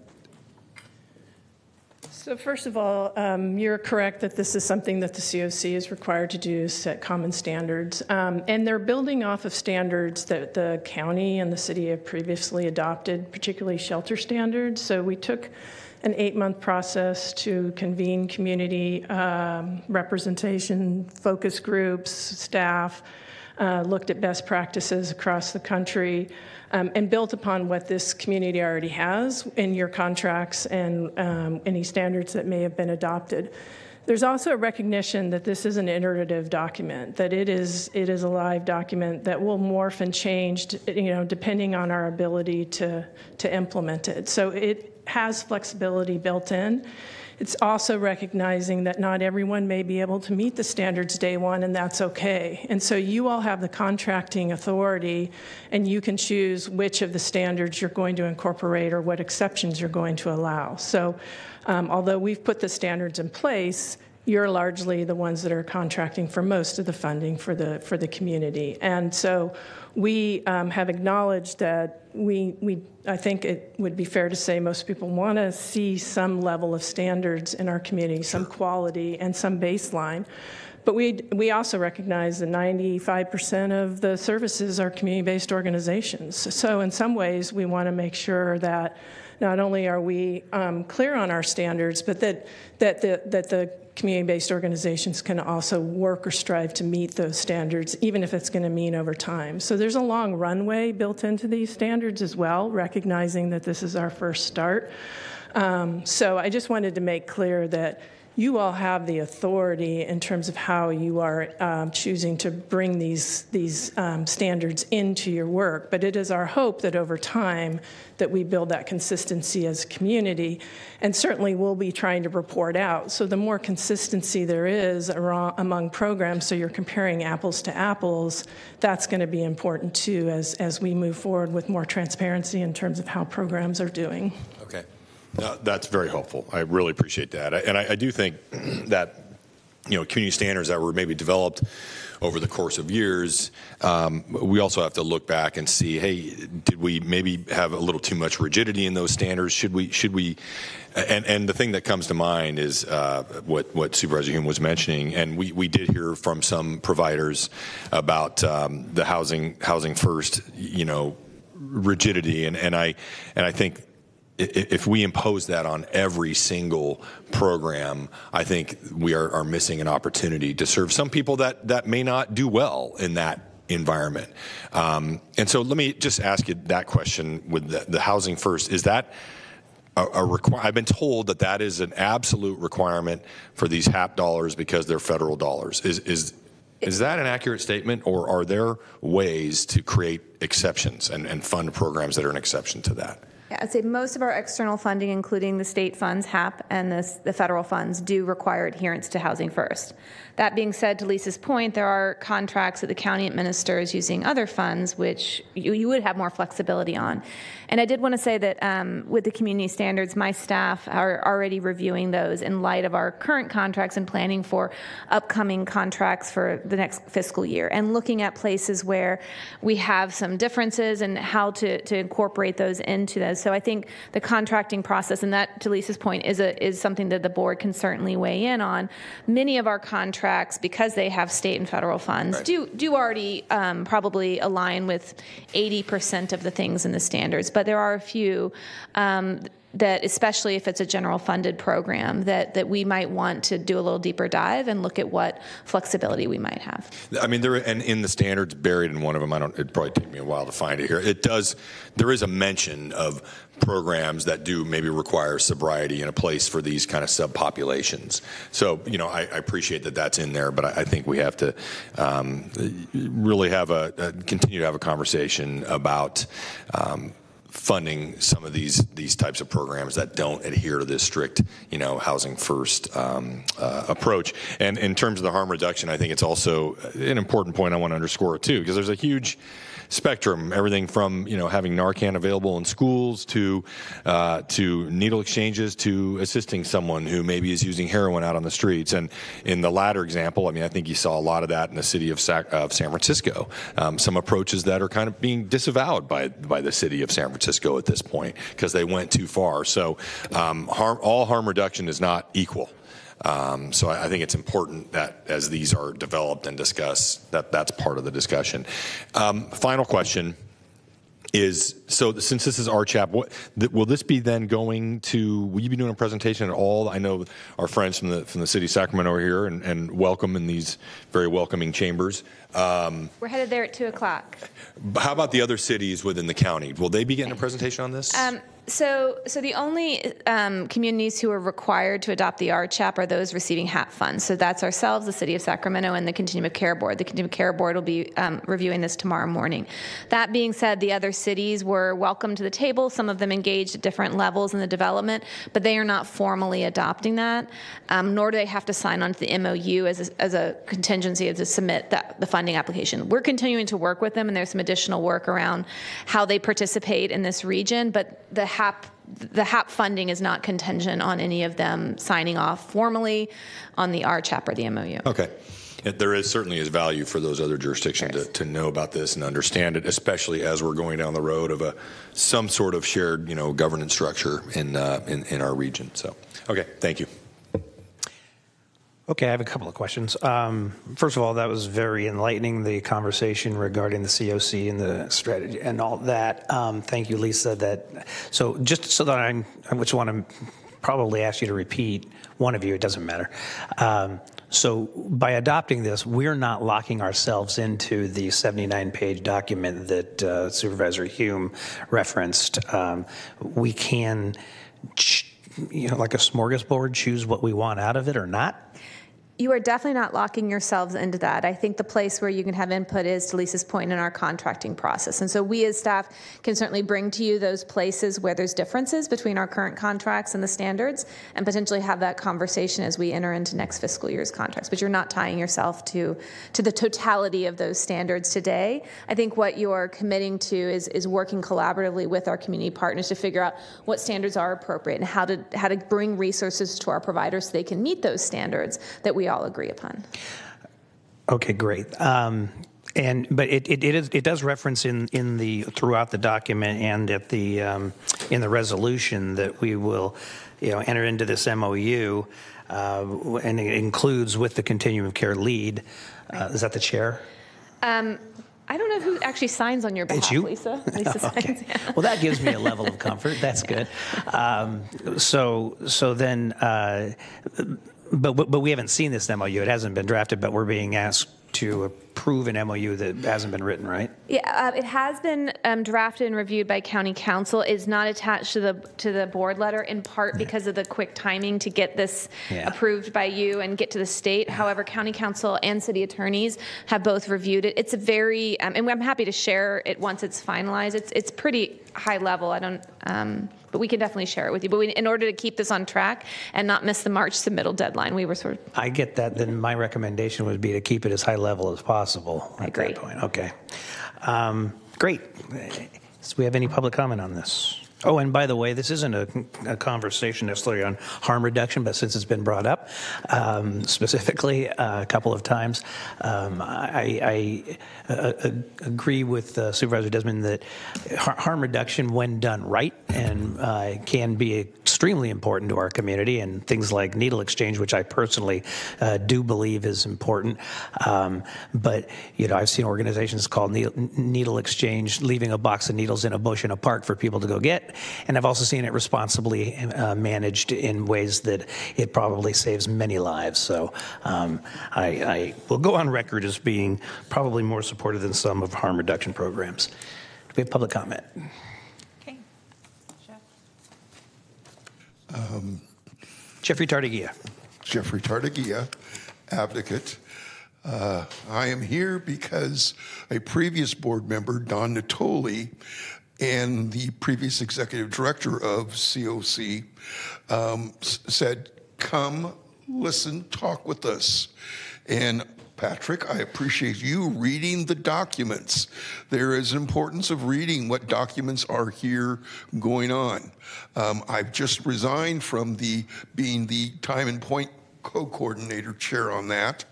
So first of all, um, you're correct that this is something that the COC is required to do, set common standards. Um, and they're building off of standards that the county and the city have previously adopted, particularly shelter standards. So we took an eight-month process to convene community um, representation, focus groups, staff, uh, looked at best practices across the country, um, and built upon what this community already has in your contracts and um, any standards that may have been adopted. There's also a recognition that this is an iterative document, that it is it is a live document that will morph and change, you know, depending on our ability to to implement it. So it has flexibility built in. It's also recognizing that not everyone may be able to meet the standards day one, and that's okay. And so you all have the contracting authority, and you can choose which of the standards you're going to incorporate or what exceptions you're going to allow. So, um, although we've put the standards in place, you're largely the ones that are contracting for most of the funding for the for the community. And so we um, have acknowledged that we, we, I think it would be fair to say most people want to see some level of standards in our community, some quality, and some baseline. But we, we also recognize that 95% of the services are community based organizations. So, in some ways, we want to make sure that not only are we um, clear on our standards, but that, that, the, that the community based organizations can also work or strive to meet those standards, even if it's going to mean over time. So there's a long runway built into these standards as well, recognizing that this is our first start. Um, so I just wanted to make clear that you all have the authority in terms of how you are um, choosing to bring these these um, standards into your work. But it is our hope that over time that we build that consistency as a community, and certainly we'll be trying to report out. So the more consistency there is among programs, so you're comparing apples to apples, that's going to be important too as as we move forward with more transparency in terms of how programs are doing. Okay. Uh, that's very helpful. I really appreciate that. And I, I do think that you know community standards that were maybe developed over the course of years, um, we also have to look back and see, hey, did we maybe have a little too much rigidity in those standards? Should we should we? And and the thing that comes to mind is uh, what what Supervisor Hume was mentioning, and we we did hear from some providers about um, the housing housing first, you know, rigidity, and and I and I think if we impose that on every single program, I think we are, are, missing an opportunity to serve some people that, that may not do well in that environment. Um, and so let me just ask you that question with the, the housing first. Is that a, a? I've been told that that is an absolute requirement for these HAP dollars because they're federal dollars. Is, is, is that an accurate statement, or are there ways to create exceptions and, and fund programs that are an exception to that? Yeah, I'd say most of our external funding, including the state funds, HAP, and the, the, federal funds, do require adherence to Housing First. That being said, to Lisa's point, there are contracts that the county administers using other funds, which you, you would have more flexibility on. And I did want to say that um, with the community standards, my staff are already reviewing those in light of our current contracts and planning for upcoming contracts for the next fiscal year and looking at places where we have some differences and how to, to incorporate those into those. So I think the contracting process, and that, to Lisa's point, is, a, is something that the board can certainly weigh in on. Many of our contracts contracts, because they have state and federal funds, right. do do already um, probably align with 80% of the things in the standards. But there are a few um, that, especially if it's a general funded program, that that we might want to do a little deeper dive and look at what flexibility we might have. I mean, there are and in the standards buried in one of them. I don't. It'd probably take me a while to find it here. It does. There is a mention of programs that do maybe require sobriety in a place for these kind of subpopulations. So, you know, I, I appreciate that that's in there, but I, I think we have to um, really have a, a, continue to have a conversation about. Um, funding some of these these types of programs that don't adhere to this strict, you know, housing first um, uh, approach. And in terms of the harm reduction, I think it's also an important point I want to underscore too, because there's a huge spectrum, everything from you know having Narcan available in schools to uh, to needle exchanges to assisting someone who maybe is using heroin out on the streets. And in the latter example, I mean, I think you saw a lot of that in the city of, Sac- of San Francisco. Um, some approaches that are kind of being disavowed by by the city of San Francisco at this point because they went too far. So um, harm, all harm reduction is not equal. Um, so I, I, think it's important that as these are developed and discussed, that that's part of the discussion. Um, final question is so since this is RCHAP, what th- will this be then going to? Will you be doing a presentation at all? I know our friends from the from the city of Sacramento are here and, and welcome in these very welcoming chambers. Um, We're headed there at 2 o'clock. how about the other cities within the county? Will they be getting a presentation on this? Um, so, so the only um, communities who are required to adopt the RCHAP are those receiving HAP funds. So that's ourselves, the City of Sacramento, and the Continuum of Care Board. The Continuum of Care Board will be um, reviewing this tomorrow morning. That being said, the other cities were welcome to the table. Some of them engaged at different levels in the development, but they are not formally adopting that, um, nor do they have to sign on to the MOU as a, as a contingency to submit that, the funding application. We're continuing to work with them, and there's some additional work around how they participate in this region, but the HAP the HAP funding is not contingent on any of them signing off formally on the RCHAP or the MOU. Okay. There is certainly is value for those other jurisdictions to, to know about this and understand it, especially as we're going down the road of a some sort of shared, you know, governance structure in uh, in, in our region. So, okay, thank you. Okay, I have a couple of questions. Um, first of all, that was very enlightening, the conversation regarding the COC and the strategy and all that. Um, thank you, Lisa. That so just so that I'm, I just want to probably ask you to repeat one of you. It doesn't matter. Um, so by adopting this, we're not locking ourselves into the 79-page document that uh, Supervisor Hume referenced. Um, we can. You know, like a smorgasbord, choose what we want out of it or not? You are definitely not locking yourselves into that. I think the place where you can have input is, to Lisa's point, in our contracting process. And so we as staff can certainly bring to you those places where there's differences between our current contracts and the standards and potentially have that conversation as we enter into next fiscal year's contracts. But you're not tying yourself to, to the totality of those standards today. I think what you're committing to is, is working collaboratively with our community partners to figure out what standards are appropriate and how to, how to bring resources to our providers so they can meet those standards that we all agree upon. Okay, great. Um, and but it, it, it is it does reference in, in the throughout the document and at the um, in the resolution that we will you know enter into this MOU uh, and it includes with the continuum of care lead. Uh, is that the chair? Um, I don't know who actually signs on your behalf, It's you? Lisa. Lisa signs. Okay. Well, that gives me a level of comfort. That's good. Um, so so then. Uh, but, but but we haven't seen this MOU. It hasn't been drafted, but we're being asked to approve an MOU that hasn't been written, right? Yeah, uh, it has been um, drafted and reviewed by county counsel. It's not attached to the to the board letter in part because of the quick timing to get this Yeah. approved by you and get to the state. However, county counsel and city attorneys have both reviewed it. It's a very, um, and I'm happy to share it once it's finalized. It's it's pretty high level. I don't, um, but we can definitely share it with you. But we, in order to keep this on track and not miss the March submittal deadline, we were sort of I get that. Then my recommendation would be to keep it as high level as possible. At. That point. Okay. Um, great. Do we have any public comment on this? Oh, and by the way, this isn't a, a conversation necessarily on harm reduction, but since it's been brought up um, specifically uh, a couple of times, um, I, I uh, uh, agree with uh, Supervisor Desmond that har- harm reduction, when done right, and uh, can be extremely important to our community, and things like needle exchange, which I personally uh, do believe is important. Um, but you know, I've seen organizations called needle, needle exchange, leaving a box of needles in a bush in a park for people to go get, and I've also seen it responsibly uh, managed in ways that it probably saves many lives. So um, I, I will go on record as being probably more supportive than some of harm reduction programs. Do we have public comment? Okay, Um, Jeffrey Tardigia. Jeffrey Tardigia, advocate. Uh, I am here because a previous board member, Don Natoli, and the previous executive director of COC um, said, Come, listen, talk with us. And Patrick, I appreciate you reading the documents. There is importance of reading what documents are here going on. Um, I've just resigned from the being the time and point co-coordinator chair on that.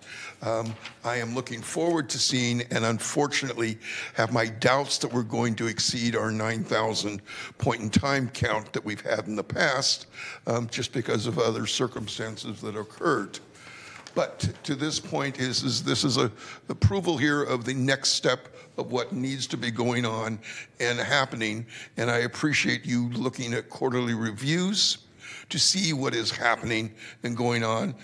Um, I am looking forward to seeing, and unfortunately, have my doubts that we're going to exceed our 9,000 point in time count that we've had in the past, um, just because of other circumstances that occurred. But to this point is, is this is a approval here of the next step of what needs to be going on and happening. And I appreciate you looking at quarterly reviews to see what is happening and going on.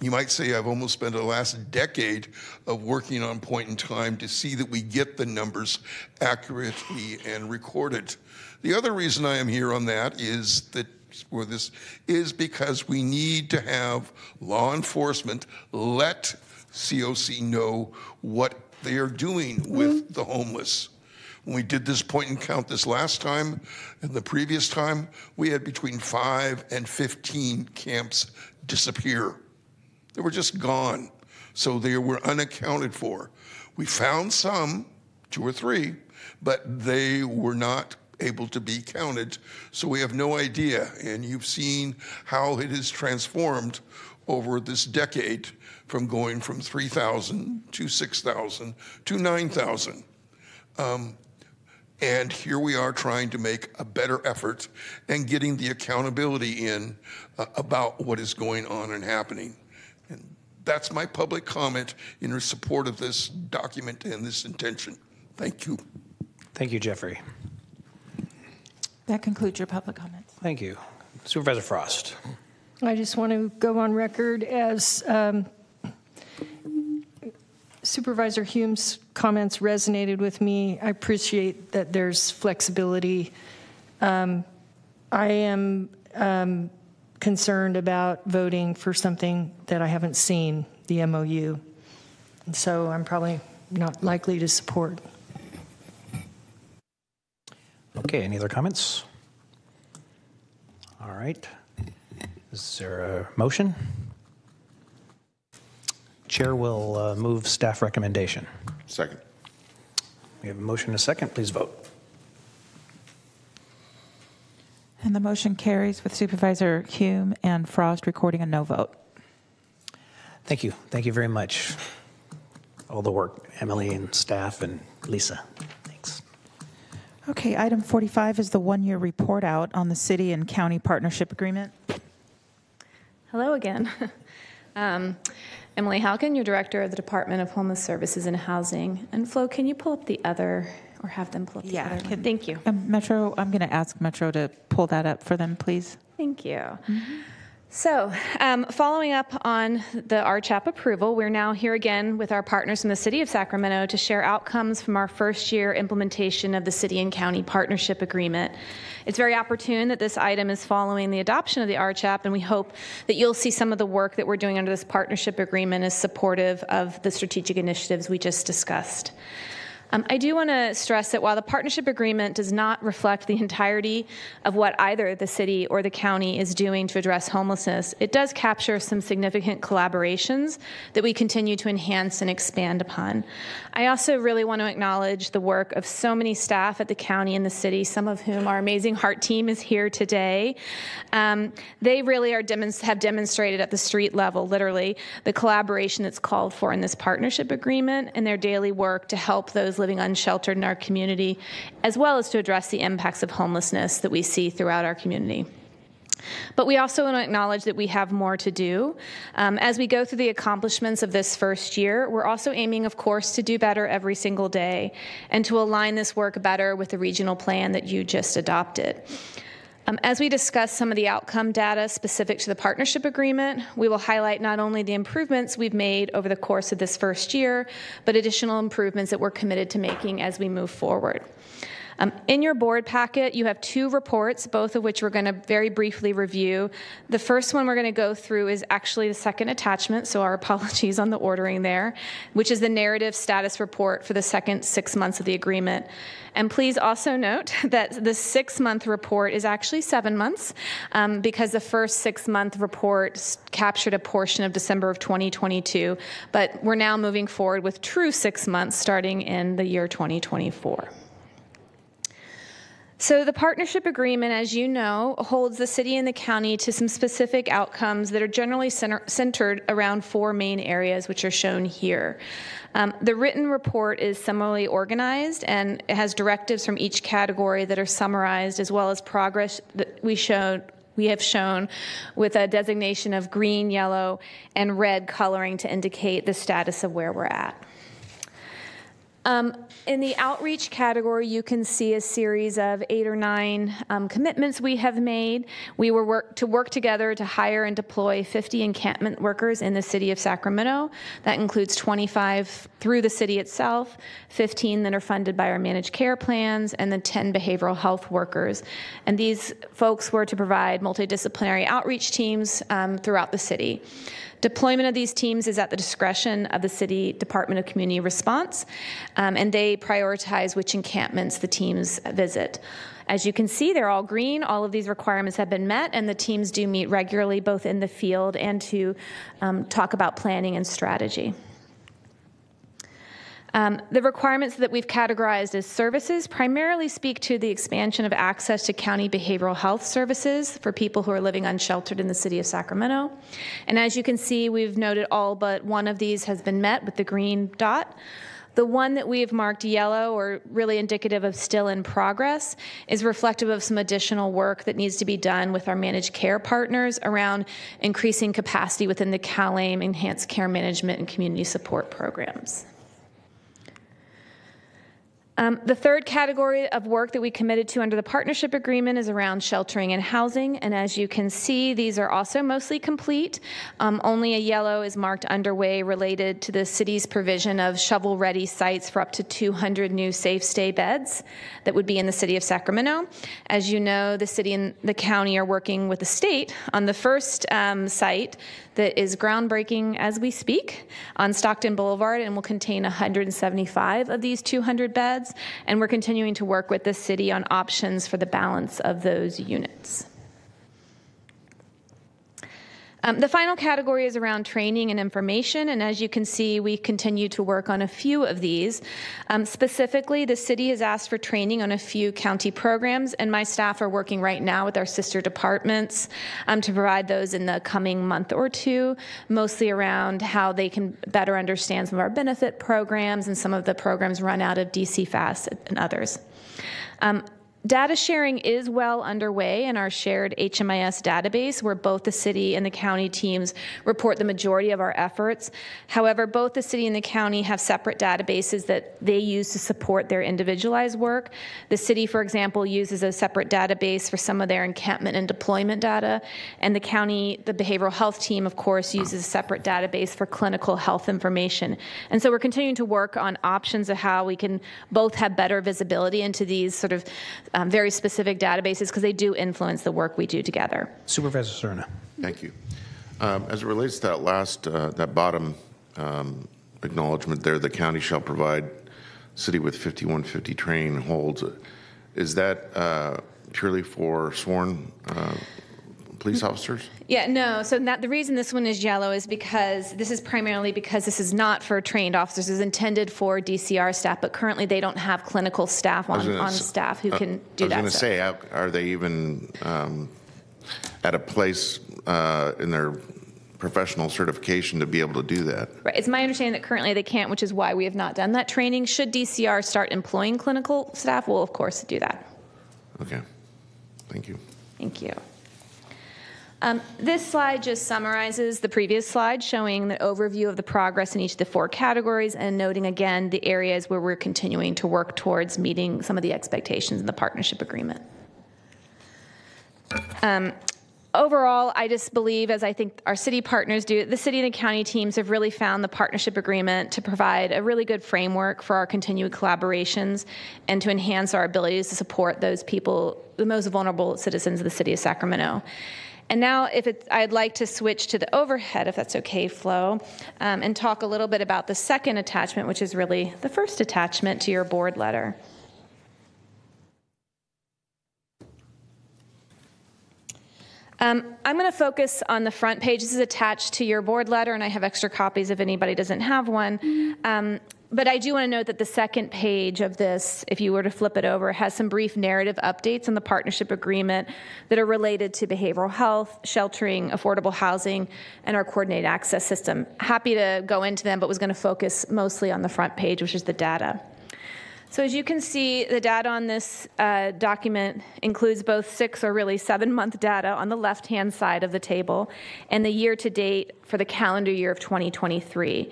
You might say I've almost spent the last decade of working on point in time to see that we get the numbers accurately and recorded. The other reason I am here on that is that for this is because we need to have law enforcement let COC know what they are doing mm-hmm. with the homeless. When we did this point and count this last time and the previous time, we had between five and 15 camps disappear. They were just gone. So they were unaccounted for. We found some, two or three, but they were not able to be counted. So we have no idea. And you've seen how it has transformed over this decade from going from 3,000 to 6,000 to 9,000. Um, and here we are trying to make a better effort and getting the accountability in uh, about what is going on and happening. And that's my public comment in support of this document and this intention. Thank you. Thank you, Jeffrey. That concludes your public comments. Thank you. Supervisor Frost. I just want to go on record as um, Supervisor Hume's comments resonated with me. I appreciate that there's flexibility. Um, I am um, concerned about voting for something that I haven't seen, the MOU. And so I'm probably not likely to support. Okay, any other comments? All right. Is there a motion? Chair will uh, move staff recommendation. Second. We have a motion and a second. Please vote. And the motion carries with Supervisor Hume and Frost recording a no vote. Thank you. Thank you very much. All the work, Emily and staff and Lisa. Thanks. Okay, item 45 is the one-year report out on the city and county partnership agreement. Hello again. um, Emily Halcon, your director of the Department of Homeless Services and Housing. And Flo, can you pull up the other, or have them pull up the Yeah, other? can- Thank you. Um, Metro, I'm going to ask Metro to pull that up for them, please. Thank you. So, um, following up on the RCHAP approval, we're now here again with our partners in the City of Sacramento to share outcomes from our first year implementation of the City and County Partnership Agreement. It's very opportune that this item is following the adoption of the RCHAP, and we hope that you'll see some of the work that we're doing under this partnership agreement is supportive of the strategic initiatives we just discussed. Um, I do want to stress that while the partnership agreement does not reflect the entirety of what either the city or the county is doing to address homelessness, it does capture some significant collaborations that we continue to enhance and expand upon. I also really want to acknowledge the work of so many staff at the county and the city, some of whom our amazing heart team is here today. Um, they really are demonst- have demonstrated at the street level, literally, the collaboration that's called for in this partnership agreement and their daily work to help those living unsheltered in our community, as well as to address the impacts of homelessness that we see throughout our community. But we also want to acknowledge that we have more to do. Um, as we go through the accomplishments of this first year, we're also aiming, of course, to do better every single day and to align this work better with the regional plan that you just adopted. Um, as we discuss some of the outcome data specific to the partnership agreement, we will highlight not only the improvements we've made over the course of this first year, but additional improvements that we're committed to making as we move forward. Um, in your board packet, you have two reports, both of which we're going to very briefly review. The first one we're going to go through is actually the second attachment, so our apologies on the ordering there, which is the narrative status report for the second six months of the agreement. And please also note that the six month report is actually seven months um, because the first six month report captured a portion of December of 2022, but we're now moving forward with true six months starting in the year 2024. So, the partnership agreement, as you know, holds the city and the county to some specific outcomes that are generally center- centered around four main areas, which are shown here. Um, the written report is similarly organized and it has directives from each category that are summarized, as well as progress that we showed we have shown with a designation of green, yellow, and red coloring to indicate the status of where we're at. Um, in the outreach category, you can see a series of eight or nine um, commitments we have made. We were work, to work together to hire and deploy 50 encampment workers in the city of Sacramento. That includes 25 through the city itself, 15 that are funded by our managed care plans, and then 10 behavioral health workers. And these folks were to provide multidisciplinary outreach teams um, throughout the city. Deployment of these teams is at the discretion of the City Department of Community Response, um, and they prioritize which encampments the teams visit. As you can see, they're all green. All of these requirements have been met, and the teams do meet regularly both in the field and to um, talk about planning and strategy. Um, the requirements that we've categorized as services primarily speak to the expansion of access to county behavioral health services for people who are living unsheltered in the city of Sacramento. And as you can see, we've noted all but one of these has been met with the green dot. The one that we've marked yellow, or really indicative of still in progress, is reflective of some additional work that needs to be done with our managed care partners around increasing capacity within the CalAIM enhanced care management and community support programs. Um, the third category of work that we committed to under the partnership agreement is around sheltering and housing. And as you can see, these are also mostly complete. Um, only a yellow is marked underway related to the city's provision of shovel ready sites for up to 200 new safe stay beds that would be in the city of Sacramento. As you know, the city and the county are working with the state on the first um, site that is groundbreaking as we speak on Stockton Boulevard and will contain 175 of these 200 beds. And we're continuing to work with the city on options for the balance of those units. Um, the final category is around training and information, and as you can see, we continue to work on a few of these. Um, specifically, the city has asked for training on a few county programs, and my staff are working right now with our sister departments um, to provide those in the coming month or two, mostly around how they can better understand some of our benefit programs and some of the programs run out of DCFAS and others. Um, Data sharing is well underway in our shared HMIS database, where both the city and the county teams report the majority of our efforts. However, both the city and the county have separate databases that they use to support their individualized work. The city, for example, uses a separate database for some of their encampment and deployment data, and the county, the behavioral health team, of course, uses a separate database for clinical health information. And so we're continuing to work on options of how we can both have better visibility into these sort of um, very specific databases because they do influence the work we do together. Supervisor Serna. Thank you. Um, as it relates to that last, uh, that bottom um, acknowledgement there, the county shall provide city with 5150 train holds. Is that uh, purely for sworn uh, police officers? Yeah, no. So that, the reason this one is yellow is because this is primarily because this is not for trained officers. It's intended for DCR staff, but currently they don't have clinical staff on, on staff who can do that. I was going to say, are- are they even um, at a place uh, in their professional certification to be able to do that? Right. It's my understanding that currently they can't, which is why we have not done that training. Should DCR start employing clinical staff, we'll of course do that. Okay, thank you. Thank you. Um, this slide just summarizes the previous slide, showing the overview of the progress in each of the four categories and noting again the areas where we're continuing to work towards meeting some of the expectations in the partnership agreement. Um, overall, I just believe, as I think our city partners do, the city and the county teams have really found the partnership agreement to provide a really good framework for our continued collaborations and to enhance our abilities to support those people, the most vulnerable citizens of the city of Sacramento. And now, if it's, I'd like to switch to the overhead, if that's okay, Flo, um, and talk a little bit about the second attachment, which is really the first attachment to your board letter. Um, I'm going to focus on the front page. This is attached to your board letter, and I have extra copies if anybody doesn't have one. Um, but I do want to note that the second page of this, if you were to flip it over, has some brief narrative updates on the partnership agreement that are related to behavioral health, sheltering, affordable housing, and our coordinated access system. Happy to go into them, but was going to focus mostly on the front page, which is the data. So as you can see, the data on this uh, document includes both six or really seven month data on the left hand side of the table and the year to date for the calendar year of 2023.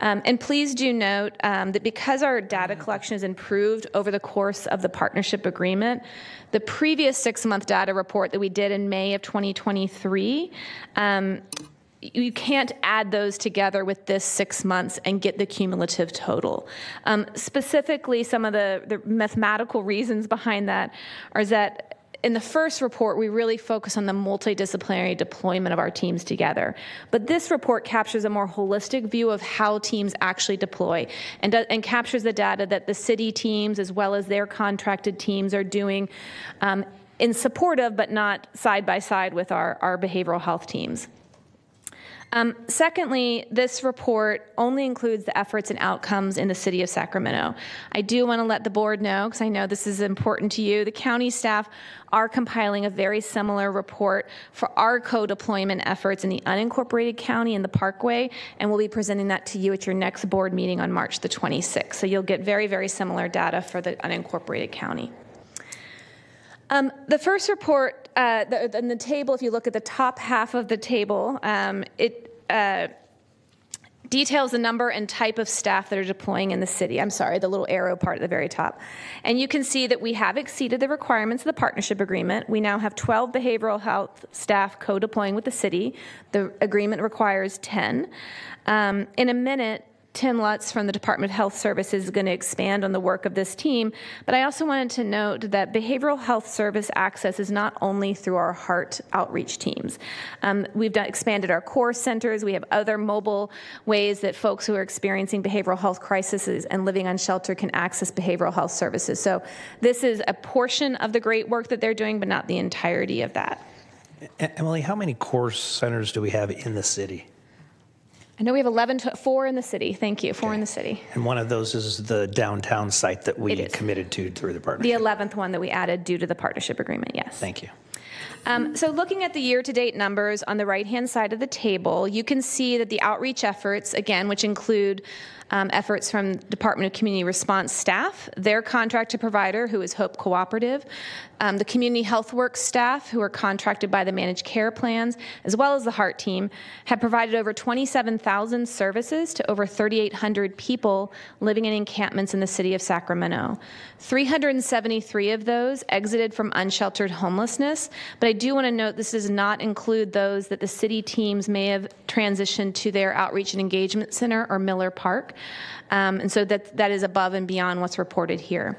Um, and please do note um, that because our data collection has improved over the course of the partnership agreement, the previous six month data report that we did in May of 2023 um, you can't add those together with this six months and get the cumulative total. Um, specifically, some of the, the, mathematical reasons behind that are that in the first report, we really focus on the multidisciplinary deployment of our teams together. But this report captures a more holistic view of how teams actually deploy and, and captures the data that the city teams, as well as their contracted teams, are doing um, in support of, but not side by side with our, our behavioral health teams. Um, secondly, this report only includes the efforts and outcomes in the city of Sacramento. I do want to let the board know, because I know this is important to you, the county staff are compiling a very similar report for our co-deployment efforts in the unincorporated county and the Parkway, and we'll be presenting that to you at your next board meeting on March the 26th. So you'll get very, very similar data for the unincorporated county. Um, the first report, uh, the, in the table, if you look at the top half of the table, um, it uh, details the number and type of staff that are deploying in the city. I'm sorry, the little arrow part at the very top. And you can see that we have exceeded the requirements of the partnership agreement. We now have 12 behavioral health staff co deploying with the city. The agreement requires 10. Um, in a minute, Tim Lutz from the Department of Health Services is going to expand on the work of this team. But I also wanted to note that behavioral health service access is not only through our heart outreach teams. Um, we've done, expanded our core centers. We have other mobile ways that folks who are experiencing behavioral health crises and living on shelter can access behavioral health services. So this is a portion of the great work that they're doing, but not the entirety of that. Emily, how many core centers do we have in the city? Know we have 11 to, four in the city. Thank you. Four okay. in the city. And one of those is the downtown site that we committed to through the partnership. The 11th one that we added due to the partnership agreement, yes. Thank you. Um, so, looking at the year to date numbers on the right hand side of the table, you can see that the outreach efforts, again, which include um, efforts from Department of Community Response staff, their contracted provider, who is Hope Cooperative, um, the Community Health Works staff, who are contracted by the managed care plans, as well as the HEART team, have provided over 27,000 services to over 3,800 people living in encampments in the city of Sacramento. 373 of those exited from unsheltered homelessness, but I do want to note this does not include those that the city teams may have transitioned to their outreach and engagement center or Miller Park. Um, and so that, that is above and beyond what's reported here.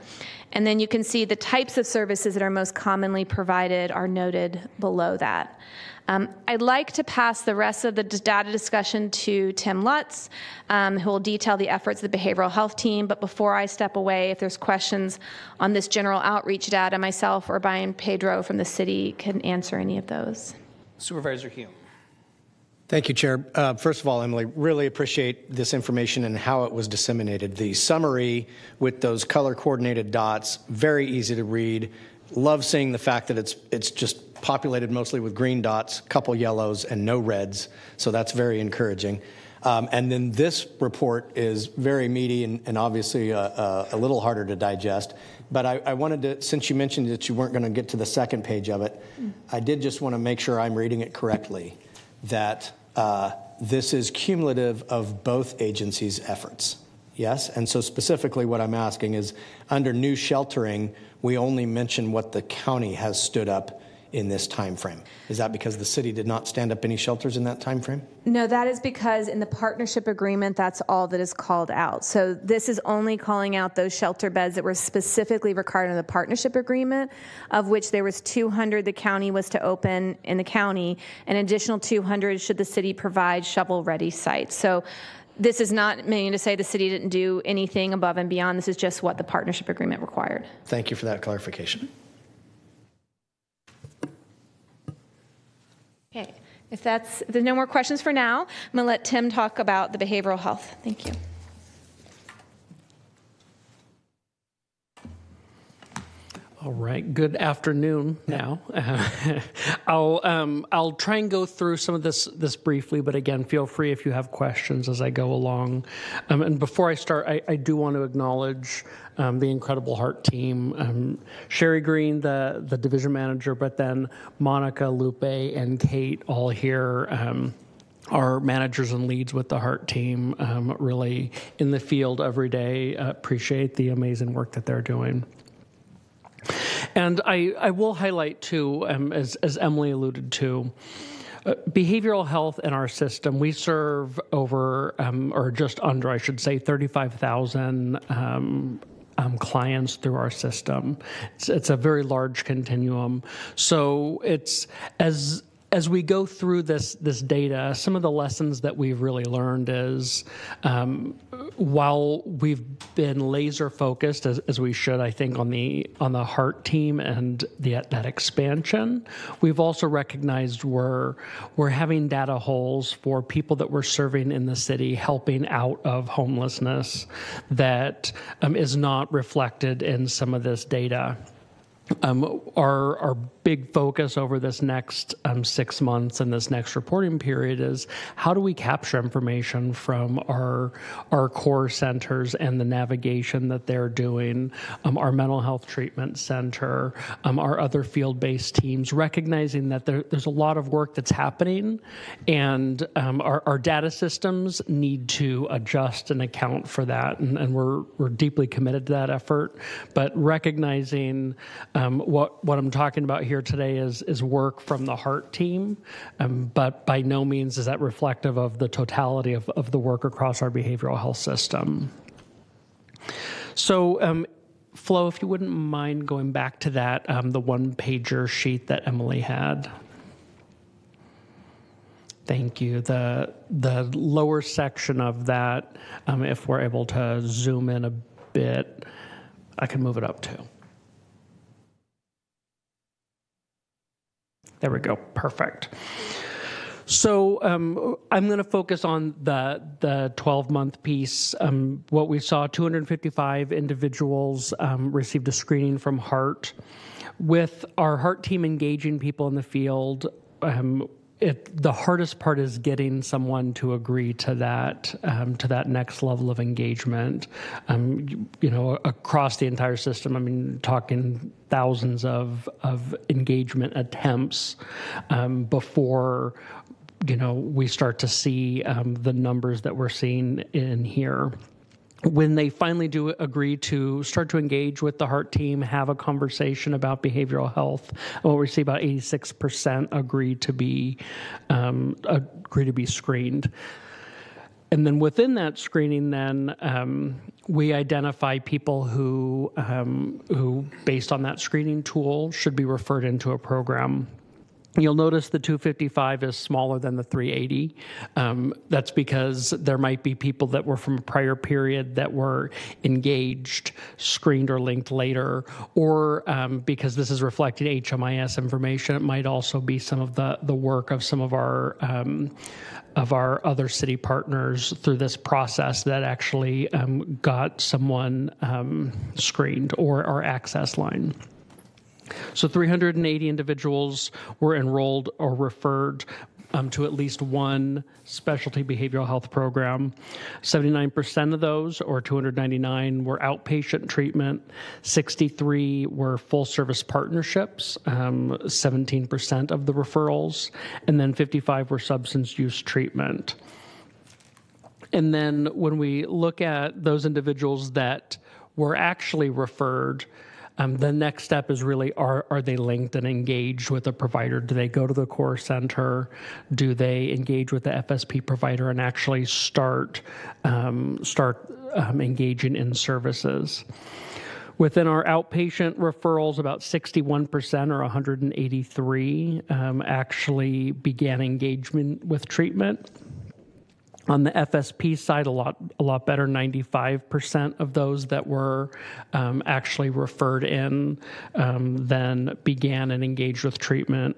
And then you can see the types of services that are most commonly provided are noted below that. Um, I'd like to pass the rest of the data discussion to Tim Lutz, um, who will detail the efforts of the behavioral health team. But before I step away, if there's questions on this general outreach data, myself or Brian Pedro from the city can answer any of those. Supervisor Hume. Thank you, Chair. Uh, first of all, Emily, really appreciate this information and how it was disseminated. The summary with those color coordinated dots, very easy to read. Love seeing the fact that it's it's just populated mostly with green dots, couple yellows, and no reds. So that's very encouraging. Um, and then this report is very meaty and, and obviously uh, uh, a little harder to digest. But I, I, wanted to, since you mentioned that you weren't going to get to the second page of it. I did just want to make sure I'm reading it correctly that uh, this is cumulative of both agencies' efforts. Yes? And so, specifically, what I'm asking is under new sheltering, we only mention what the county has stood up in this time frame? Is that because the city did not stand up any shelters in that time frame? No, that is because in the partnership agreement, that's all that is called out. So this is only calling out those shelter beds that were specifically required in the partnership agreement, of which there was 200 the county was to open in the county, an additional 200 should the city provide shovel-ready sites. So this is not meaning to say the city didn't do anything above and beyond. This is just what the partnership agreement required. Thank you for that clarification. Okay, if that's if there's no more questions for now, I'm going to let Tim talk about the behavioral health. Thank you. All right. Good afternoon. Now, I'll um, I'll try and go through some of this this briefly, but again, feel free if you have questions as I go along. Um, and before I start, I, I do want to acknowledge um, the incredible Heart team, um, Sherry Green, the the division manager, but then Monica, Lupe, and Kate, all here. Um, our managers and leads with the Heart team um, really in the field every day uh, appreciate the amazing work that they're doing. And I, I will highlight too, um, as, as Emily alluded to, uh, behavioral health in our system, we serve over, um, or just under, I should say, 35,000 um, um, clients through our system. It's, it's, a very large continuum. So it's as as we go through this this data, some of the lessons that we've really learned is um, while we've been laser focused as, as, we should, I think, on the on the heart team and the, that expansion, we've also recognized we're we're having data holes for people that we're serving in the city, helping out of homelessness, that um, is not reflected in some of this data. Um, our, our big focus over this next um, six months and this next reporting period is how do we capture information from our our core centers and the navigation that they're doing, um, our mental health treatment center, um, our other field-based teams, recognizing that there, there's a lot of work that's happening, and um, our, our, data systems need to adjust and account for that, and, and we're we're deeply committed to that effort, but recognizing um, what what I'm talking about here today is is work from the Heart team, um, but by no means is that reflective of the totality of, of the work across our behavioral health system. So. Um, Flo, if you wouldn't mind going back to that, um, the one pager sheet that Emily had. Thank you. The the lower section of that, um, if we're able to zoom in a bit, I can move it up too. There we go. Perfect. So um, I'm going to focus on the the 12 month piece. Um, what we saw: 255 individuals um, received a screening from Heart. With our Heart team engaging people in the field, um, it, the hardest part is getting someone to agree to that um, to that next level of engagement. Um, you, you, know, across the entire system. I mean, talking thousands of of engagement attempts um, before you know we start to see um, the numbers that we're seeing in here when they finally do agree to start to engage with the heart team, have a conversation about behavioral health, well, we see about 86% agree to be um, agree to be screened. And then within that screening, then um, we identify people who um, who, based on that screening tool, should be referred into a program You'll notice the 255 is smaller than the 380. Um, that's because there might be people that were from a prior period that were engaged, screened, or linked later, or um, because this is reflecting HMIS information, it might also be some of the, the work of some of our um, of our other city partners through this process that actually um, got someone um, screened or our access line. So 380 individuals were enrolled or referred um, to at least one specialty behavioral health program. 79% of those, or 299, were outpatient treatment. 63 were full service partnerships, um, 17% of the referrals, and then 55 were substance use treatment. And then when we look at those individuals that were actually referred, um, the next step is really are, are they linked and engaged with a provider? Do they go to the core center? Do they engage with the FSP provider and actually start, um, start um, engaging in services? Within our outpatient referrals, about 61% or 183 um, actually began engagement with treatment. On the FSP side, a lot a lot better. Ninety five percent of those that were um, actually referred in um, then began and engaged with treatment.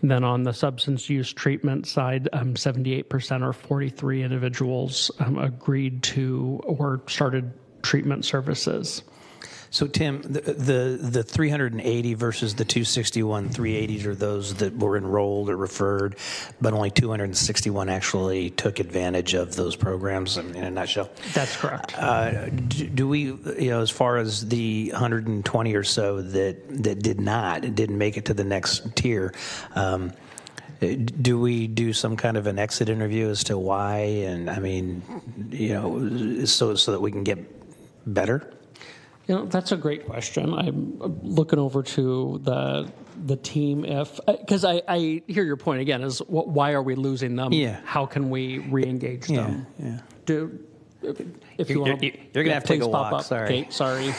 And then on the substance use treatment side, um, seventy eight percent or forty three individuals um, agreed to or started treatment services. So Tim, the, the the 380 versus the 261 380s are those that were enrolled or referred, but only 261 actually took advantage of those programs. In a nutshell, that's correct. Uh, do, do we, you know, as far as the 120 or so that that did not, didn't make it to the next tier. Um, do we do some kind of an exit interview as to why? And I mean, you know, so so that we can get better. You know, that's a great question. I'm looking over to the the team if because I, I hear your point again is what, why are we losing them? Yeah. How can we re-engage Yeah, them? yeah. Do if you You're- want, you're- you're gonna have to take a pop walk, Up. sorry. Kate, sorry.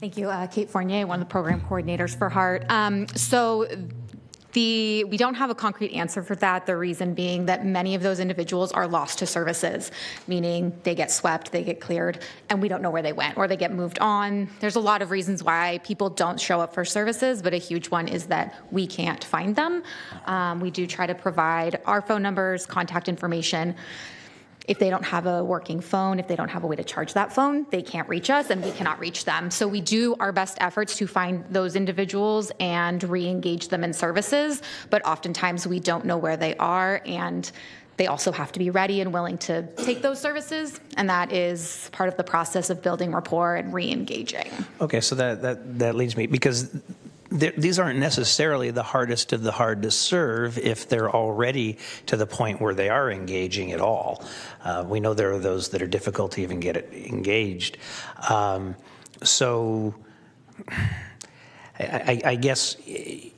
Thank you, uh, Kate Fournier, one of the program coordinators for Heart. Um, so the we don't have a concrete answer for that. The reason being that many of those individuals are lost to services, meaning they get swept, they get cleared, and we don't know where they went, or they get moved on. There's a lot of reasons why people don't show up for services, but a huge one is that we can't find them. Um, we do try to provide our phone numbers, contact information if they don't have a working phone, if they don't have a way to charge that phone, they can't reach us and we cannot reach them. So we do our best efforts to find those individuals and re-engage them in services, but oftentimes we don't know where they are and they also have to be ready and willing to take those services and that is part of the process of building rapport and re-engaging. Okay, so that that that leads me because these aren't necessarily the hardest of the hard to serve if they're already to the point where they are engaging at all. Uh, we know there are those that are difficult to even get it engaged. Um, so I, I, guess. It,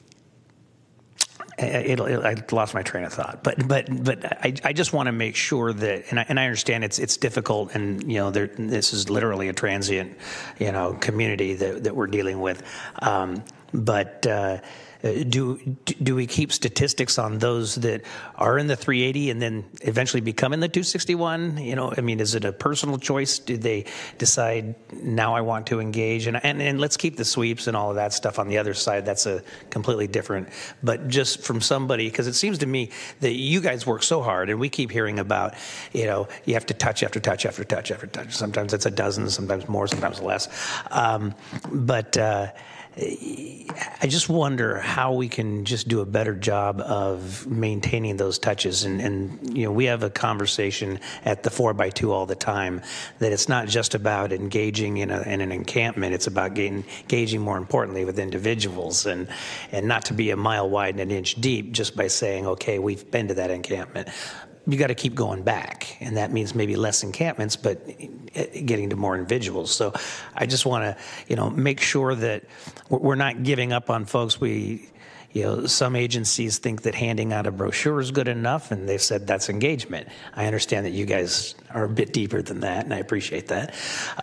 it, I lost my train of thought, but but but I, I just want to make sure that, and I, and I understand it's it's difficult, and you know there, this is literally a transient, you know, community that, that we're dealing with, um, but. Uh, do do we keep statistics on those that are in the 380 and then eventually become in the 261? You know, I mean, is it a personal choice? Do they decide now I want to engage? And and, and let's keep the sweeps and all of that stuff on the other side. That's a completely different. But just from somebody, because it seems to me that you guys work so hard, and we keep hearing about, you know, you have to touch after touch after touch after touch. Sometimes it's a dozen, sometimes more, sometimes less. Um, but uh, I just wonder how we can just do a better job of maintaining those touches. And, and you know, we have a conversation at the four by two all the time that it's not just about engaging in, a, in an encampment. It's about getting, engaging more importantly with individuals and, and not to be a mile wide and an inch deep just by saying, okay, we've been to that encampment you got to keep going back, and that means maybe less encampments, but eh, getting to more individuals. So, I just want to, you know, make sure that we're not giving up on folks. We, you know, some agencies think that handing out a brochure is good enough, and they've said that's engagement. I understand that you guys are a bit deeper than that, and I appreciate that.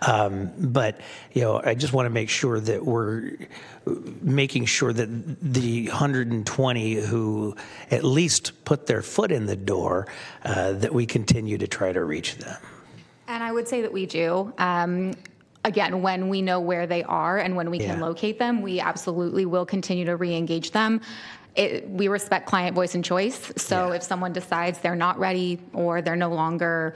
Um, but you know, I just want to make sure that we're making sure that the 120 who at least put their foot in the door, uh, that we continue to try to reach them. And I would say that we do. Um, again, when we know where they are and when we can locate them, we absolutely will continue to re engage them. It, we respect client voice and choice. So if someone decides they're not ready or they're no longer,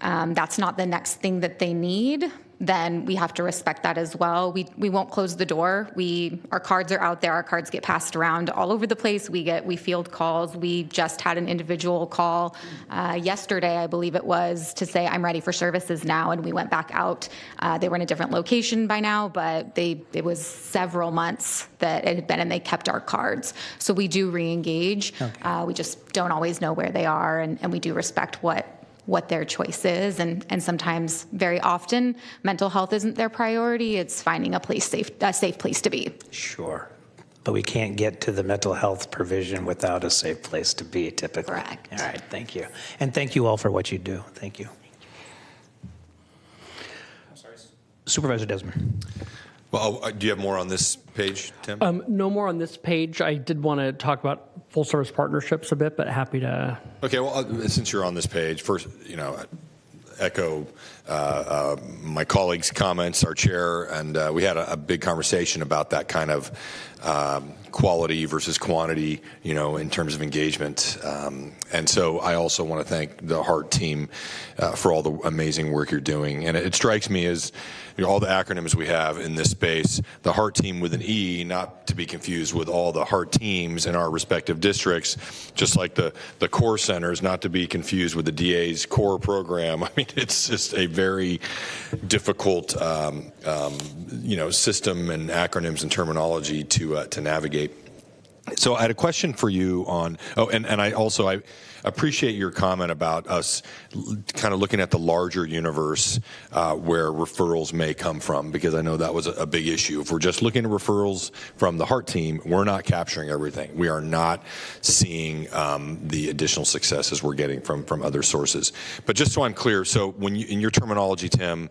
um, that's not the next thing that they need, then we have to respect that as well. We, we won't close the door. We our cards are out there. Our cards get passed around all over the place. We get we field calls. We just had an individual call uh, yesterday, I believe it was, to say I'm ready for services now, and we went back out. Uh, they were in a different location by now, but they it was several months that it had been, and they kept our cards. So we do re-engage. Uh, we just don't always know where they are, and, and we do respect what what their choice is and, and sometimes very often mental health isn't their priority it's finding a place safe a safe place to be Sure. But we can't get to the mental health provision without a safe place to be, typically. Correct. All right, thank you. And thank you all for what you do. Thank you. Supervisor Desmond. Well, uh, do you have more on this page, Tim? Um, no more on this page. I did want to talk about full service partnerships a bit, but happy to. Okay, well, uh, since you're on this page, first, you know, echo uh, uh, my colleagues' comments, our chair, and uh, we had a, a, big conversation about that kind of um, quality versus quantity, you know, in terms of engagement. Um, and so I also want to thank the HEART team uh, for all the amazing work you're doing. And it, it strikes me as you know, all the acronyms we have in this space, the HEART team with an E, not to be confused with all the HEART teams in our respective districts, just like the, the core centers, not to be confused with the DA's core program. I mean, it's just a very difficult, um, um, you know, system and acronyms and terminology to, uh, to navigate. So I had a question for you on, oh, and, and I also, I, appreciate your comment about us kind of looking at the larger universe uh, where referrals may come from, because I know that was a, big issue. If we're just looking at referrals from the HEART team, we're not capturing everything. We are not seeing um, the additional successes we're getting from from other sources. But just so I'm clear, so when you, in your terminology, Tim,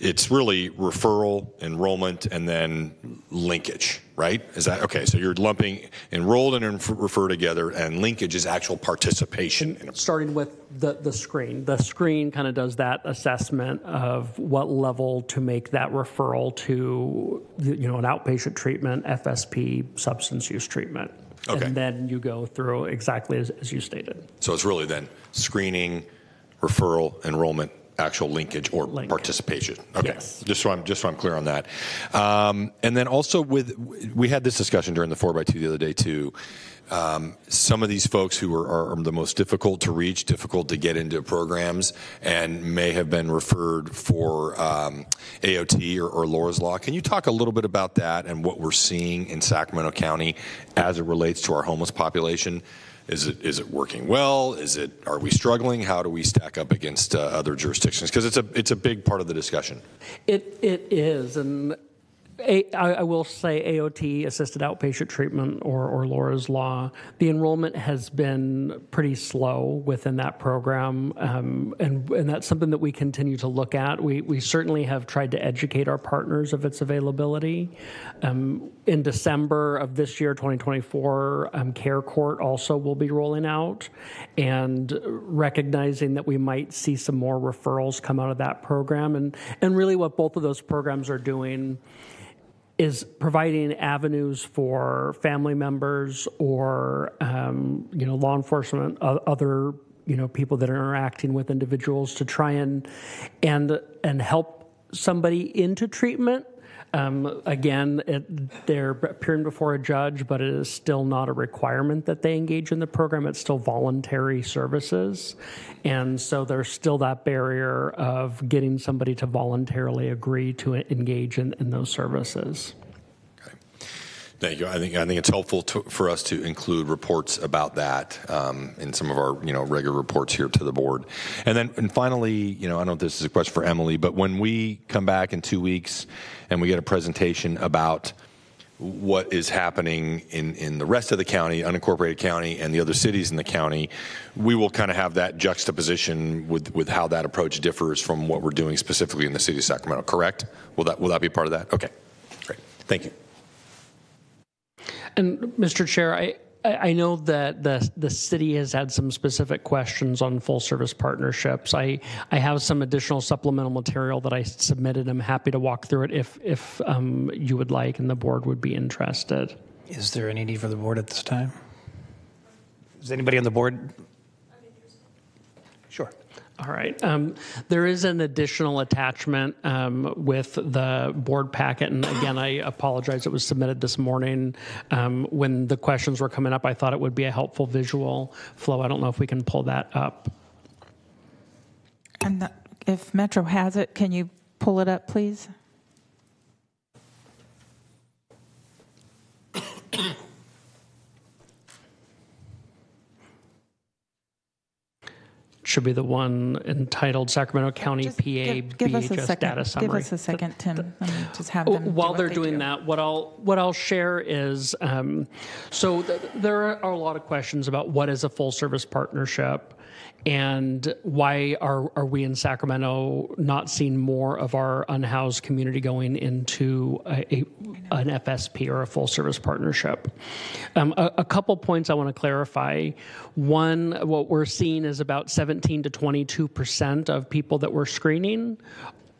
it's really referral, enrollment, and then linkage, right? Is that okay? So you're lumping enrolled and refer together, and linkage is actual participation. Starting with the, the screen. The screen kind of does that assessment of what level to make that referral to, you know, an outpatient treatment, FSP, substance use treatment. Okay. And then you go through exactly as, as you stated. So it's really then screening, referral, enrollment, actual linkage or Link. participation. Okay, yes. just so I'm just so I'm clear on that. Um, and then also with we had this discussion during the four by two the other day too. Um, some of these folks who are, are, the most difficult to reach, difficult to get into programs, and may have been referred for um, AOT or, or Laura's Law. Can you talk a little bit about that and what we're seeing in Sacramento County as it relates to our homeless population? Is it is it working well? Is it are we struggling? How do we stack up against uh, other jurisdictions? Because it's a it's a big part of the discussion. It it is, and a, I, I will say AOT, assisted outpatient treatment, or, or Laura's Law, the enrollment has been pretty slow within that program, um, and, and that's something that we continue to look at. We, we certainly have tried to educate our partners of its availability. Um, in December of this year, 2024, um, Care Court also will be rolling out, and recognizing that we might see some more referrals come out of that program, and, and really what both of those programs are doing is providing avenues for family members or um, you know law enforcement, other you know people that are interacting with individuals to try and and and help somebody into treatment um, again, it, they're appearing before a judge, but it is still not a requirement that they engage in the program. It's still voluntary services. And so there's still that barrier of getting somebody to voluntarily agree to engage in, in those services. Thank you. I think I think it's helpful to, for us to include reports about that um, in some of our you know regular reports here to the board. And then and finally, you know, I don't know if this is a question for Emily, but when we come back in two weeks and we get a presentation about what is happening in, in the rest of the county, unincorporated county, and the other cities in the county, we will kind of have that juxtaposition with, with how that approach differs from what we're doing specifically in the city of Sacramento. Correct? Will that will that be part of that? Okay, great. Thank you. And Mr. Chair, I, I know that the the city has had some specific questions on full service partnerships. I I have some additional supplemental material that I submitted. I'm happy to walk through it if if um, you would like and the board would be interested. Is there any need for the board at this time? Is anybody on the board? All right. Um, there is an additional attachment um, with the board packet. And again, I apologize, it was submitted this morning. Um, when the questions were coming up, I thought it would be a helpful visual flow. I don't know if we can pull that up. And the, if Metro has it, can you pull it up, please? Should be the one entitled Sacramento County Just PA give, give BHS second, data summary. Give us a second, Tim. Let me just have them. While do they're they doing do. that, what I'll what I'll share is um, so th- there are a lot of questions about what is a full service partnership, and why are, are we in Sacramento not seeing more of our unhoused community going into a, a an FSP or a full service partnership? Um, a, a couple points I want to clarify. One, what we're seeing is about 17 to 22 percent of people that we're screening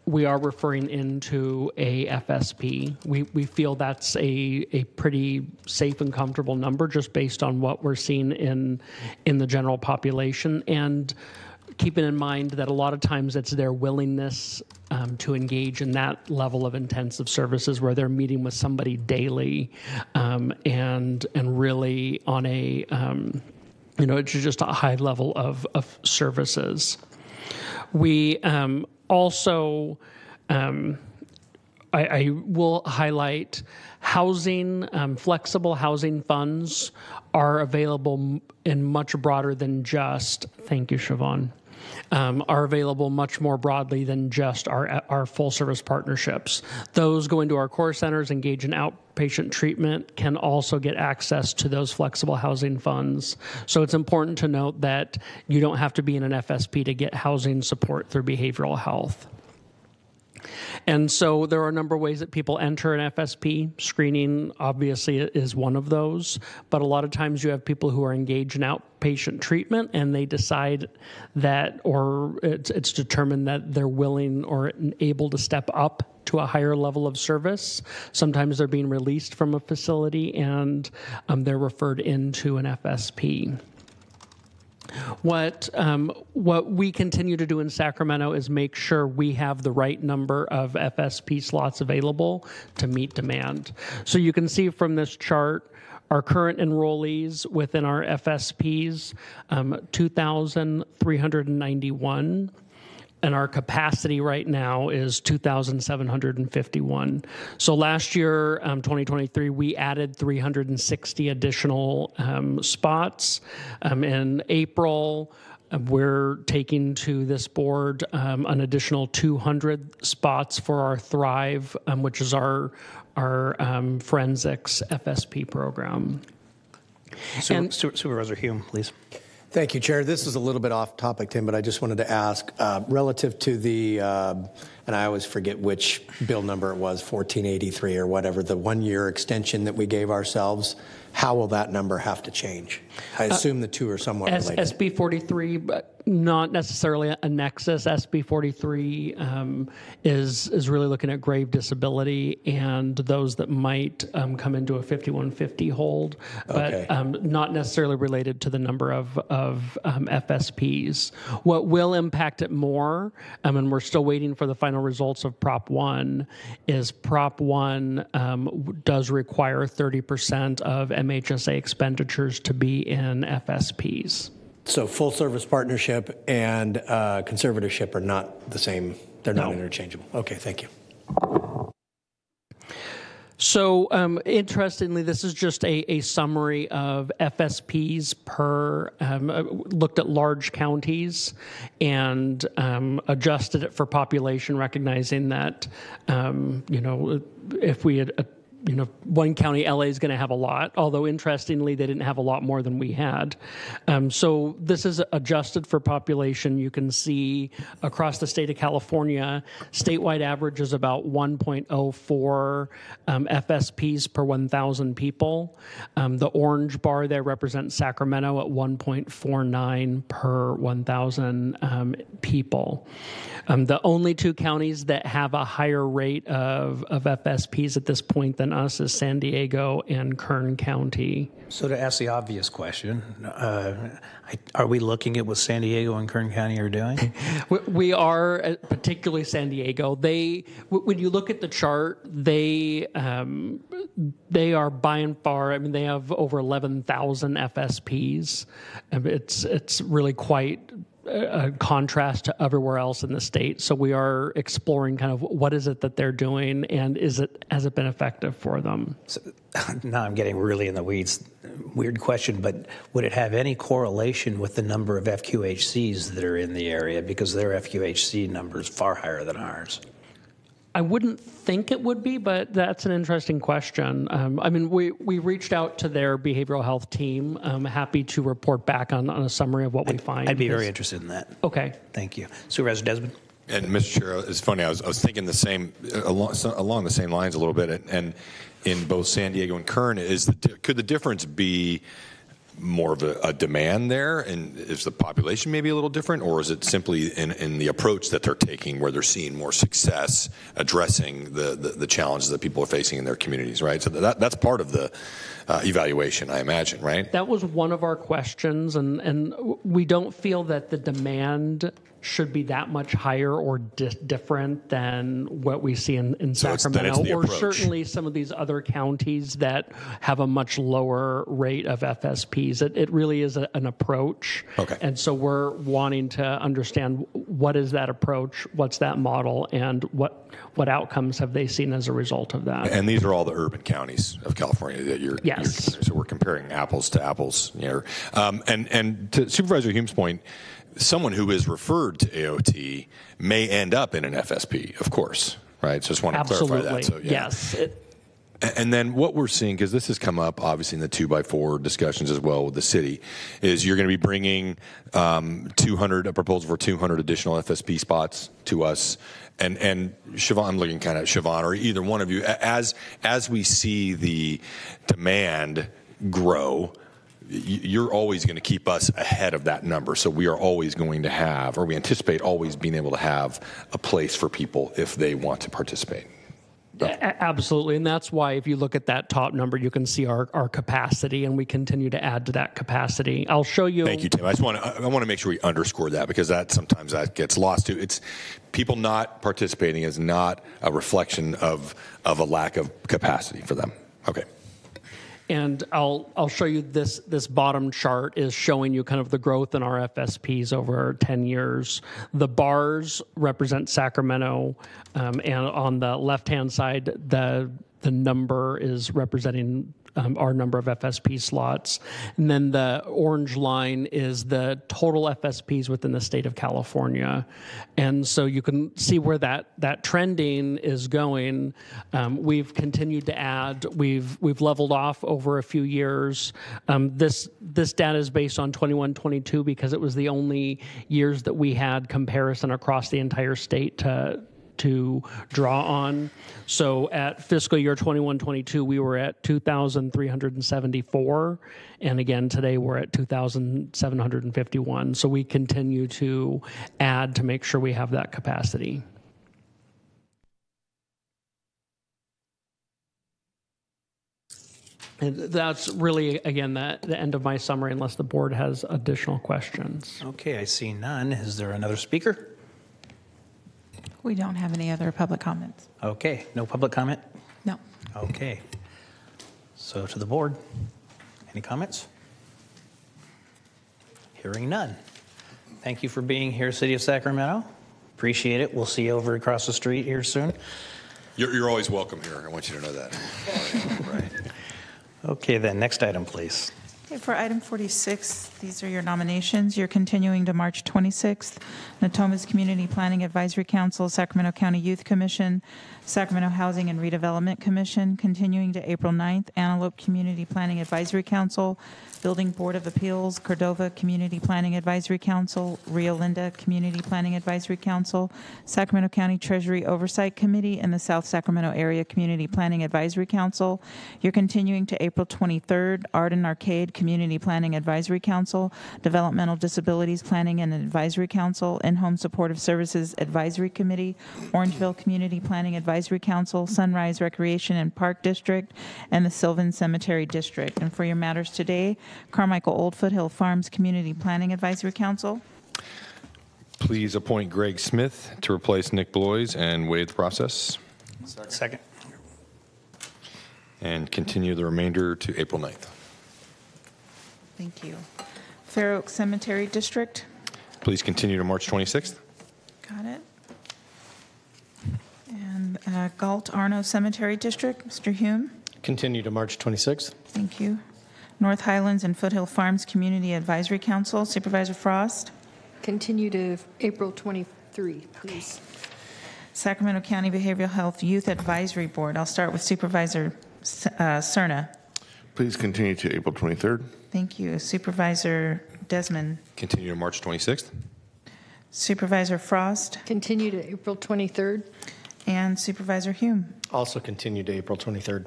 we are referring into a FSP. We, we feel that's a, a pretty safe and comfortable number just based on what we're seeing in, in the general population. And keeping in mind that a lot of times it's their willingness um, to engage in that level of intensive services where they're meeting with somebody daily um, and, and really on a, um, you know, it's just a high level of, of services. We um, also, um, I, I, will highlight housing, um, flexible housing funds are available in much broader than just, thank you, Siobhan. Um, are available much more broadly than just our our full service partnerships. Those going to our core centers, engage in outpatient treatment, can also get access to those flexible housing funds. So it's important to note that you don't have to be in an FSP to get housing support through behavioral health. And so there are a number of ways that people enter an FSP. Screening, obviously, is one of those. But a lot of times you have people who are engaged in outpatient treatment and they decide that, or it's, it's determined that they're willing or able to step up to a higher level of service. Sometimes they're being released from a facility and um, they're referred into an FSP. What um, what we continue to do in Sacramento is make sure we have the right number of FSP slots available to meet demand. So you can see from this chart our current enrollees within our FSPs, um, 2,391 and our capacity right now is 2,751. So last year, um, 2023, we added 360 additional um, spots. Um, in April, um, we're taking to this board um, an additional 200 spots for our Thrive, um, which is our our forensics FSP program. Super, and, Supervisor Hume, please. Thank you, Chair. This is a little bit off topic, Tim, but I just wanted to ask uh, relative to the, uh, and I always forget which bill number it was, 1483 or whatever, the one year extension that we gave ourselves. How will that number have to change? I uh, assume uh, the two are somewhat related. SB 43, but not necessarily a nexus. SB 43 um, is is really looking at grave disability and those that might um, come into a 5150 hold, but okay. um, not necessarily related to the number of of um, FSPs. What will impact it more, um, and we're still waiting for the final results of Prop One, is Prop One um, does require 30% of MHSA expenditures to be in FSPs. So full service partnership and uh, conservatorship are not the same. They're not no. interchangeable. Okay, thank you. So, um, interestingly, this is just a, a summary of FSPs per, um, uh, looked at large counties and um, adjusted it for population, recognizing that, um, you know, if we had uh, you know, one county, LA, is going to have a lot, although interestingly, they didn't have a lot more than we had. Um, so this is adjusted for population. You can see across the state of California, statewide average is about 1.04 um, FSPs per 1,000 people. Um, the orange bar there represents Sacramento at 1.49 per 1,000 um, people. Um, the only two counties that have a higher rate of, of FSPs at this point than us is San Diego and Kern County. So, to ask the obvious question, uh, are we looking at what San Diego and Kern County are doing? we are, uh, particularly San Diego. They, when you look at the chart, they um, they are by and far. I mean, they have over eleven thousand FSPs. It's it's really quite a contrast to everywhere else in the state. So we are exploring kind of what is it that they're doing, and is it has it been effective for them? So, now I'm getting really in the weeds. Weird question, but would it have any correlation with the number of FQHCs that are in the area because their FQHC number is far higher than ours? I wouldn't think it would be, but that's an interesting question. Um, I mean, we, we reached out to their behavioral health team. I'm happy to report back on, on a summary of what we find. I'd be very interested in that. Okay. Thank you. Supervisor Desmond? And Mr. Chair, it's funny. I was, I was thinking the same along, along the same lines a little bit. And, and in both San Diego and Kern, is the, could the difference be more of a, a demand there, and is the population maybe a little different, or is it simply in, in the approach that they're taking, where they're seeing more success addressing the, the, the challenges that people are facing in their communities? Right. So that, that's part of the uh, evaluation, I imagine. Right. That was one of our questions, and, and we don't feel that the demand should be that much higher or di- different than what we see in, in So it's- it's Sacramento, or certainly some of these other counties that have a much lower rate of FSPs. It, it really is a, an approach. Okay. And so we're wanting to understand what is that approach, what's that model, and what, what outcomes have they seen as a result of that. And these are all the urban counties of California that you're. Yes. you're- so we're comparing apples to apples here. Um, and and to Supervisor Hume's point, someone who is referred to AOT may end up in an FSP, of course, right? So just want to Absolutely. clarify that. So, yeah. Yes. It, And then what we're seeing, because this has come up obviously in the two by four discussions as well with the city, is you're going to be bringing um, 200 a proposal for 200 additional FSP spots to us. And and Siobhan, I'm looking kind of Siobhan or either one of you as as we see the demand grow. You're always going to keep us ahead of that number. So we are always going to have, or we anticipate always being able to have a place for people if they want to participate. Absolutely. And that's why if you look at that top number, you can see our, our capacity and we continue to add to that capacity. I'll show you. Thank you, Tim. I just want to I want to make sure we underscore that because that sometimes that gets lost too. It's people not participating is not a reflection of of a lack of capacity for them. Okay. And I'll I'll show you this this bottom chart is showing you kind of the growth in our FSPs over 10 years. The bars represent Sacramento, um, and on the left hand side, the the number is representing um, our number of FSP slots. And then the orange line is the total FSPs within the state of California. And so you can see where that, that trending is going. Um, we've continued to add, we've, we've leveled off over a few years. Um, this, this data is based on 21 22 because it was the only years that we had comparison across the entire state to, to draw on. So at fiscal year 21 22, we were at 2,374. And again, today we're at 2,751. So we continue to add to make sure we have that capacity. And that's really, again, the, the end of my summary, unless the board has additional questions. Okay, I see none. Is there another speaker? We don't have any other public comments. Okay, no public comment? No. Okay. So to the board, any comments? Hearing none. Thank you for being here, City of Sacramento. Appreciate it. We'll see you over across the street here soon. You're, you're always welcome here. I want you to know that. Okay, then, next item, please. Okay, for item 46, these are your nominations. You're continuing to March 26th. Natomas Community Planning Advisory Council, Sacramento County Youth Commission, Sacramento Housing and Redevelopment Commission, continuing to April 9th. Antelope Community Planning Advisory Council, Building Board of Appeals, Cordova Community Planning Advisory Council, Rio Linda Community Planning Advisory Council, Sacramento County Treasury Oversight Committee, and the South Sacramento Area Community Planning Advisory Council. You're continuing to April 23rd. Arden Arcade Community Planning Advisory Council, Developmental Disabilities Planning and Advisory Council, In-Home Supportive Services Advisory Committee, Orangevale Community Planning Advisory Council, Sunrise Recreation and Park District, and the Sylvan Cemetery District. And for your matters today, Carmichael Old Foothill Farms Community Planning Advisory Council. Please appoint Greg Smith to replace Nick Blois and waive the process. Second. And continue the remainder to April 9th. Thank you. Fair Oak Cemetery District. Please continue to March 26th. Got it. And uh, Galt Arno Cemetery District, Mr. Hume. Continue to March 26th. Thank you. North Highlands and Foothill Farms Community Advisory Council, Supervisor Frost. Continue to April 23, please. Sacramento County Behavioral Health Youth Advisory Board. I'll start with Supervisor uh, Serna. Please continue to April 23rd. Thank you. Supervisor Desmond. Continue to March 26th. Supervisor Frost. Continue to April 23rd. And Supervisor Hume. Also continue to April 23rd.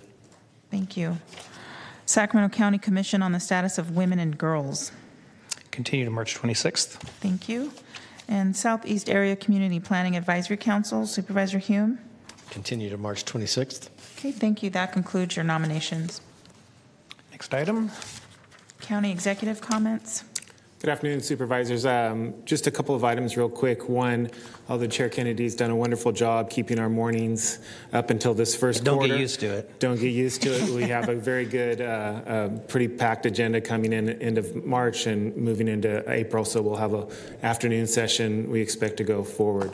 Thank you. Sacramento County Commission on the Status of Women and Girls. Continue to March 26th. Thank you. And Southeast Area Community Planning Advisory Council, Supervisor Hume. Continue to March 26th. Okay, thank you. That concludes your nominations. Next item. County executive comments. Good afternoon, supervisors. Um, just a couple of items, real quick. One, although Chair Kennedy's done a wonderful job keeping our mornings up until this 1st Don't quarter. get used to it. Don't get used to it. We have a very good, uh, uh, pretty packed agenda coming in end of March and moving into April. So we'll have a afternoon session. We expect to go forward.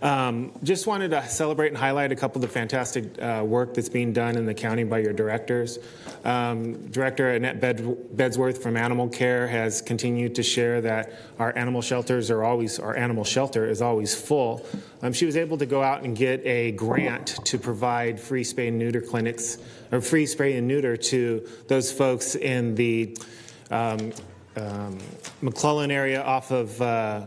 Um, just wanted to celebrate and highlight a couple of the fantastic uh, work that's being done in the county by your directors. Um, Director Annette Bed- Bedsworth from Animal Care has continued to share that our animal shelters are always, our animal shelter is always full. Um, she was able to go out and get a grant to provide free spay and neuter clinics, or free spay and neuter to those folks in the um, um, McClellan area off of. Uh,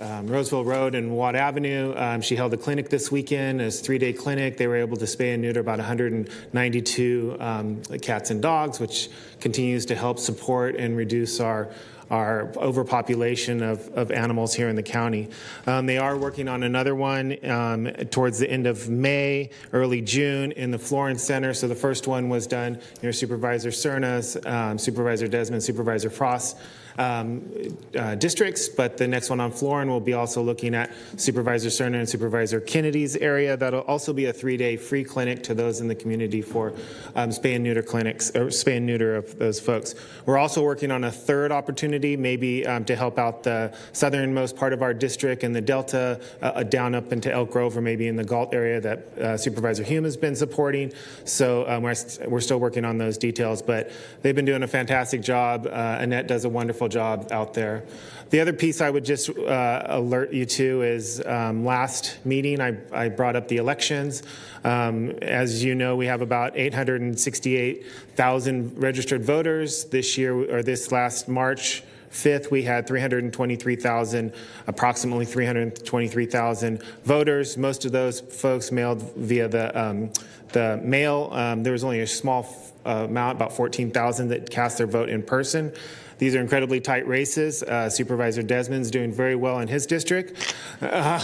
um, Roseville Road and Watt Avenue. Um, she held a clinic this weekend, as a three day clinic. They were able to spay and neuter about 192 um, cats and dogs, which continues to help support and reduce our our overpopulation of, of animals here in the county. Um, they are working on another one um, towards the end of May, early June in the Florin Center. So the first one was done near Supervisor Serna's, um, Supervisor Desmond, Supervisor Frost um, uh, districts, but the next one on Florin will be also looking at Supervisor Serna and Supervisor Kennedy's area. That'll also be a three-day free clinic to those in the community for um, spay and neuter clinics, or spay and neuter of those folks. We're also working on a third opportunity, maybe um, to help out the southernmost part of our district and the Delta uh, down up into Elk Grove or maybe in the Galt area that uh, Supervisor Hume has been supporting. So um, we're, we're still working on those details, but they've been doing a fantastic job. Uh, Annette does a wonderful job out there. The other piece I would just uh, alert you to is um, last meeting I, I, brought up the elections. Um, as you know, we have about 868,000 registered voters this year or this last March. 5th, we had 323,000, approximately 323,000 voters. Most of those folks mailed via the um, the mail. Um, there was only a small uh, amount, about 14,000, that cast their vote in person. These are incredibly tight races. Uh, Supervisor Desmond's doing very well in his district. Uh,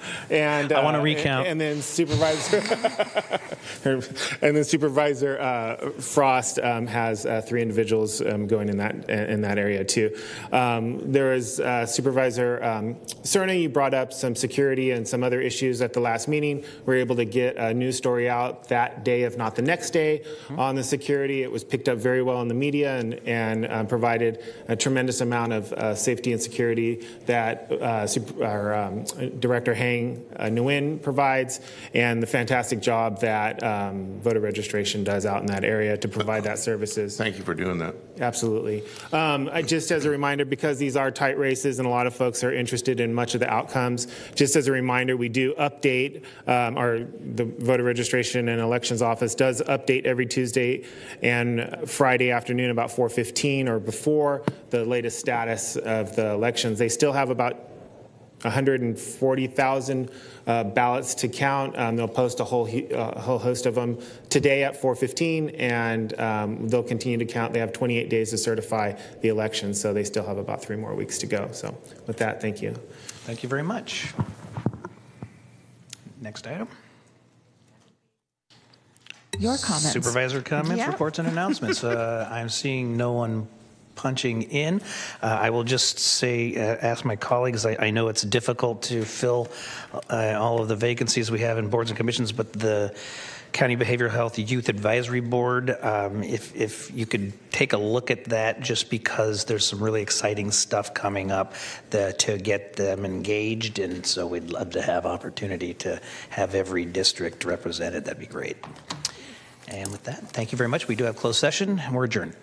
and I want to recount. And, and then Supervisor and then Supervisor uh, Frost um, has uh, three individuals um, going in that in that area too. Um, there is uh, Supervisor um, Serna. You brought up some security and some other issues at the last meeting. We were able to get a news story out that day, if not the next day, mm-hmm. on the security. It was picked up very well in the media and and uh, provided a tremendous amount of uh, safety and security that uh, super, our um, Director Hang uh, Nguyen provides, and the fantastic job that um, voter registration does out in that area to provide that services. Thank you for doing that. Absolutely. Um, just as a reminder, because these are tight races and a lot of folks are interested in much of the outcomes, just as a reminder, we do update, um, our the voter registration and elections office does update every Tuesday and Friday afternoon about 4:15 or before the latest status of the elections. They still have about 140,000 uh, ballots to count. Um, they'll post a whole, uh, whole host of them today at 4:15, and um, they'll continue to count. They have 28 days to certify the election, so they still have about three more weeks to go. So, with that, thank you. Thank you very much. Next item. Your comments. Supervisor comments, Yeah. reports, and announcements. uh, I'm seeing no one punching in. Uh, I will just say, uh, ask my colleagues, I, I, know it's difficult to fill uh, all of the vacancies we have in boards and commissions, but the County Behavioral Health Youth Advisory Board, um, if, if you could take a look at that just because there's some really exciting stuff coming up the, to get them engaged, and so we'd love to have opportunity to have every district represented. That'd be great. And with that, thank you very much. We do have closed session, and we're adjourned.